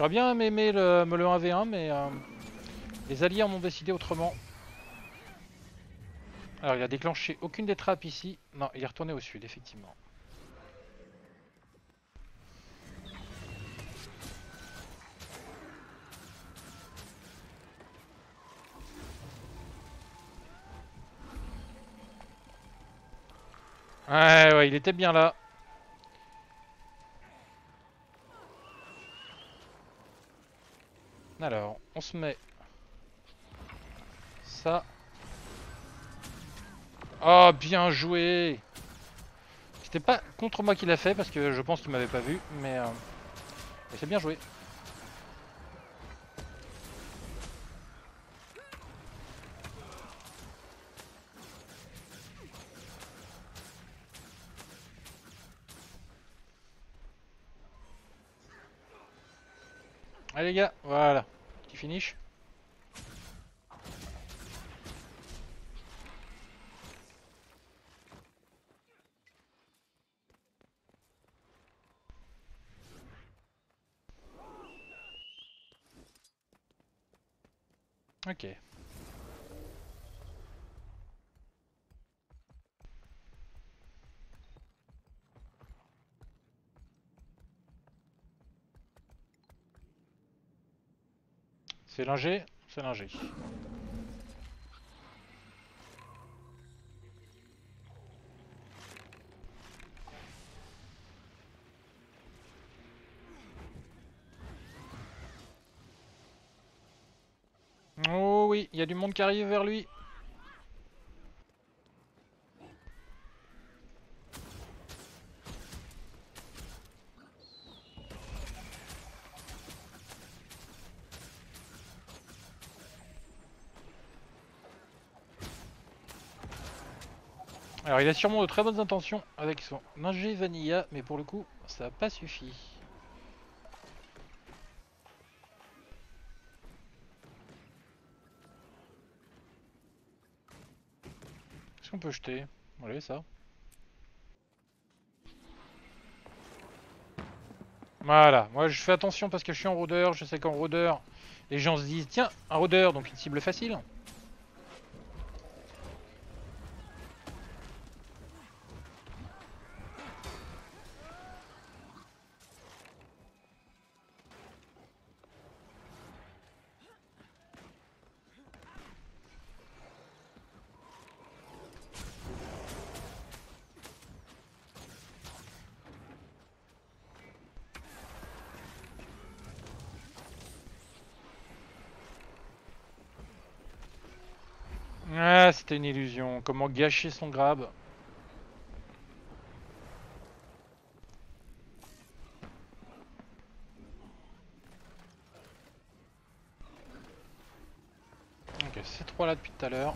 J'aurais bien aimé le, me le 1v1 mais euh, les alliés en ont décidé autrement. Alors il a déclenché aucune des trappes ici. Non, il est retourné au sud, effectivement. Ouais, ouais, il était bien là. Alors, on se met ça. Oh, bien joué C'était pas contre moi qu'il l'a fait parce que je pense qu'il m'avait pas vu, mais, euh, c'est bien joué. Allez les gars, voilà, petit finish. Ok. C'est lingé C'est lingé. Oh oui, il y a du monde qui arrive vers lui. Il a sûrement de très bonnes intentions avec son ingé vanilla, mais pour le coup, ça n'a pas suffi. Qu'est-ce qu'on peut jeter? Allez, ça. Voilà, moi je fais attention parce que je suis en rôdeur, je sais qu'en rôdeur, les gens se disent tiens, un rôdeur, donc une cible facile. Ah, c'était une illusion. Comment gâcher son grab Ok, ces trois là depuis tout à l'heure.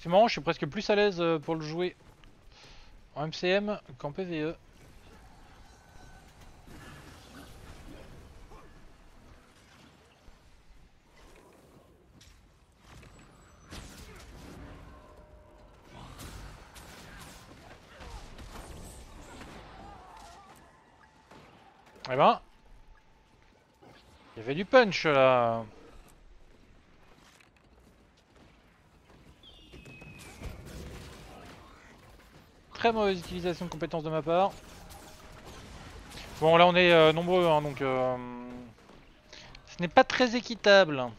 C'est marrant, je suis presque plus à l'aise euh, pour le jouer en MCM qu'en PVE. Eh ben, il y avait du punch là. Très mauvaise utilisation de compétences de ma part. Bon là on est euh, nombreux hein, donc euh, ce n'est pas très équitable.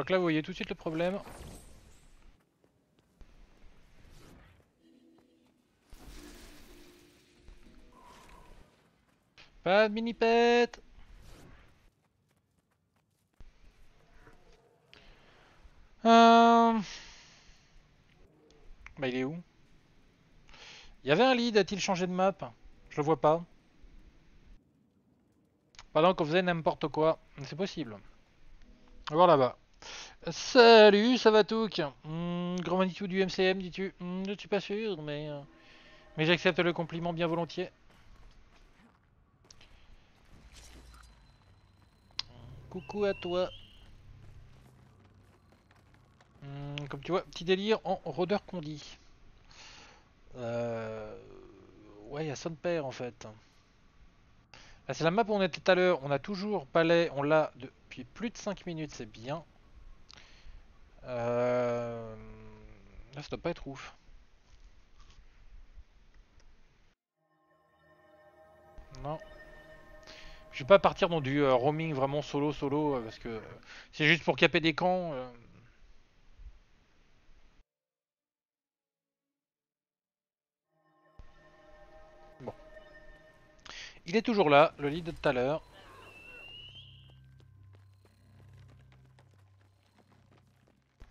Crois que là vous voyez tout de suite le problème. Pas de mini pet euh... Bah il est où? Il y avait un lead, a-t-il changé de map? Je le vois pas. Pendant qu'on faisait n'importe quoi, c'est possible. On va voir là-bas. Salut, ça va tout hmm, Grand Manitou du MCM, dis-tu hmm, Je suis pas sûr, mais... euh, Mais j'accepte le compliment bien volontiers. Coucou à toi. Hmm, comme tu vois, petit délire en rôdeur condi. Euh... Ouais, il y a son père en fait. Ah, c'est la map où on était tout à l'heure. On a toujours palais, on l'a depuis plus de 5 minutes, c'est bien. Euh... Là, ça doit pas être ouf. Non. Je vais pas partir dans du euh, roaming vraiment solo solo euh, parce que c'est juste pour caper des camps. euh. Bon. Il est toujours là, le lead de tout à l'heure.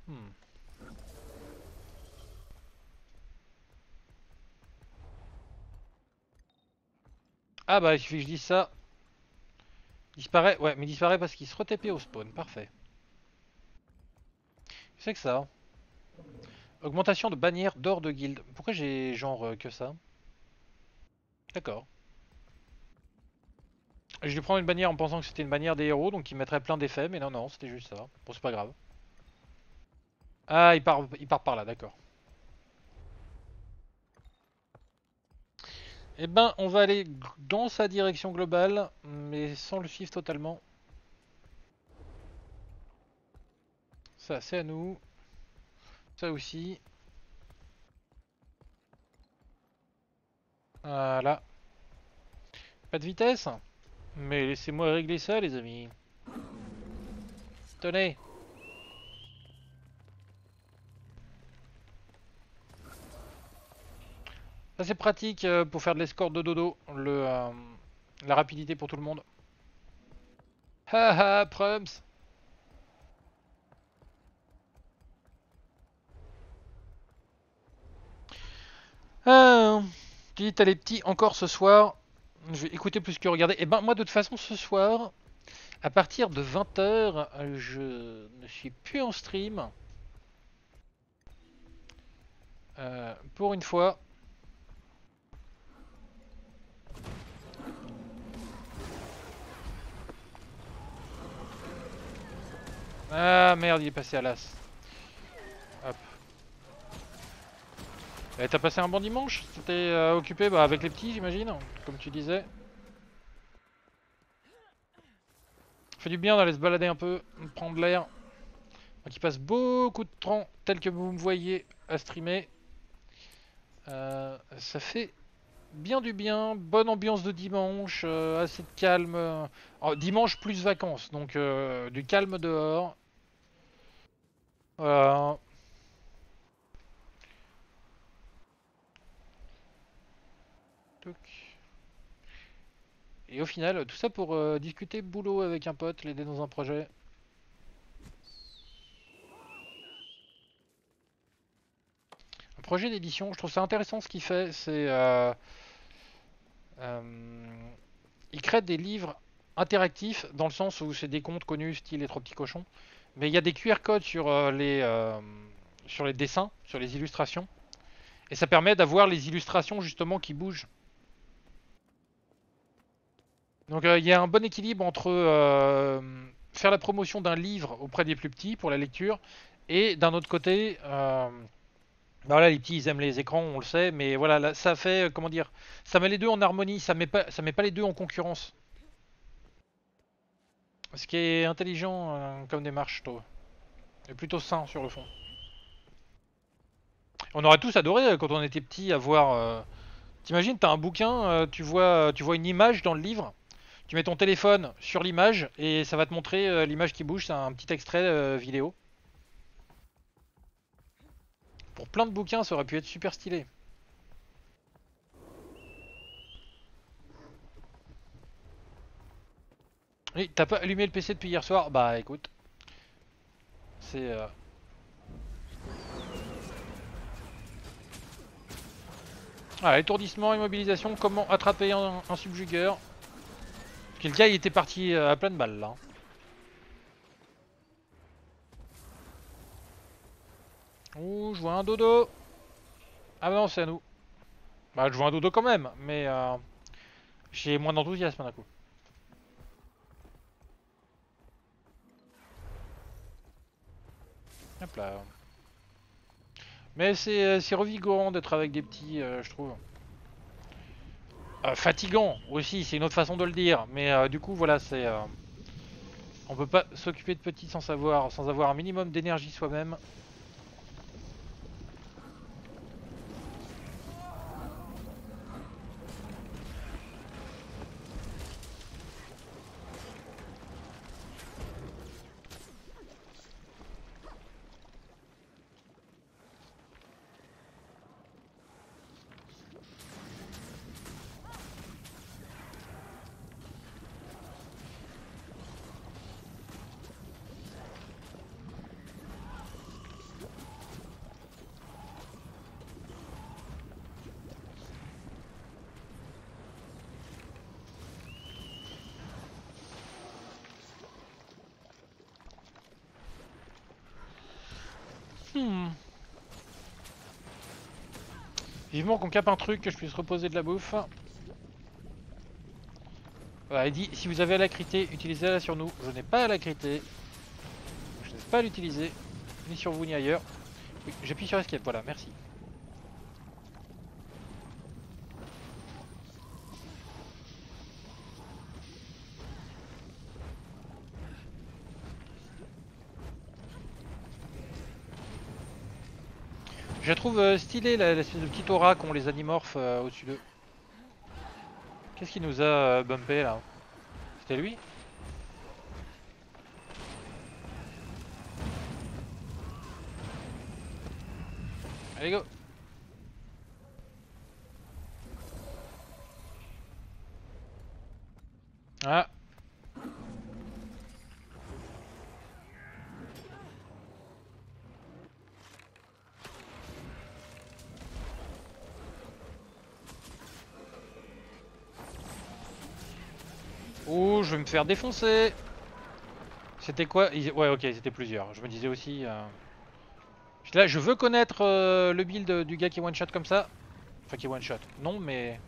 Hmm. Ah bah il suffit que je dise ça. Disparaît, ouais, mais disparaît parce qu'il se retépait au spawn, parfait. C'est que ça. Augmentation de bannière d'or de guilde. Pourquoi j'ai genre euh, que ça? D'accord. J'ai dû prendre une bannière en pensant que c'était une bannière des héros, donc il mettrait plein d'effets, mais non, non, c'était juste ça. Bon, c'est pas grave. Ah, il part, il part par là, d'accord. Eh ben, on va aller dans sa direction globale, mais sans le suivre totalement. Ça, c'est à nous. Ça aussi. Voilà. Pas de vitesse? Mais laissez-moi régler ça, les amis. Tenez. Ça c'est pratique euh, pour faire de l'escorte de dodo, le, euh, la rapidité pour tout le monde. [laughs] Haha, Prums Ah, tu dis t'as les petits encore ce soir. Je vais écouter plus que regarder. Et ben moi de toute façon ce soir, à partir de 20h, je ne suis plus en stream. Euh, pour une fois. Ah merde, il est passé à l'as. Hop. Et t'as passé un bon dimanche? T'étais euh, occupé bah, avec les petits, j'imagine, comme tu disais. Fait du bien d'aller se balader un peu, prendre l'air. Moi qui passe beaucoup de temps, tel que vous me voyez, à streamer. Euh, ça fait bien du bien, bonne ambiance de dimanche, euh, assez de calme. oh, dimanche plus vacances, donc du calme dehors. Et au final, tout ça pour euh, discuter boulot avec un pote, l'aider dans un projet. Un projet d'édition, je trouve ça intéressant ce qu'il fait, c'est... euh, euh, il crée des livres interactifs, dans le sens où c'est des contes connus, style Les Trois Petits Cochons, mais il y a des QR codes sur, euh, les, euh, sur les dessins, sur les illustrations, et ça permet d'avoir les illustrations justement qui bougent. Donc euh, il y a un bon équilibre entre faire la promotion d'un livre auprès des plus petits pour la lecture et d'un autre côté, euh, bah voilà, les petits ils aiment les écrans, on le sait, mais voilà, là, ça fait comment dire, ça met les deux en harmonie, ça met pas, ça met pas les deux en concurrence. Ce qui est intelligent euh, comme démarche, je trouve, et plutôt sain sur le fond. On aurait tous adoré euh, quand on était petit avoir. euh, T'imagines, t'as un bouquin, tu vois, tu vois une image dans le livre. Tu mets ton téléphone sur l'image et ça va te montrer l'image qui bouge, c'est un petit extrait vidéo. Pour plein de bouquins, ça aurait pu être super stylé. T'as pas allumé le PC depuis hier soir Bah écoute. C'est... euh, Ah, étourdissement, immobilisation, comment attraper un, un subjugueur. Parce que le gars il était parti euh, à pleine balle là. Ouh, je vois un dodo. Ah bah non, c'est à nous. Bah, je vois un dodo quand même, mais euh, j'ai moins d'enthousiasme d'un coup. Hop là. Mais c'est euh, c'est revigorant d'être avec des petits, euh, je trouve. Euh, fatigant aussi, c'est une autre façon de le dire. Mais du coup, voilà, c'est. on peut pas s'occuper de petits sans savoir, sans avoir un minimum d'énergie soi-même. Vivement qu'on capte un truc, que je puisse reposer de la bouffe. Voilà, il dit si vous avez alacrité, utilisez-la sur nous. Je n'ai pas alacrité. Je n'ai pas à l'utiliser. Ni sur vous ni ailleurs. Oui, j'appuie sur escape, voilà, merci. Je trouve euh, stylée la- l'espèce de petite aura qu'ont les animorphes euh, au-dessus d'eux. Qu'est-ce qui nous a euh, bumpé là C'était lui Allez go Ah Ouh, je vais me faire défoncer C'était quoi? Ouais, ok, c'était plusieurs. Je me disais aussi... euh, Là, je veux connaître euh, le build du gars qui one-shot comme ça. Enfin, qui one-shot. Non, mais...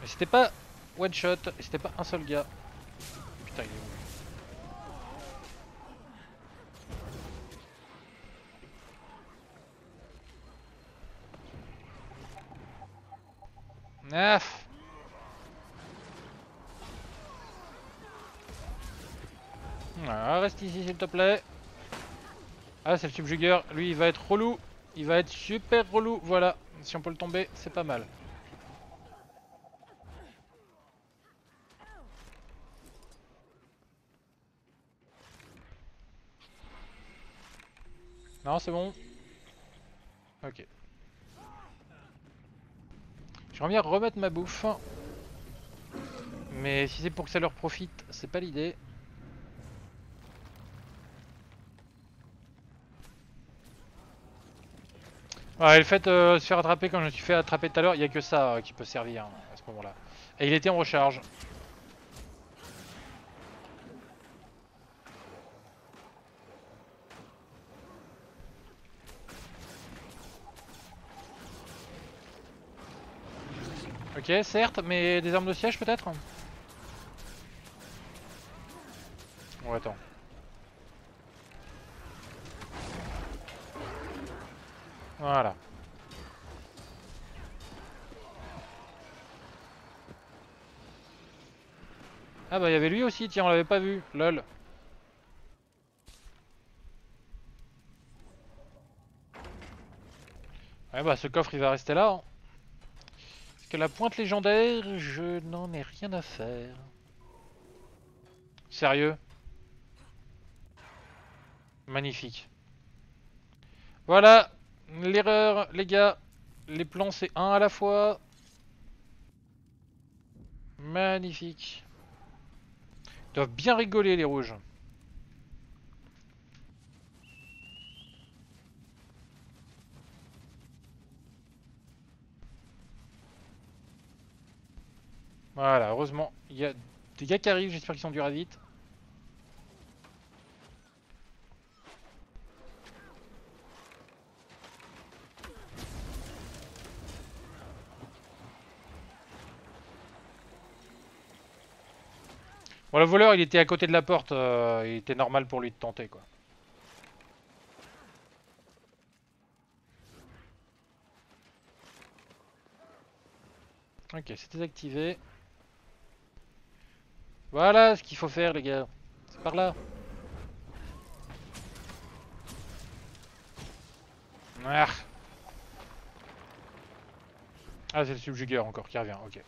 Mais c'était pas one-shot, et c'était pas un seul gars. Putain, il est où? Ah, ici s'il te plaît. Ah, c'est le subjugueur. Lui, il va être relou. Il va être super relou. Voilà. Si on peut le tomber, c'est pas mal. Non, c'est bon. Ok. J'aimerais bien remettre ma bouffe. Mais si c'est pour que ça leur profite, c'est pas l'idée. Ouais, et le fait de se faire attraper quand je me suis fait attraper tout à l'heure, il n'y a que ça euh, qui peut servir hein, à ce moment-là. Et il était en recharge. Ok, certes, mais des armes de siège peut-être? Bon, attends. Voilà. Ah bah il y avait lui aussi, tiens on l'avait pas vu, lol. Ouais bah ce coffre il va rester là. hein. Parce que la pointe légendaire, je n'en ai rien à faire. Sérieux? Magnifique. Voilà, l'erreur les gars. Les plans c'est un à la fois. Magnifique. Ils doivent bien rigoler les rouges. Voilà, heureusement, il y a des gars qui arrivent, j'espère qu'ils sont durs à vite. Bon, le voleur, il était à côté de la porte, euh, il était normal pour lui de tenter, quoi. Ok, c'est désactivé. Voilà ce qu'il faut faire, les gars. C'est par là. Ah, Ah, c'est le subjugueur encore qui revient, ok.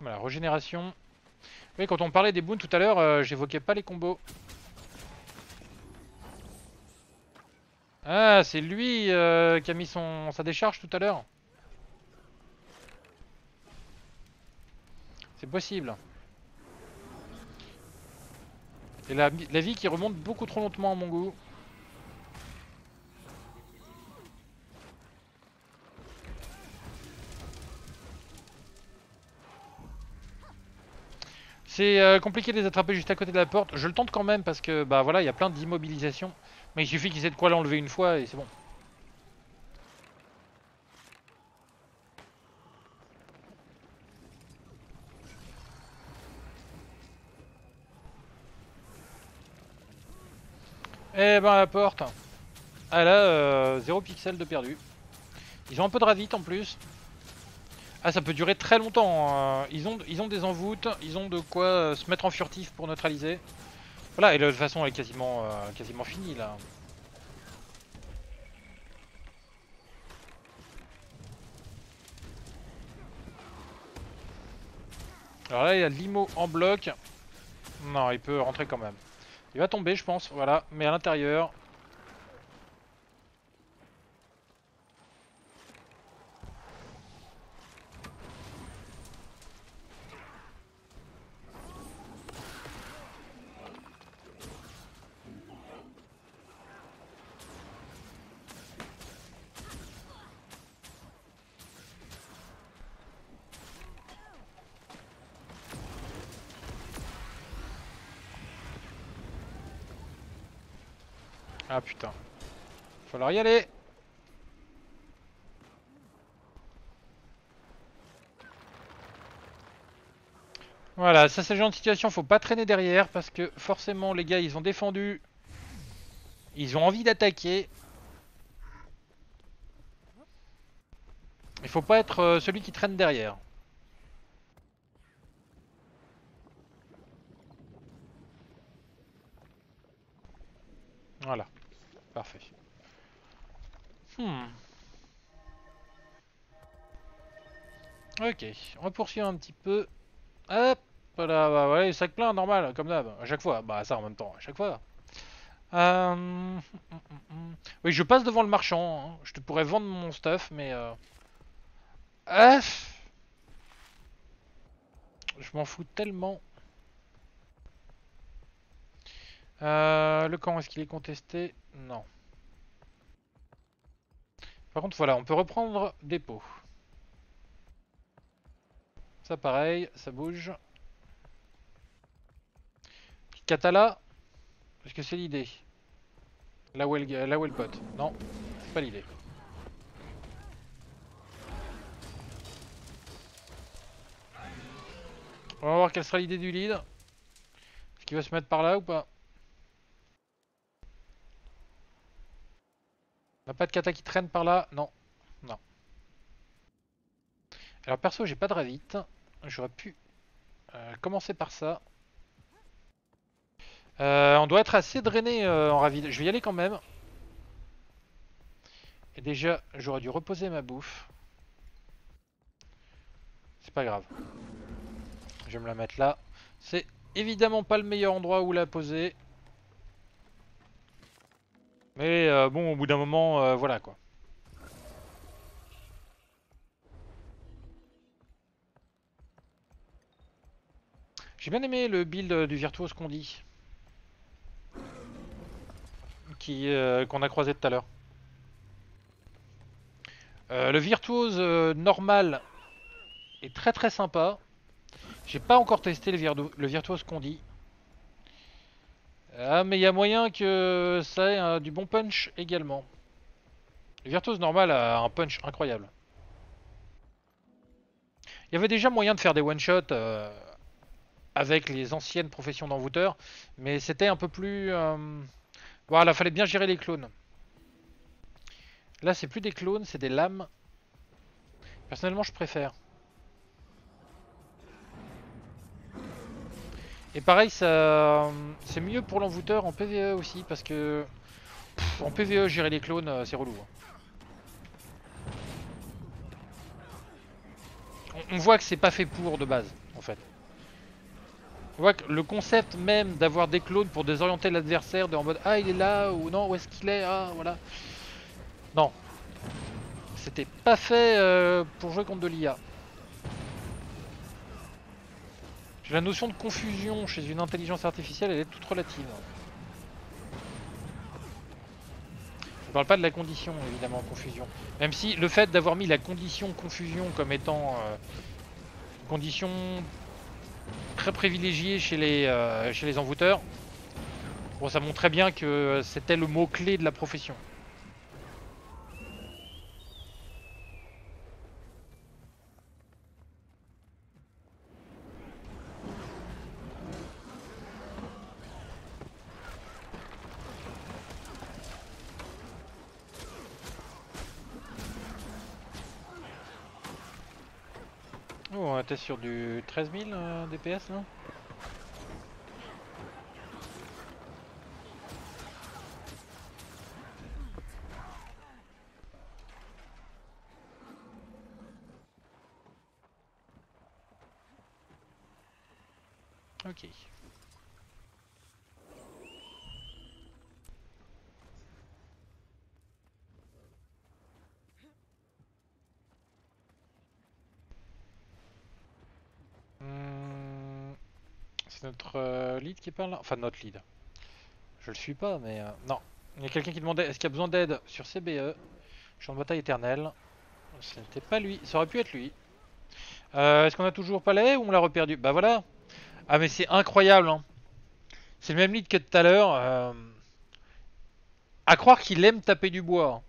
Voilà, régénération. Oui, quand on parlait des boons tout à l'heure, euh, j'évoquais pas les combos. Ah, c'est lui euh, qui a mis son, sa décharge tout à l'heure. C'est possible. Et la, la vie qui remonte beaucoup trop lentement à mon goût. C'est euh, compliqué de les attraper juste à côté de la porte. Je le tente quand même parce que bah voilà, il y a plein d'immobilisation. Mais il suffit qu'ils aient de quoi l'enlever une fois et c'est bon. Eh ben la porte. Là, euh, 0 pixel de perdu. Ils ont un peu de ravite en plus. Ah, ça peut durer très longtemps. hein. Ils, ont, des envoûtes, ils ont de quoi euh, se mettre en furtif pour neutraliser. Voilà, et de toute façon, elle est quasiment, euh, quasiment finie là. Alors là, il y a Limo en bloc. Non, il peut rentrer quand même. Il va tomber, je pense, voilà. Mais à l'intérieur, Ah putain. Falloir y aller Voilà, ça c'est le genre de situation, faut pas traîner derrière parce que forcément les gars ils ont défendu. Ils ont envie d'attaquer. Il faut pas être euh, celui qui traîne derrière. Voilà, parfait. Hmm. Ok, on va poursuivre un petit peu. Hop, voilà, bah ouais, sac plein, normal, comme d'hab, à chaque fois. Bah ça en même temps, à chaque fois. Euh. Oui, je passe devant le marchand. hein. Je te pourrais vendre mon stuff, mais... Euh... Je m'en fous tellement. Euh, le camp, est-ce qu'il est contesté? Non. Par contre, voilà, on peut reprendre dépôt. Ça pareil, ça bouge. Katala Est-ce que c'est l'idée? Là où est le, là où Non, c'est pas l'idée. On va voir quelle sera l'idée du lead. Est-ce qu'il va se mettre par là ou pas? On n'a pas de kata qui traîne par là Non. Non. Alors perso, j'ai pas de ravite. J'aurais pu euh, commencer par ça. Euh, on doit être assez drainé euh, en ravide. Je vais y aller quand même. Et déjà, j'aurais dû reposer ma bouffe. C'est pas grave. Je vais me la mettre là. C'est évidemment pas le meilleur endroit où la poser. Mais euh, bon, au bout d'un moment, euh, voilà quoi. J'ai bien aimé le build euh, du Virtuose qu'on. Qui, qu'on a croisé tout à l'heure. Le Virtuose normal est très très sympa. J'ai pas encore testé le, Virtuose qu'on. Ah, mais il y a moyen que ça ait du bon punch également. Le Virtuose normal a un punch incroyable. Il y avait déjà moyen de faire des one-shots euh, avec les anciennes professions d'envoûteur, mais c'était un peu plus... euh, Voilà, fallait bien gérer les clones. Là, c'est plus des clones, c'est des lames. Personnellement, je préfère. Et pareil, ça, c'est mieux pour l'envoûteur en PVE aussi, parce que en PVE, gérer les clones, euh, c'est relou. hein. On, voit que c'est pas fait pour de base, en fait. On voit que le concept même d'avoir des clones pour désorienter l'adversaire, en mode ah il est là ou non où est-ce qu'il est ah voilà. Non, c'était pas fait euh, pour jouer contre de l'IA. La notion de confusion chez une intelligence artificielle, elle est toute relative. Je parle pas de la condition, évidemment, confusion. Même si le fait d'avoir mis la condition confusion comme étant euh, une condition très privilégiée chez les, euh, chez les envoûteurs, bon, ça montre très bien que c'était le mot-clé de la profession. On était sur du 13 000 euh, DPS là Ok. Hmm, Notre euh, lead qui parle Enfin notre lead. Je le suis pas mais... euh, non. Il y a quelqu'un qui demandait est-ce qu'il y a besoin d'aide sur CBE Champ de bataille éternel. Ce pas lui, ça aurait pu être lui. Euh, est-ce qu'on a toujours palais ou on l'a reperdu? Bah voilà Ah mais c'est incroyable hein. C'est le même lead que tout à l'heure. À croire qu'il aime taper du bois.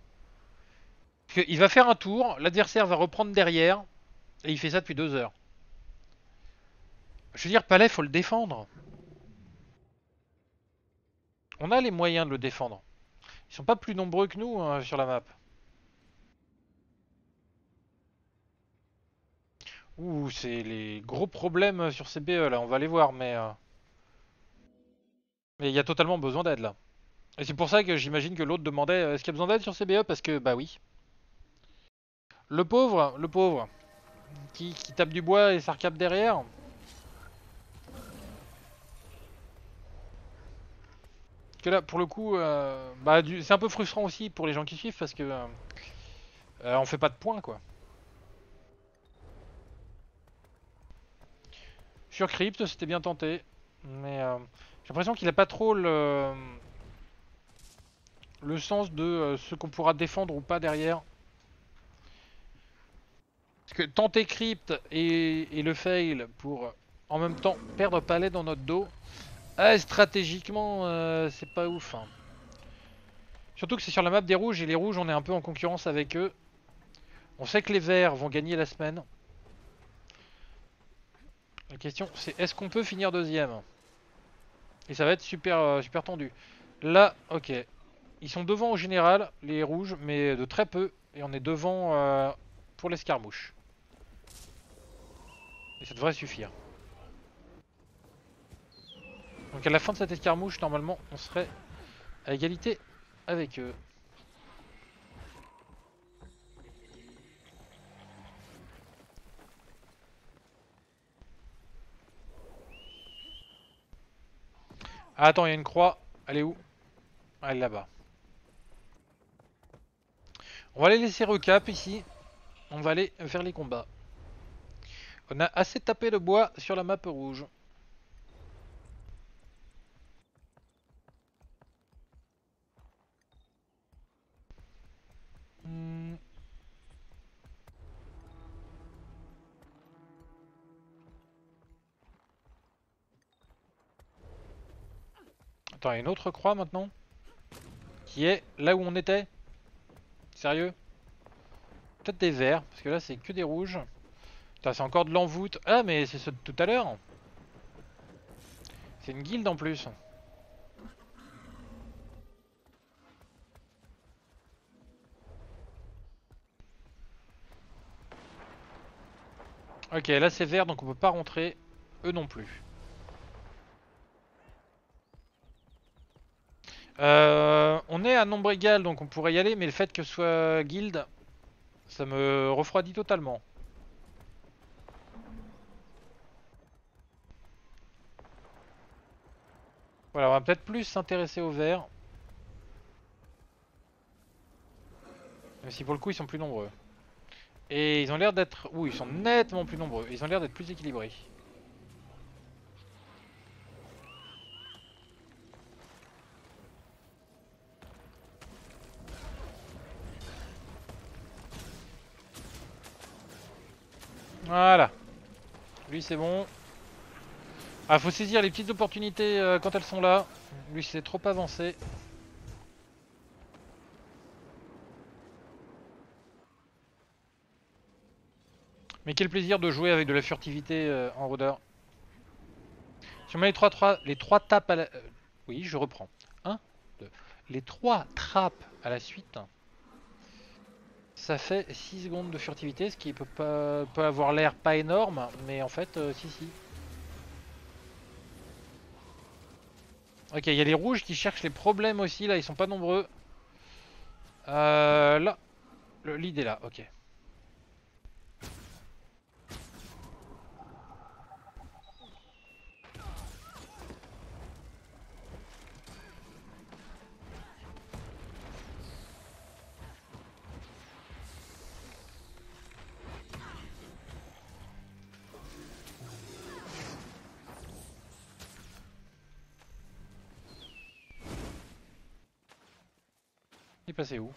hein. Il va faire un tour, l'adversaire va reprendre derrière, et il fait ça depuis deux heures. Je veux dire, Palais, faut le défendre. On a les moyens de le défendre. Ils sont pas plus nombreux que nous hein, sur la map. Ouh, c'est les gros problèmes sur CBE là, on va les voir, mais... euh, Mais il y a totalement besoin d'aide là. Et c'est pour ça que j'imagine que l'autre demandait euh, est-ce qu'il y a besoin d'aide sur CBE Parce que, bah oui. Le pauvre, le pauvre, qui, qui tape du bois et ça derrière. Que là, pour le coup, euh, bah, c'est un peu frustrant aussi pour les gens qui suivent parce que euh, euh, on fait pas de points quoi. Sur Crypt, c'était bien tenté, mais j'ai l'impression qu'il a pas trop le le sens de ce qu'on pourra défendre ou pas derrière. Parce que tenter Crypt et, et le fail pour en même temps perdre palais dans notre dos, ah, stratégiquement euh, c'est pas ouf. hein. Surtout que c'est sur la map des rouges et les rouges on est un peu en concurrence avec eux. On sait que les verts vont gagner la semaine. La question c'est est-ce qu'on peut finir deuxième? Et ça va être super, euh, super tendu. Là, ok. Ils sont devant au général, les rouges, mais de très peu. Et on est devant euh, pour l'escarmouche. Et ça devrait suffire. Donc à la fin de cette escarmouche, normalement, on serait à égalité avec eux. Ah, attends, il y a une croix. Elle est où? Ah, Elle est là-bas. On va les laisser recap ici. On va aller vers les combats. On a assez tapé le bois sur la map rouge. Attends, il y a une autre croix maintenant Qui est là où on était Sérieux? Peut-être des verts, parce que là c'est que des rouges. Putain, c'est encore de l'envoûte. Ah, mais c'est ce de tout à l'heure C'est une guilde en plus. Ok, là c'est vert donc on peut pas rentrer. Eux non plus. Euh, on est à nombre égal donc on pourrait y aller, mais le fait que ce soit guild, ça me refroidit totalement. Voilà, on va peut-être plus s'intéresser aux verts. Même si pour le coup ils sont plus nombreux. Et ils ont l'air d'être... Oui, ils sont nettement plus nombreux. Ils ont l'air d'être plus équilibrés. Voilà. Lui c'est bon. Ah, faut saisir les petites opportunités euh, quand elles sont là. Lui c'est trop avancé. Mais quel plaisir de jouer avec de la furtivité euh, en rôdeur. Si on met les trois, trois- les trois tapes à la... euh, oui, je reprends. 1, 2. Les trois trappes à la suite, ça fait 6 secondes de furtivité, ce qui peut, pas, peut avoir l'air pas énorme, mais en fait, euh, si si. Ok, il y a les rouges qui cherchent les problèmes aussi, là, ils sont pas nombreux. Euh, là, le lead est là, ok. Passé où?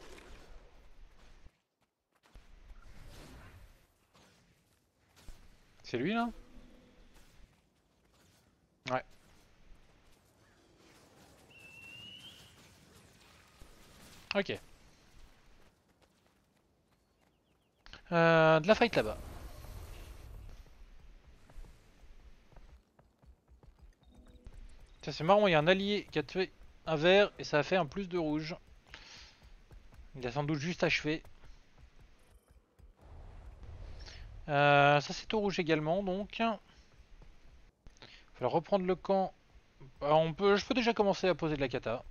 C'est lui là? Ouais. Ok. Euh, de la fight là-bas. Tiens, c'est marrant, il y a un allié qui a tué un vert et ça a fait un plus de rouge. Il a sans doute juste achevé. Euh, ça c'est au rouge également donc. Il va falloir reprendre le camp. Bah, on peut, je peux déjà commencer à poser de la kata.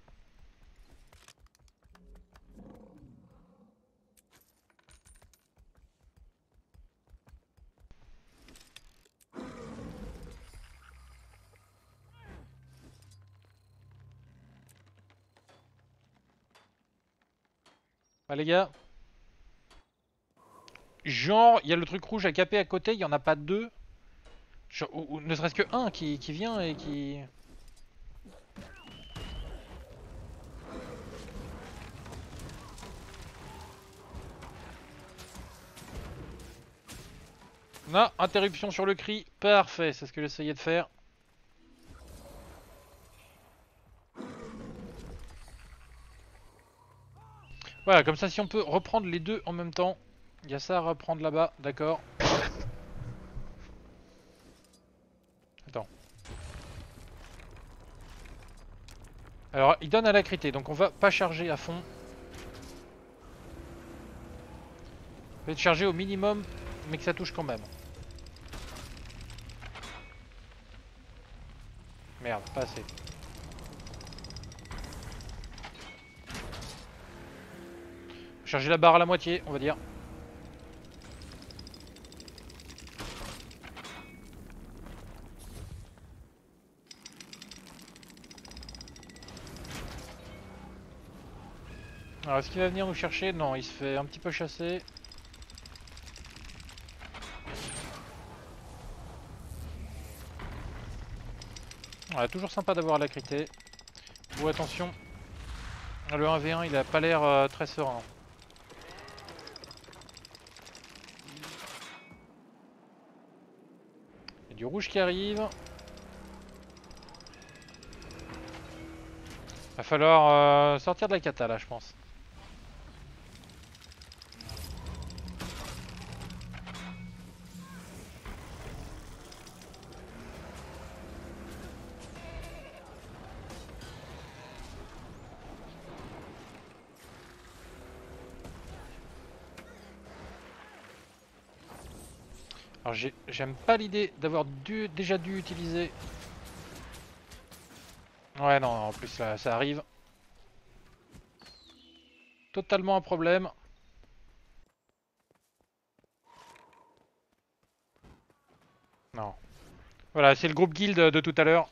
Bah les gars. Genre, il y a le truc rouge à caper à côté, il n'y en a pas deux. Ou, ne serait-ce que un qui vient et qui... Non, interruption sur le cri, parfait, c'est ce que j'essayais de faire. Voilà, comme ça si on peut reprendre les deux en même temps. Il y a ça à reprendre là-bas, d'accord. Attends. Alors, il donne à la crité, donc on va pas charger à fond. On va être chargé au minimum, mais que ça touche quand même. Merde, pas assez. Charger la barre à la moitié, on va dire. Alors est-ce qu'il va venir nous chercher? Non, il se fait un petit peu chasser. Toujours sympa d'avoir la crité. Ou attention, le 1v1 il a pas l'air euh, très serein. Il y a du rouge qui arrive. Va falloir euh, sortir de la kata là je pense. J'aime pas l'idée d'avoir déjà dû utiliser... Ouais non, en plus ça arrive. Totalement un problème. Non. Voilà, c'est le groupe guild de tout à l'heure.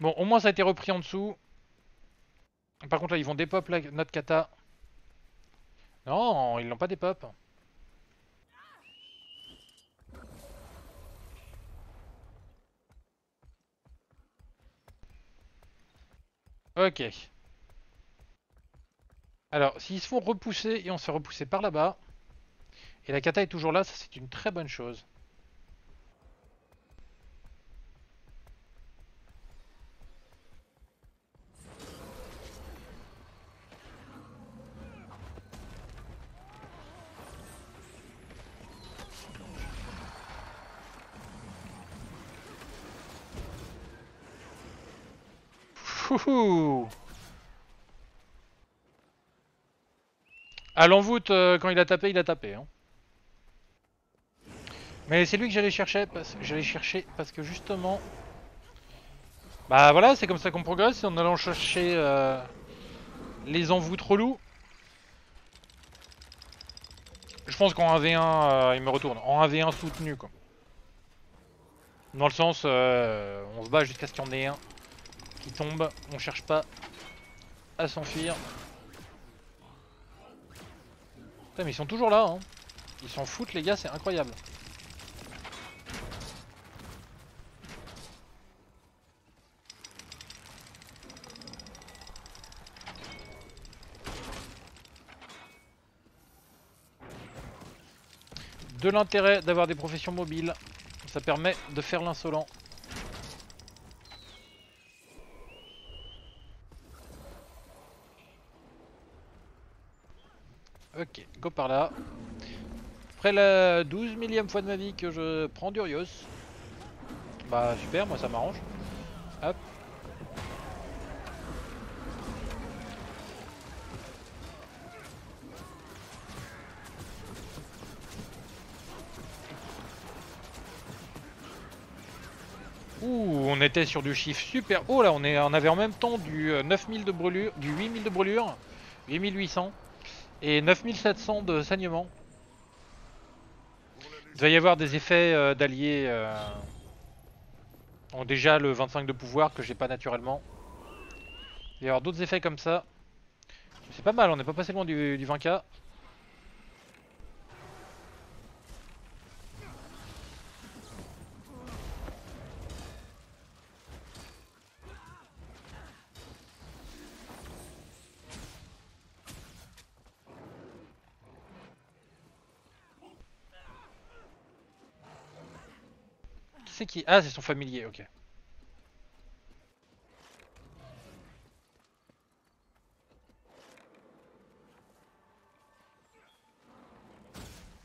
Bon, au moins ça a été repris en dessous. Par contre là, ils vont dépop notre kata. Non, ils l'ont pas dépop. Ok. Alors, s'ils se font repousser et on se fait repousser par là-bas, et la kata est toujours là, ça c'est une très bonne chose. Fouhou À l'envoûte, euh, quand il a tapé, il a tapé. Hein. Mais c'est lui que j'allais chercher, parce... j'allais chercher parce que justement... Bah voilà, c'est comme ça qu'on progresse, en allant chercher euh, les envoûtes relous. Je pense qu'en 1v1, euh, il me retourne. En 1v1 soutenu, quoi. Dans le sens, on se bat jusqu'à ce qu'il y en ait un qui tombe. On cherche pas à s'enfuir. Putain, mais ils sont toujours là, hein. Ils s'en foutent, les gars, c'est incroyable. De l'intérêt d'avoir des professions mobiles. Ça permet de faire l'insolent. Ok, go par là. Après la 12 millième fois de ma vie que je prends Durios. Bah super, moi ça m'arrange. Hop. Ouh, on était sur du chiffre super haut là, on, avait en même temps du euh, 9000 de brûlure, du 8000 de brûlure, 8800 et 9700 de saignement. Il va y avoir des effets euh, d'alliés. Euh... ont déjà le 25 de pouvoir que j'ai pas naturellement. Il va y avoir d'autres effets comme ça. C'est pas mal, on n'est pas passé loin du 20k. C'est qui? Ah, c'est son familier, ok.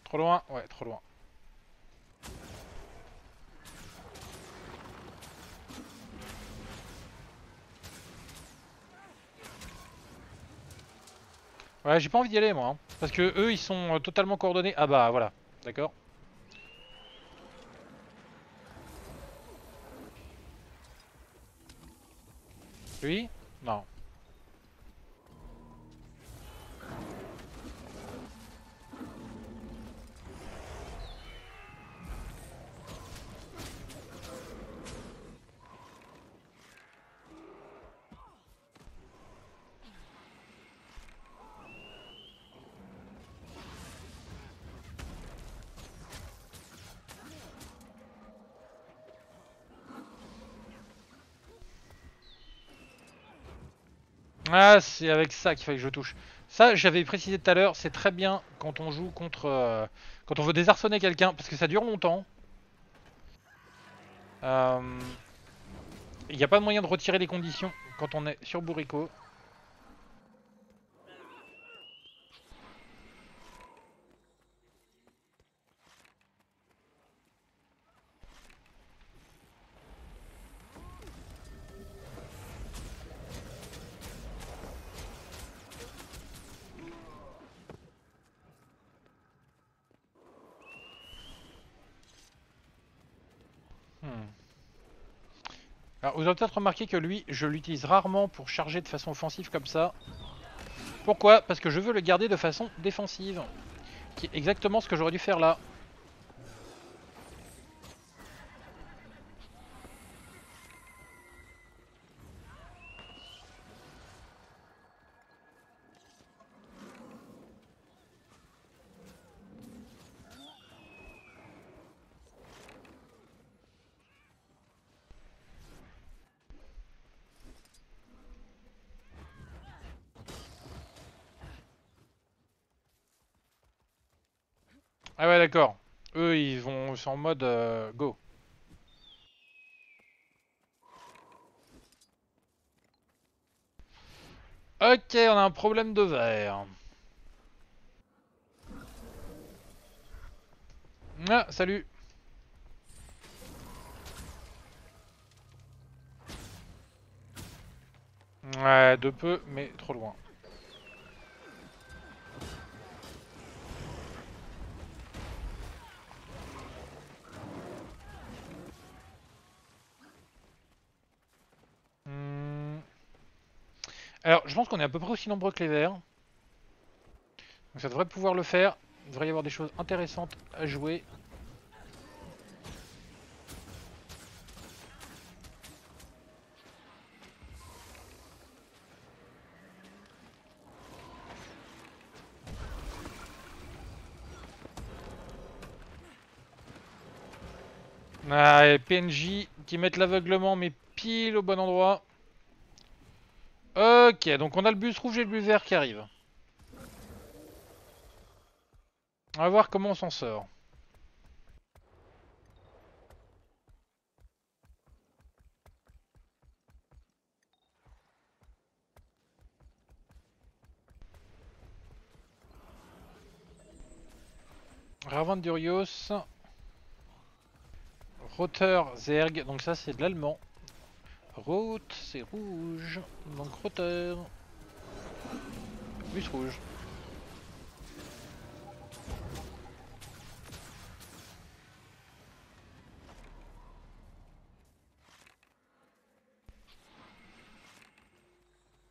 Trop loin Ouais, trop loin. Ouais, j'ai pas envie d'y aller moi. hein. Parce que eux, ils sont euh, totalement coordonnés. Ah bah voilà, d'accord. Lui Non. Ah, c'est avec ça qu'il fallait que je touche. Ça, j'avais précisé tout à l'heure, c'est très bien quand on joue contre... euh, quand on veut désarçonner quelqu'un, parce que ça dure longtemps. Euh, Il n'y a pas de moyen de retirer les conditions quand on est sur Bourrico. Alors, vous avez peut-être remarqué que lui, je l'utilise rarement pour charger de façon offensive comme ça. Pourquoi? Parce que je veux le garder de façon défensive. Qui est exactement ce que j'aurais dû faire là. Ah ouais d'accord. Eux ils vont en mode euh, go. Ok, on a un problème de verre. Ah, salut. Ouais, de peu, mais trop loin. Alors, je pense qu'on est à peu près aussi nombreux que les verts. Donc ça devrait pouvoir le faire. Il devrait y avoir des choses intéressantes à jouer. Ah, et PNJ qui mettent l'aveuglement mais pile au bon endroit. Ok, donc on a le bus rouge et le bus vert qui arrivent. On va voir comment on s'en sort. Ravant Durios. Roter Zerg, donc ça c'est de l'allemand. Route, c'est rouge. Donc Roter. Bus rouge.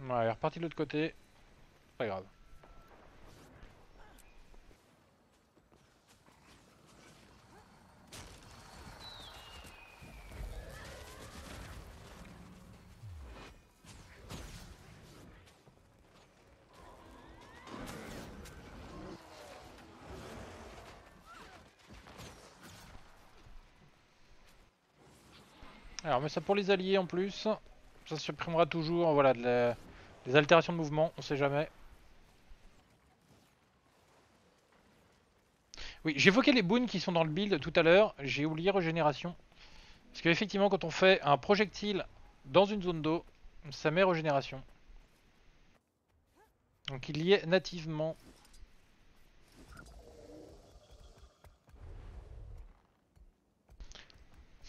Ouais, il est reparti de l'autre côté. Pas grave. Alors, mais ça pour les alliés en plus. Ça supprimera toujours voilà, des altérations de mouvement, on sait jamais. Oui, j'évoquais les boons qui sont dans le build tout à l'heure, j'ai oublié régénération. Parce qu'effectivement, quand on fait un projectile dans une zone d'eau, ça met régénération. Donc il y est nativement.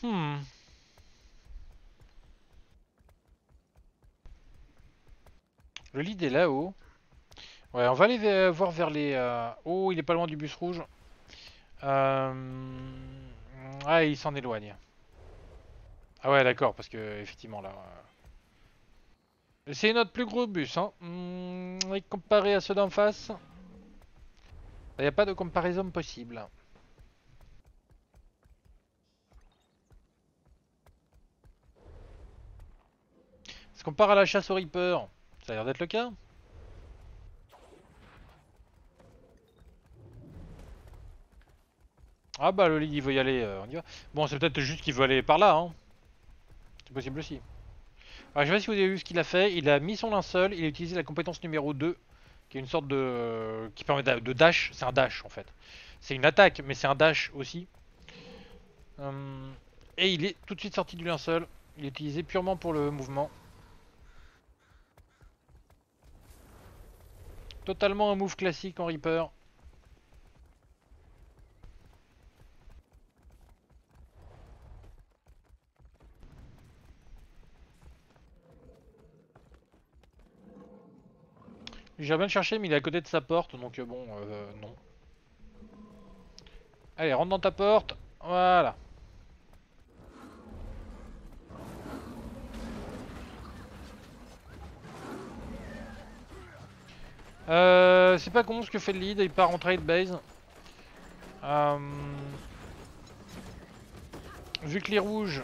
Hmm. Le lead est là-haut. Ouais, on va aller voir vers les... euh, Oh, il est pas loin du bus rouge. Euh... Ah, il s'en éloigne. Ah ouais, d'accord, parce que effectivement là... euh, C'est notre plus gros bus, hein. Hmm, et comparé à ceux d'en face... Il n'y a pas de comparaison possible. Est-ce qu'on part à la chasse au Reaper Ça a l'air d'être le cas. Ah bah le lead il veut y aller, euh, on y va. Bon c'est peut-être juste qu'il veut aller par là, hein. C'est possible aussi. Alors, je sais pas si vous avez vu ce qu'il a fait, il a mis son linceul, il a utilisé la compétence numéro 2, qui est une sorte de... qui permet de dash, c'est un dash en fait. C'est une attaque, mais c'est un dash aussi. Hum, Et il est tout de suite sorti du linceul, il est utilisé purement pour le mouvement. Totalement un move classique en Reaper. J'ai bien le chercher mais il est à côté de sa porte donc euh, bon euh, non. Allez rentre dans ta porte. Voilà. Euh, c'est pas con ce que fait le lead, il part en trade base. Euh, vu que les rouges,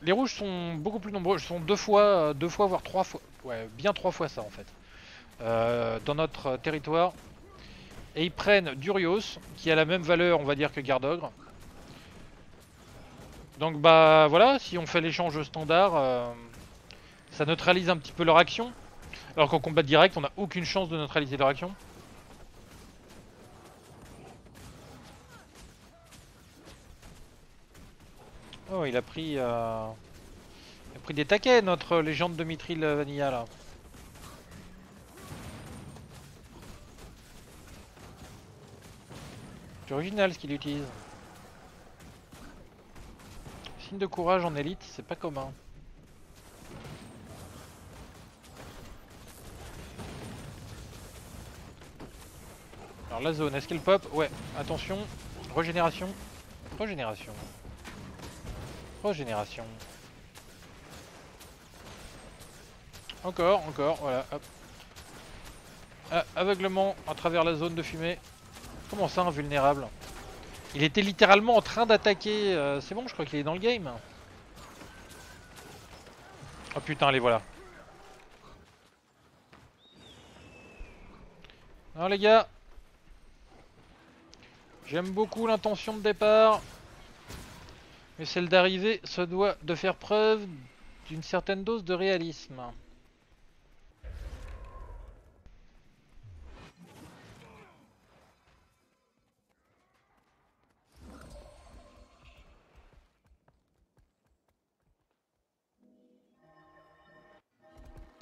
les rouges sont beaucoup plus nombreux, sont deux fois, deux fois voire trois fois, ouais, bien trois fois ça en fait, euh, dans notre territoire. Et ils prennent Durios, qui a la même valeur, on va dire, que Gardogre. Donc bah voilà, si on fait l'échange standard, ça neutralise un petit peu leur action. Alors qu'en combat direct, on n'a aucune chance de neutraliser leur action. Oh, il a pris, euh, il a pris des taquets, notre légende de Mithril Vanilla là. C'est original ce qu'il utilise. Signe de courage en élite, c'est pas commun. Alors la zone, est-ce qu'elle pop? Ouais, attention, régénération, régénération, régénération. Encore, encore, voilà, hop. Ah, aveuglement à travers la zone de fumée. Comment ça, invulnérable? Il était littéralement en train d'attaquer. euh, C'est bon, je crois qu'il est dans le game. Oh putain, les voilà. Non les gars. J'aime beaucoup l'intention de départ. Mais celle d'arrivée se doit de faire preuve d'une certaine dose de réalisme.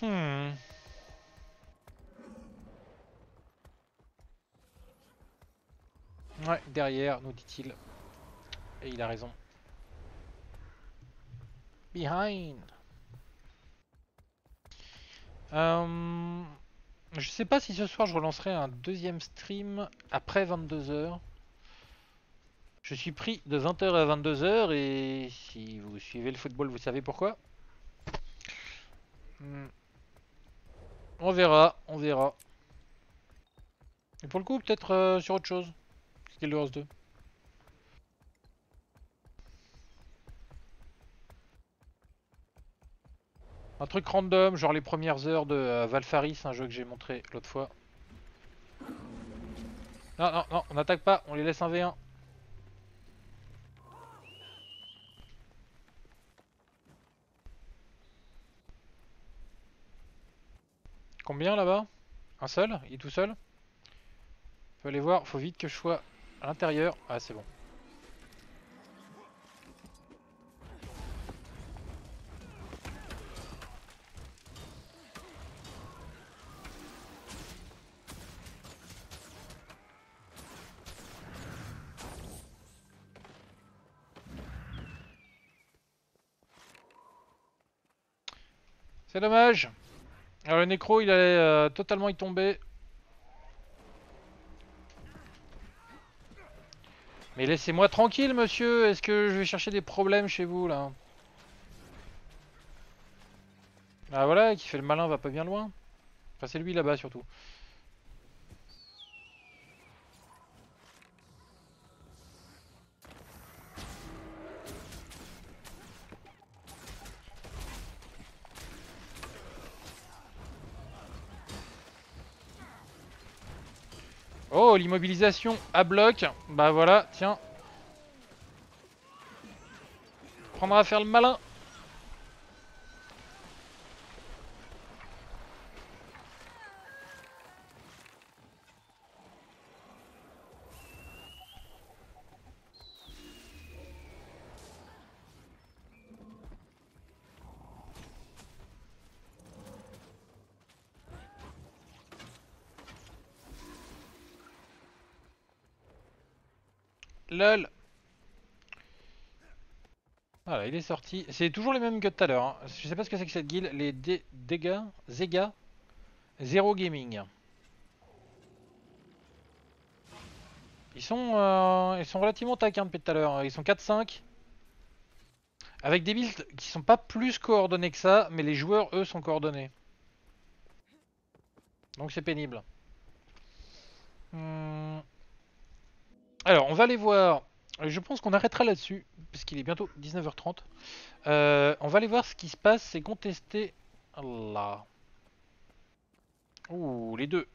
Hmm. Ouais, derrière, nous dit-il. Et il a raison. Behind. Euh, je sais pas si ce soir je relancerai un deuxième stream après 22h. Je suis pris de 20h à 22h et si vous suivez le football, vous savez pourquoi. Hmm. On verra, on verra. Et pour le coup, peut-être euh, sur autre chose. Wars 2. Un truc random, genre les premières heures de euh, Valfaris, un jeu que j'ai montré l'autre fois. Non, non, non, on n'attaque pas, on les laisse un V1. Combien là-bas? Un seul? Il est tout seul? Peut aller voir, faut vite que je sois à l'intérieur. Ah c'est bon. C'est dommage. Alors le nécro il allait euh, totalement y tomber. Mais laissez-moi tranquille monsieur, est-ce que je vais chercher des problèmes chez vous là Ah voilà, qui fait le malin va pas bien loin. Enfin c'est lui là-bas surtout. Oh, l'immobilisation à bloc. Bah voilà, tiens. Prendra à faire le malin. Voilà, il est sorti. C'est toujours les mêmes que tout à l'heure. hein. Je sais pas ce que c'est que cette guilde. Les dé- dégâts Zega Zero Gaming. Ils sont, euh, ils sont relativement taquins depuis tout à l'heure. Ils sont 4-5. Avec des builds qui sont pas plus coordonnés que ça, mais les joueurs, eux, sont coordonnés. Donc c'est pénible. Hmm. Alors, on va aller voir. Je pense qu'on arrêtera là-dessus, parce qu'il est bientôt 19h30. Euh, on va aller voir ce qui se passe. C'est contesté là. Ouh, les deux.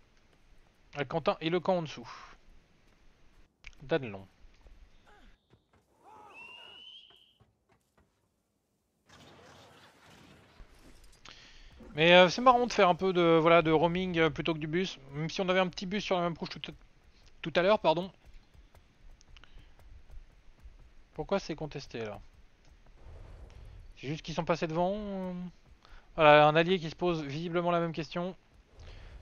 Euh, Quentin et le camp en dessous. Danelon. Mais euh, c'est marrant de faire un peu de voilà de roaming plutôt que du bus. Même si on avait un petit bus sur la même couche tout à l'heure, pardon. Pourquoi c'est contesté là C'est juste qu'ils sont passés devant euh Voilà, un allié qui se pose visiblement la même question.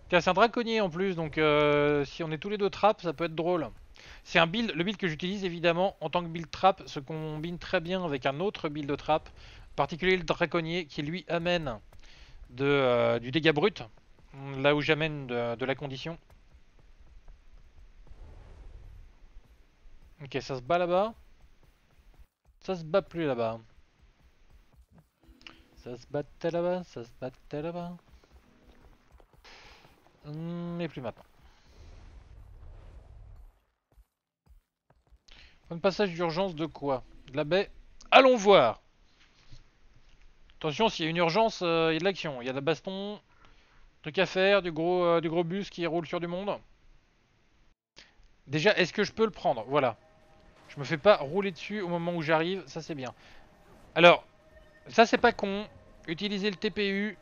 Tiens, c'est un draconnier en plus, donc euh, si on est tous les deux trap, ça peut être drôle. C'est un build, le build que j'utilise évidemment en tant que build trap se combine très bien avec un autre build de trap, en particulier le draconnier qui lui amène euh, du dégât brut, là où j'amène de la condition. Ok, ça se bat là-bas. Ça se bat plus là-bas. Ça se battait là-bas, ça se battait là-bas. Mais plus maintenant. Point de passage d'urgence de quoi? De la baie Allons voir Attention, s'il y a une urgence, euh, il y a de l'action. Il y a de la baston, truc à faire, du gros, euh, du gros bus qui roule sur du monde. Déjà, est-ce que je peux le prendre? Voilà. Je me fais pas rouler dessus au moment où j'arrive, ça c'est bien. Alors, ça c'est pas con. Utiliser le TPU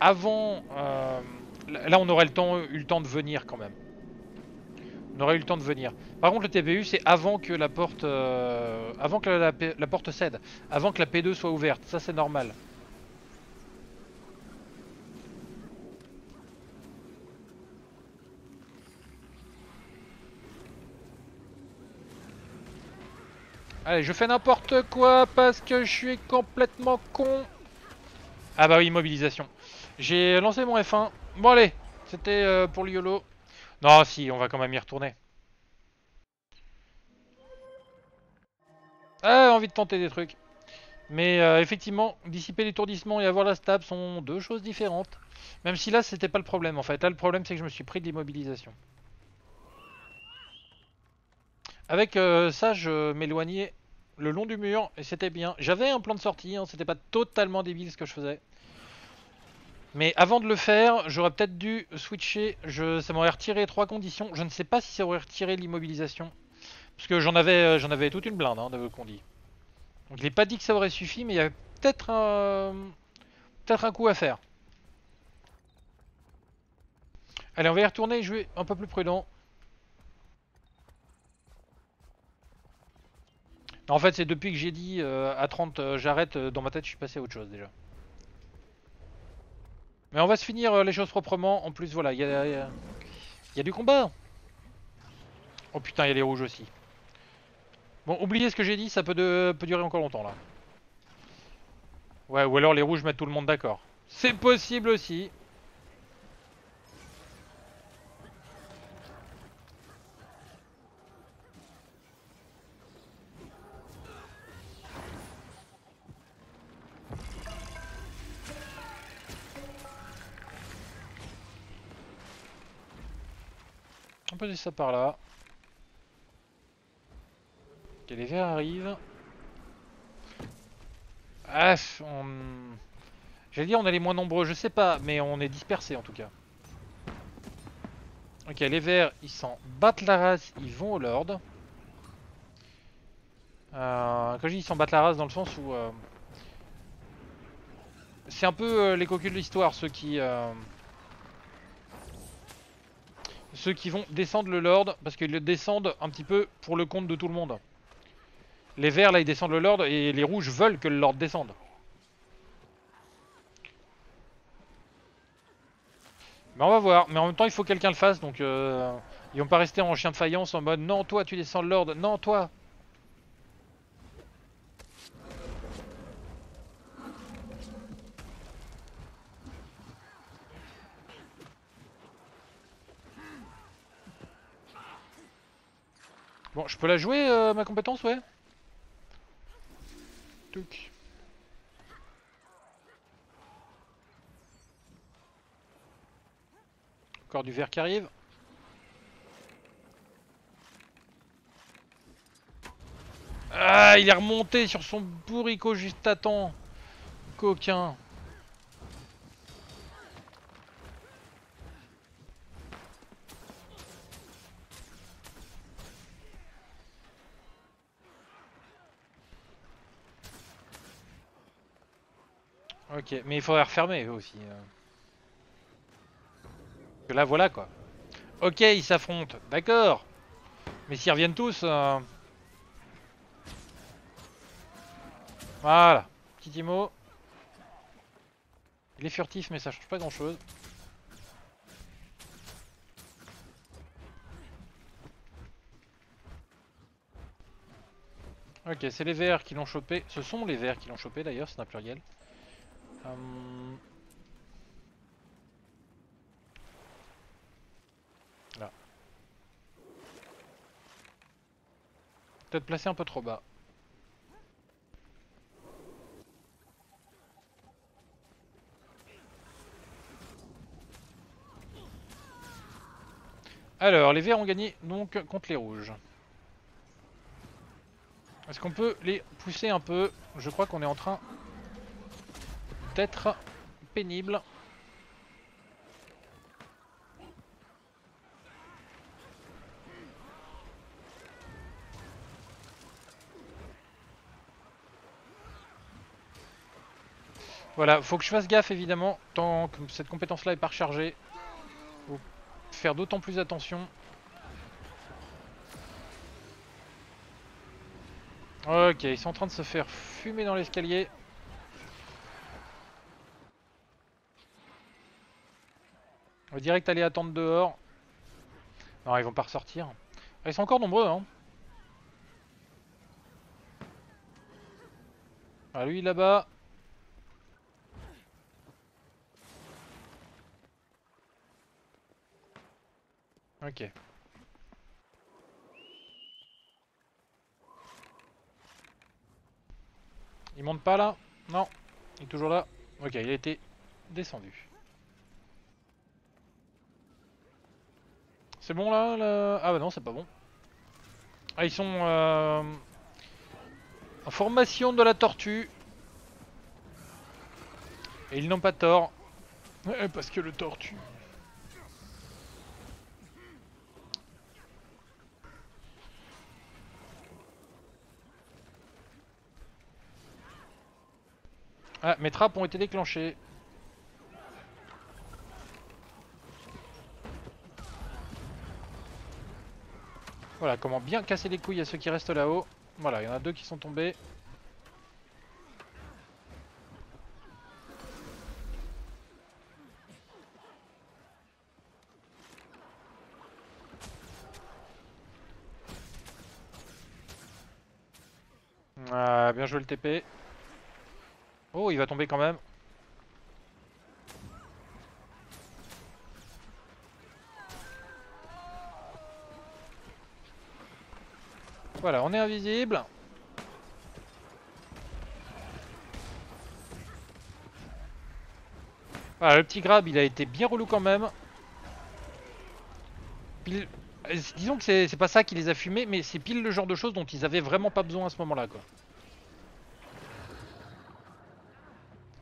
avant... euh, là, on aurait eu le temps de venir quand même. On aurait eu le temps de venir. Par contre, le TPU, c'est avant que la porte, euh, avant que la, la porte cède, avant que la P2 soit ouverte. Ça, c'est normal. Allez, je fais n'importe quoi parce que je suis complètement con. Ah bah oui, immobilisation. J'ai lancé mon F1. Bon allez, c'était euh, pour le YOLO. Non, si, on va quand même y retourner. Ah, envie de tenter des trucs. Mais euh, effectivement, dissiper l'étourdissement et avoir la stab sont deux choses différentes. Même si là, c'était pas le problème en fait. Là, le problème, c'est que je me suis pris de l'immobilisation. Avec euh, ça, je m'éloignais le long du mur et c'était bien. J'avais un plan de sortie, hein, c'était pas totalement débile ce que je faisais. Mais avant de le faire, j'aurais peut-être dû switcher. Ça m'aurait retiré trois conditions. Je ne sais pas si ça aurait retiré l'immobilisation. Parce que j'en avais, euh, avais toute une blinde hein, de condi. Donc il n'est pas dit que ça aurait suffi, mais il y avait peut-être un, peut-être un coup à faire. Allez, on va y retourner et jouer un peu plus prudent. En fait, c'est depuis que j'ai dit euh, à 30 euh, j'arrête, euh, dans ma tête, je suis passé à autre chose déjà. Mais on va se finir les choses proprement. En plus, voilà, il y y a- du combat. Oh putain, il y a les rouges aussi. Bon, oubliez ce que j'ai dit, ça peut, peut durer encore longtemps là. Ouais, ou alors les rouges mettent tout le monde d'accord. C'est possible aussi. On peut ça par là. Ok, les verts arrivent. Ah, on... J'allais dire on est les moins nombreux, je sais pas, mais on est dispersés en tout cas. Ok, les verts, ils s'en battent la race, ils vont au Lord. Euh, quand je dis ils s'en battent la race dans le sens où... euh, C'est un peu euh, les cocus de l'histoire, ceux qui... Ceux qui vont descendre le Lord, parce qu'ils le descendent un petit peu pour le compte de tout le monde. Les verts là ils descendent le Lord et les rouges veulent que le Lord descende. Mais on va voir, mais en même temps il faut que quelqu'un le fasse donc euh, ils vont pas rester en chien de faïence en mode non toi tu descends le Lord, non toi Bon je peux la jouer euh, ma compétence ouais Touc. Encore du vert qui arrive. Ah, il est remonté sur son bourricot juste à temps. Coquin. Ok, mais il faudrait refermer eux aussi. euh. Parce que là, voilà quoi. Ok, ils s'affrontent, d'accord. Mais s'ils reviennent tous... euh, Voilà, petit Timo. Il est furtif, mais ça change pas grand chose. Ok, c'est les verts qui l'ont chopé. Ce sont les verts qui l'ont chopé d'ailleurs, c'est un pluriel. Hum, Là. Peut-être placé un peu trop bas. Alors, les verts ont gagné donc contre les rouges. Est-ce qu'on peut les pousser un peu? Je crois qu'on est en train d'être pénible. Voilà, faut que je fasse gaffe évidemment, tant que cette compétence là est pas rechargée. Faut faire d'autant plus attention. Ok, ils sont en train de se faire fumer dans l'escalier. Direct aller attendre dehors. Non, ils vont pas ressortir. Ah, Ils sont encore nombreux, hein. Ah, lui là-bas. Ok. Il monte pas là? Non. Il est toujours là Ok, il a été descendu. C'est bon là, Ah bah non, c'est pas bon. Ah, ils sont euh, en formation de la tortue. Et ils n'ont pas tort. [laughs] Parce que le tortue. Ah, mes trappes ont été déclenchées. Voilà, comment bien casser les couilles à ceux qui restent là-haut. Voilà, il y en a deux qui sont tombés. Ah, bien joué le TP. Oh, il va tomber quand même. Voilà, on est invisible. Voilà, le petit grab, il a été bien relou quand même. Euh, Disons que c'est pas ça qui les a fumés, mais c'est pile le genre de choses dont ils avaient vraiment pas besoin à ce moment-là.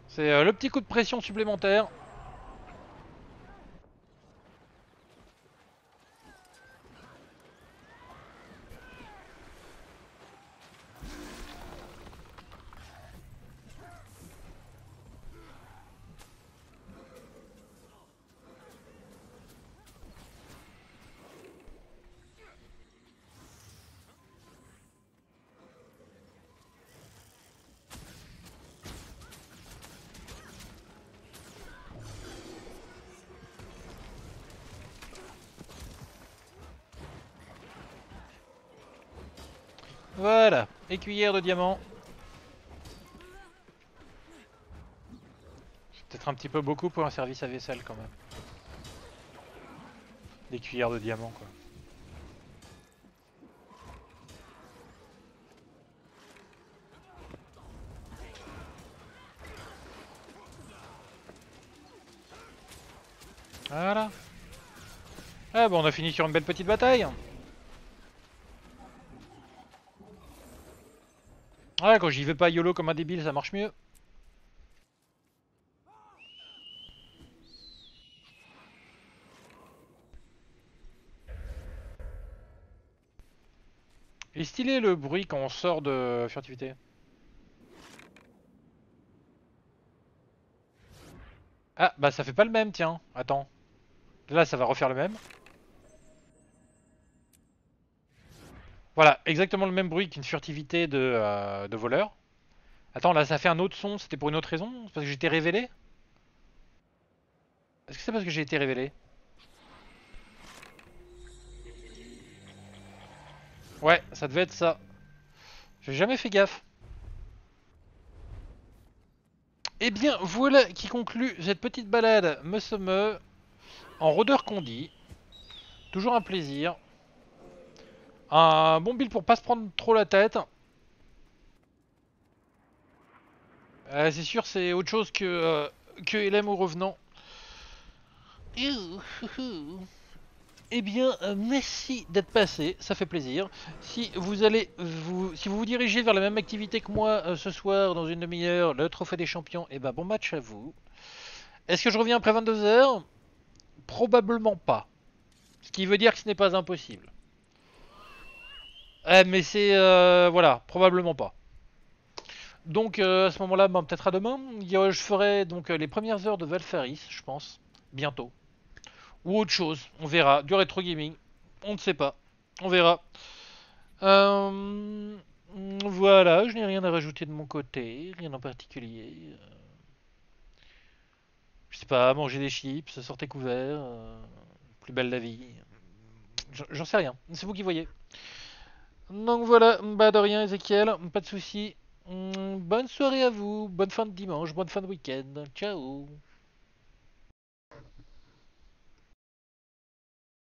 C'est euh, le petit coup de pression supplémentaire. Voilà, écuyère de diamant. C'est peut-être un petit peu beaucoup pour un service à vaisselle quand même. Des cuillères de diamant quoi. Voilà. Ah bon, on a fini sur une belle petite bataille. Quand j'y vais pas YOLO comme un débile, ça marche mieux. Il est stylé le bruit quand on sort de furtivité. Ah, bah ça fait pas le même, tiens. Attends. Là, ça va refaire le même. Voilà, exactement le même bruit qu'une furtivité de, euh, voleur. Attends, là ça fait un autre son, c'était pour une autre raison? C'est parce que été révélé? Est-ce que c'est parce que j'ai été révélé? Ouais, ça devait être ça. J'ai jamais fait gaffe. Eh bien, voilà qui conclut cette petite balade me somme en rôdeur condi. Toujours un plaisir. Un bon build pour pas se prendre trop la tête. Euh, c'est sûr, c'est autre chose que, euh, que LM au revenant. Eh bien, euh, merci d'être passé, ça fait plaisir. Si vous allez vous, si vous vous dirigez vers la même activité que moi euh, ce soir dans une demi-heure, le trophée des champions, eh ben bon match à vous. Est-ce que je reviens après 22h Probablement pas. Ce qui veut dire que ce n'est pas impossible. Eh, mais c'est euh, voilà, probablement pas. Donc euh, à ce moment-là, ben, peut-être à demain. Je ferai donc euh, les premières heures de Valfaris, je pense, bientôt. Ou autre chose, on verra. Du rétro gaming, on ne sait pas. On verra. Voilà, je n'ai rien à rajouter de mon côté, rien en particulier. Je sais pas, manger des chips, sortir couvert, plus belle la vie. J'en sais rien, c'est vous qui voyez. Donc voilà, bah de rien Ezekiel, pas de soucis. Hum, Bonne soirée à vous, bonne fin de dimanche, bonne fin de week-end. Ciao